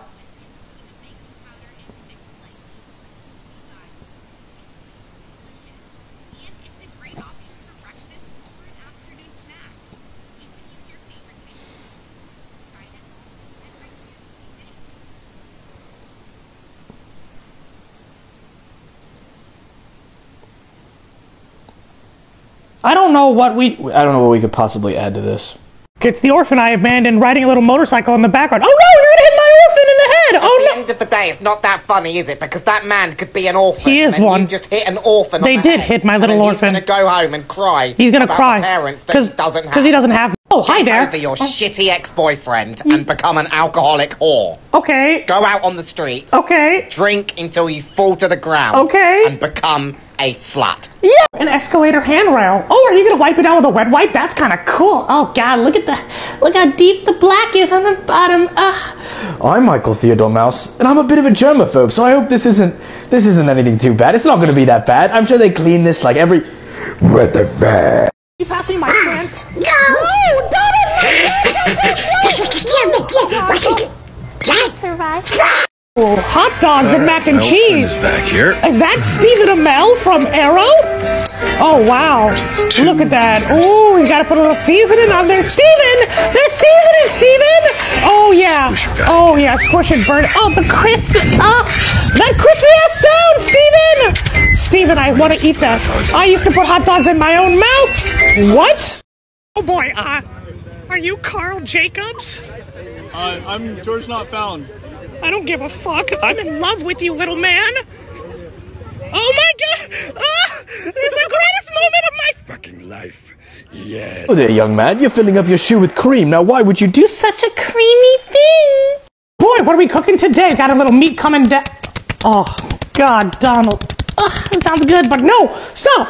I don't know what we. I don't know what we could possibly add to this. It's the orphan I abandoned riding a little motorcycle in the background. Oh no, you're gonna hit my orphan in the head! At Oh the no! end of the day, it's not that funny, is it? Because that man could be an orphan. He is and one. You just hit an orphan. They on the did head, hit my and little then orphan. He's gonna go home and cry. He's gonna about cry. The parents that he doesn't have. Because he doesn't have. Oh, hi Get there. over your oh. shitty ex-boyfriend mm. and become an alcoholic whore. Okay. Go out on the streets. Okay. Drink until you fall to the ground. Okay. And become a slut. Yeah, an escalator handrail. Oh, are you gonna wipe it down with a wet wipe? That's kind of cool. Oh God, look at the, look how deep the black is on the bottom. Ugh. I'm Michael Theodore Mouse, and I'm a bit of a germaphobe, so I hope this isn't this isn't anything too bad. It's not going to be that bad. I'm sure they clean this like every. What the fuck? You pass me my friend. No, Can't survive. Oh, hot dogs and mac and Elfin cheese. is back here. Is that Stephen Amell from Arrow? Oh wow! Look at that! Ooh, you gotta put a little seasoning on there, Stephen. There's seasoning, Steven! Oh yeah! Oh yeah! Squish and burn. Oh, the crisp! Oh, that crispy ass sound, Stephen. Stephen, I want to eat that. I used to put hot dogs in my own mouth. What? Oh boy! Uh, are you Karl Jacobs? Uh, I'm George Not Found. I don't give a fuck. I'm in love with you, little man. Oh my god! Ah, this is the greatest moment of my fucking life. Yeah. Oh there, young man. You're filling up your shoe with cream. Now, why would you do such a creamy thing? Boy, what are we cooking today? Got a little meat coming down. Oh, God, Donald. Ugh, that sounds good, but no, stop.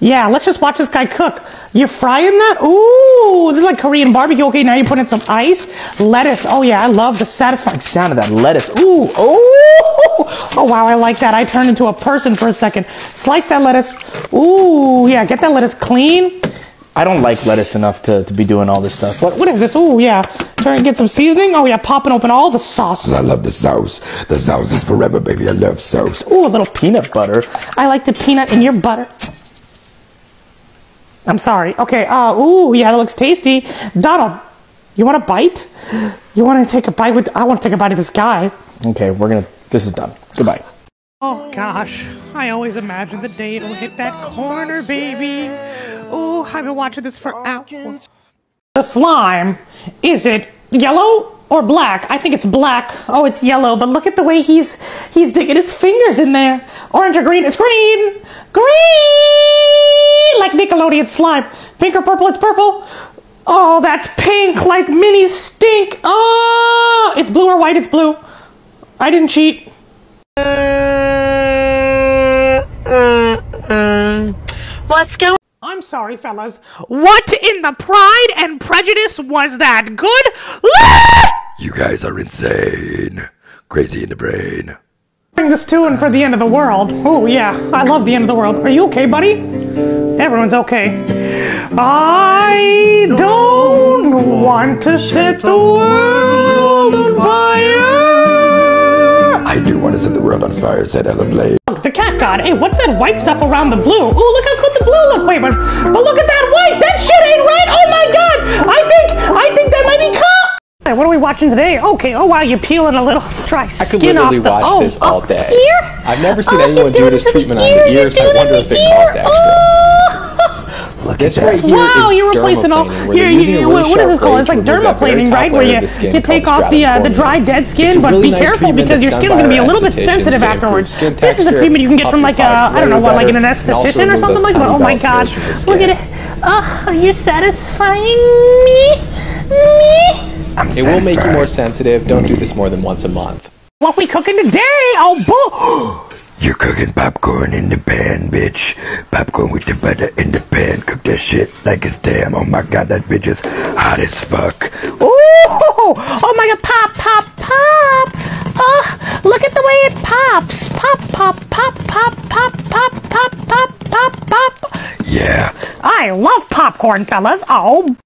Yeah, let's just watch this guy cook. You're frying that? Ooh, this is like Korean barbecue. Okay, now you put in some ice, lettuce. Oh yeah, I love the satisfying sound of that lettuce. Ooh, oh, oh wow, I like that. I turned into a person for a second. Slice that lettuce. Ooh, yeah, get that lettuce clean. I don't like lettuce enough to, to be doing all this stuff. What, what is this? Ooh, yeah. Try and get some seasoning. Oh yeah, popping open all the sauces. I love the sauce. The sauce is forever, baby. I love sauce. Ooh, a little peanut butter. I like the peanut in your butter. I'm sorry. Okay. Uh, ooh, yeah, that looks tasty. Donald, you want a bite? You want to take a bite with? I want to take a bite of this guy. Okay, we're gonna. This is done. Goodbye. Oh gosh, I always imagine the day it'll hit that corner, baby. Oh, I've been watching this for hours. The slime, is it yellow or black? I think it's black. Oh, it's yellow, but look at the way he's he's digging his fingers in there. Orange or green? It's green. Green, like Nickelodeon slime. Pink or purple? It's purple. Oh, that's pink, like mini stink. Oh, it's blue or white? It's blue. I didn't cheat. What's going I'm sorry, fellas. What in the pride and prejudice was that? Good? You guys are insane. Crazy in the brain. Bring this tune for the end of the world. Oh, yeah. I love the end of the world. Are you okay, buddy? Everyone's okay. I don't want to set the world on fire. I do want to set the world on fire, said Ella Blade. Look, the cat god. Hey, what's that white stuff around the blue? Ooh, look how good the blue look. Wait, but, but look at that white. That shit ain't right. Oh my god. I think, I think that might be cop. Hey, what are we watching today? Okay. Oh wow, you're peeling a little dry I skin could literally off the, watch oh, this oh, all oh, day. Ear? I've never seen Oh, anyone do this it to the treatment on the you're ears. I wonder if it the cost ear. extra. Look this at right that. here wow, you're replacing all. dermaplaning, where You're, they're using you, a really what is this called? It's like to remove that very dermaplaning, right? Where you, of you take off the uh, the dry dead skin, but really be nice careful treatment because your that's skin's gonna be a little bit sensitive afterwards. This is a treatment you can get from like your a products I don't know what, like an better, anesthetician or something like that. Oh my bald god, hairs from the look at skin. it. Oh, are you satisfying me? Me? It will make you more sensitive. Don't do this more than once a month. What we cooking today? Oh, bull. You're cooking popcorn in the pan, bitch. Popcorn with the butter in the pan. Cook that shit like it's damn. Oh my god, that bitch is hot as fuck. Ooh! Oh my god, pop, pop, pop! Oh, look at the way it pops! Pop, pop, pop, pop, pop, pop, pop, pop, pop, pop! Yeah. I love popcorn, fellas. Oh,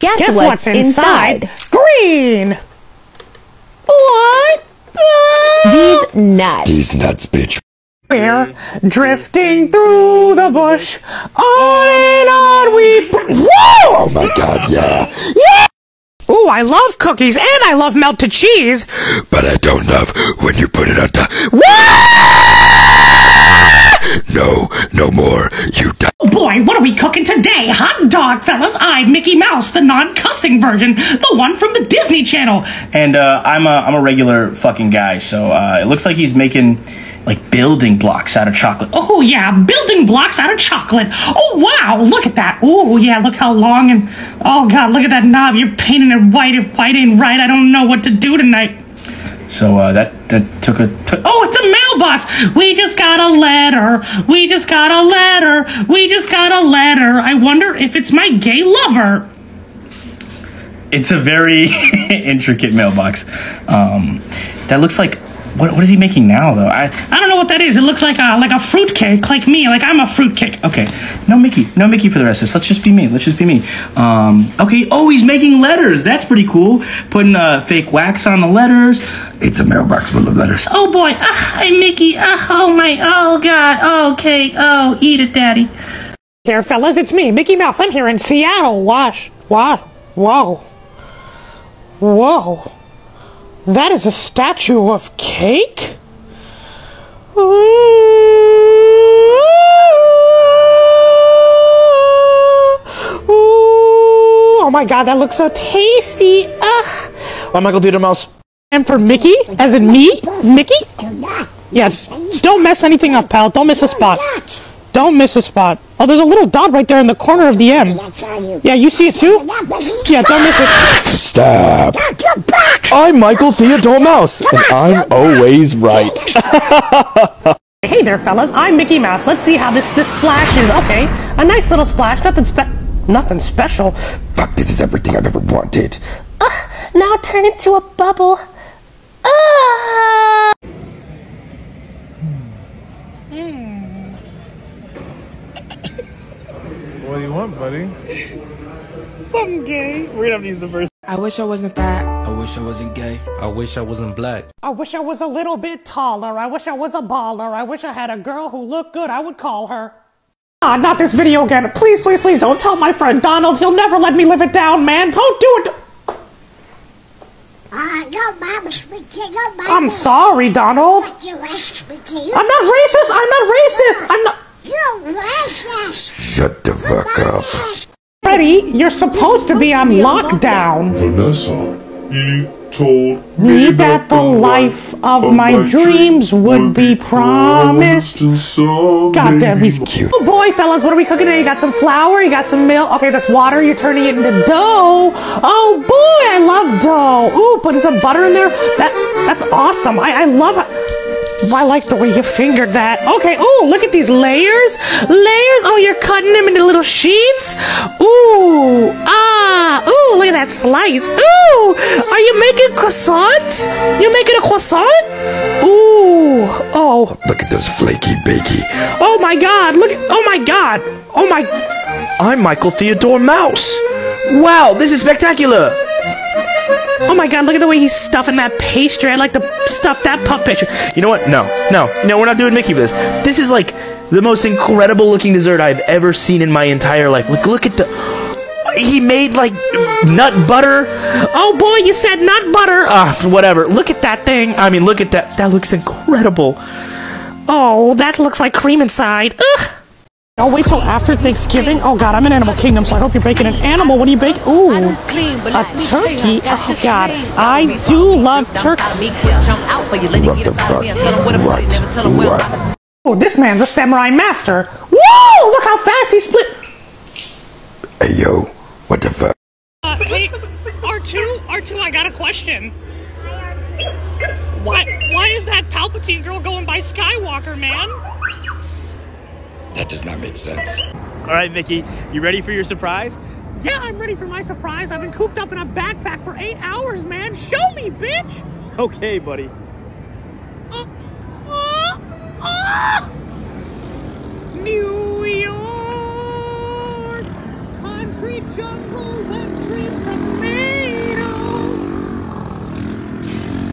Guess, guess what's, what's inside? inside? Green! What? These nuts. These nuts, bitch. We're drifting through the bush. On and on we. Whoa! Oh my god, yeah. Yeah! Ooh, I love cookies and I love melted cheese. But I don't love when you put it on top. No, no more. You die. Oh boy, what are we cooking today? Hot dog, fellas. I'm Mickey Mouse, the non-cussing version, the one from the Disney Channel. And uh, I'm a I'm a regular fucking guy, so uh, it looks like he's making like building blocks out of chocolate. Oh yeah, building blocks out of chocolate. Oh wow, look at that. Oh yeah, look how long and oh god, look at that knob. You're painting it white. If white ain't right, I don't know what to do tonight. So uh, that that took a Oh, it's a mailbox. We just got a letter. We just got a letter. We just got a letter. I wonder if it's my gay lover. it's a very intricate mailbox. Um, that looks like what, what is he making now though? I I don't know what that is. It looks like a like a fruitcake, like me. Like I'm a fruitcake. okay, no Mickey, no Mickey for the rest of this. Let's just be me. Let's just be me. Um, okay. Oh, he's making letters. That's pretty cool. Putting uh, fake wax on the letters. It's a mailbox full of letters. Oh boy. Ah, I'm Mickey. Ah, oh my. Oh god. Oh, okay. Oh, eat it, daddy. Here, fellas, it's me, Mickey Mouse. I'm here in Seattle. Wash. What? Whoa. Whoa. That is a statue of cake? Ooh, oh my god, that looks so tasty. Ah. I'm Michael Theodore Mouse. And for Mickey, as in me, Mickey? Yeah, just don't mess anything up, pal. Don't miss a spot. Don't miss a spot. Oh, there's a little dot right there in the corner of the M. Yeah, you see it too? Yeah, don't miss it. Stop. I'm Michael Theodore Mouse, and I'm always right. Hey there, fellas. I'm Mickey Mouse. Let's see how this this splash is. Okay, a nice little splash. Nothing spe, nothing special. Fuck, this is everything I've ever wanted. Now turn into a bubble. Ah! What do you want, buddy? Some gay. We're gonna have to use the verse. I wish I wasn't fat. I wish I wasn't gay. I wish I wasn't black. I wish I was a little bit taller. I wish I was a baller. I wish I had a girl who looked good. I would call her. Ah, not this video again. Please, please, please don't tell my friend Donald. He'll never let me live it down, man. Don't do it. Uh, your mama speak to your. I'm sorry, Donald. You asked me to. I'm not racist. I'm not racist. I'm not. You're racist. Shut the fuck up. Freddie, you're supposed to be on lockdown. Vanessa, he told Me that the life of my dreams would be promised. God damn, he's cute. Oh boy, fellas, what are we cooking today? You got some flour, you got some milk. Okay, that's water. You're turning it into dough. Oh boy, I love dough. Ooh, putting some butter in there. That that's awesome. I, I love it. I like the way you fingered that. Okay, ooh, look at these layers. Layers. Oh, you're cutting them into little sheets. Ooh, ah, ooh, look at that slice. Ooh, are you making croissants? You making a croissant? Ooh, oh, Look at those flaky bakey. oh my God, look at, oh my God, oh my, I'm Michael Theodore Mouse. Wow, this is spectacular. Oh my God, look at the way he's stuffing that pastry. I'd like to stuff that puff pastry. You know what? No, no, no, we're not doing Mickey for this. This is like the most incredible looking dessert I've ever seen in my entire life. Look, look at the. He made like nut butter. Oh boy, you said nut butter. Ah, whatever. Look at that thing. I mean, look at that. That looks incredible. Oh, that looks like cream inside. Ugh. I'll wait till after Thanksgiving. Oh God, I'm in Animal Kingdom, so I hope you're baking an animal. What do you bake? Ooh, a turkey. Oh God, I do love turkey. What the fuck? What? What? Oh, this man's a samurai master. Whoa! Look how fast he split. Hey yo, what the fuck? Uh, hey, R2, R2, I got a question. Why, why is that Palpatine girl going by Skywalker, man? That does not make sense. All right, Mickey, you ready for your surprise? Yeah, I'm ready for my surprise. I've been cooped up in a backpack for eight hours, man. Show me, bitch. Okay, buddy. Uh, uh, uh! New York, concrete jungle, wet dreams of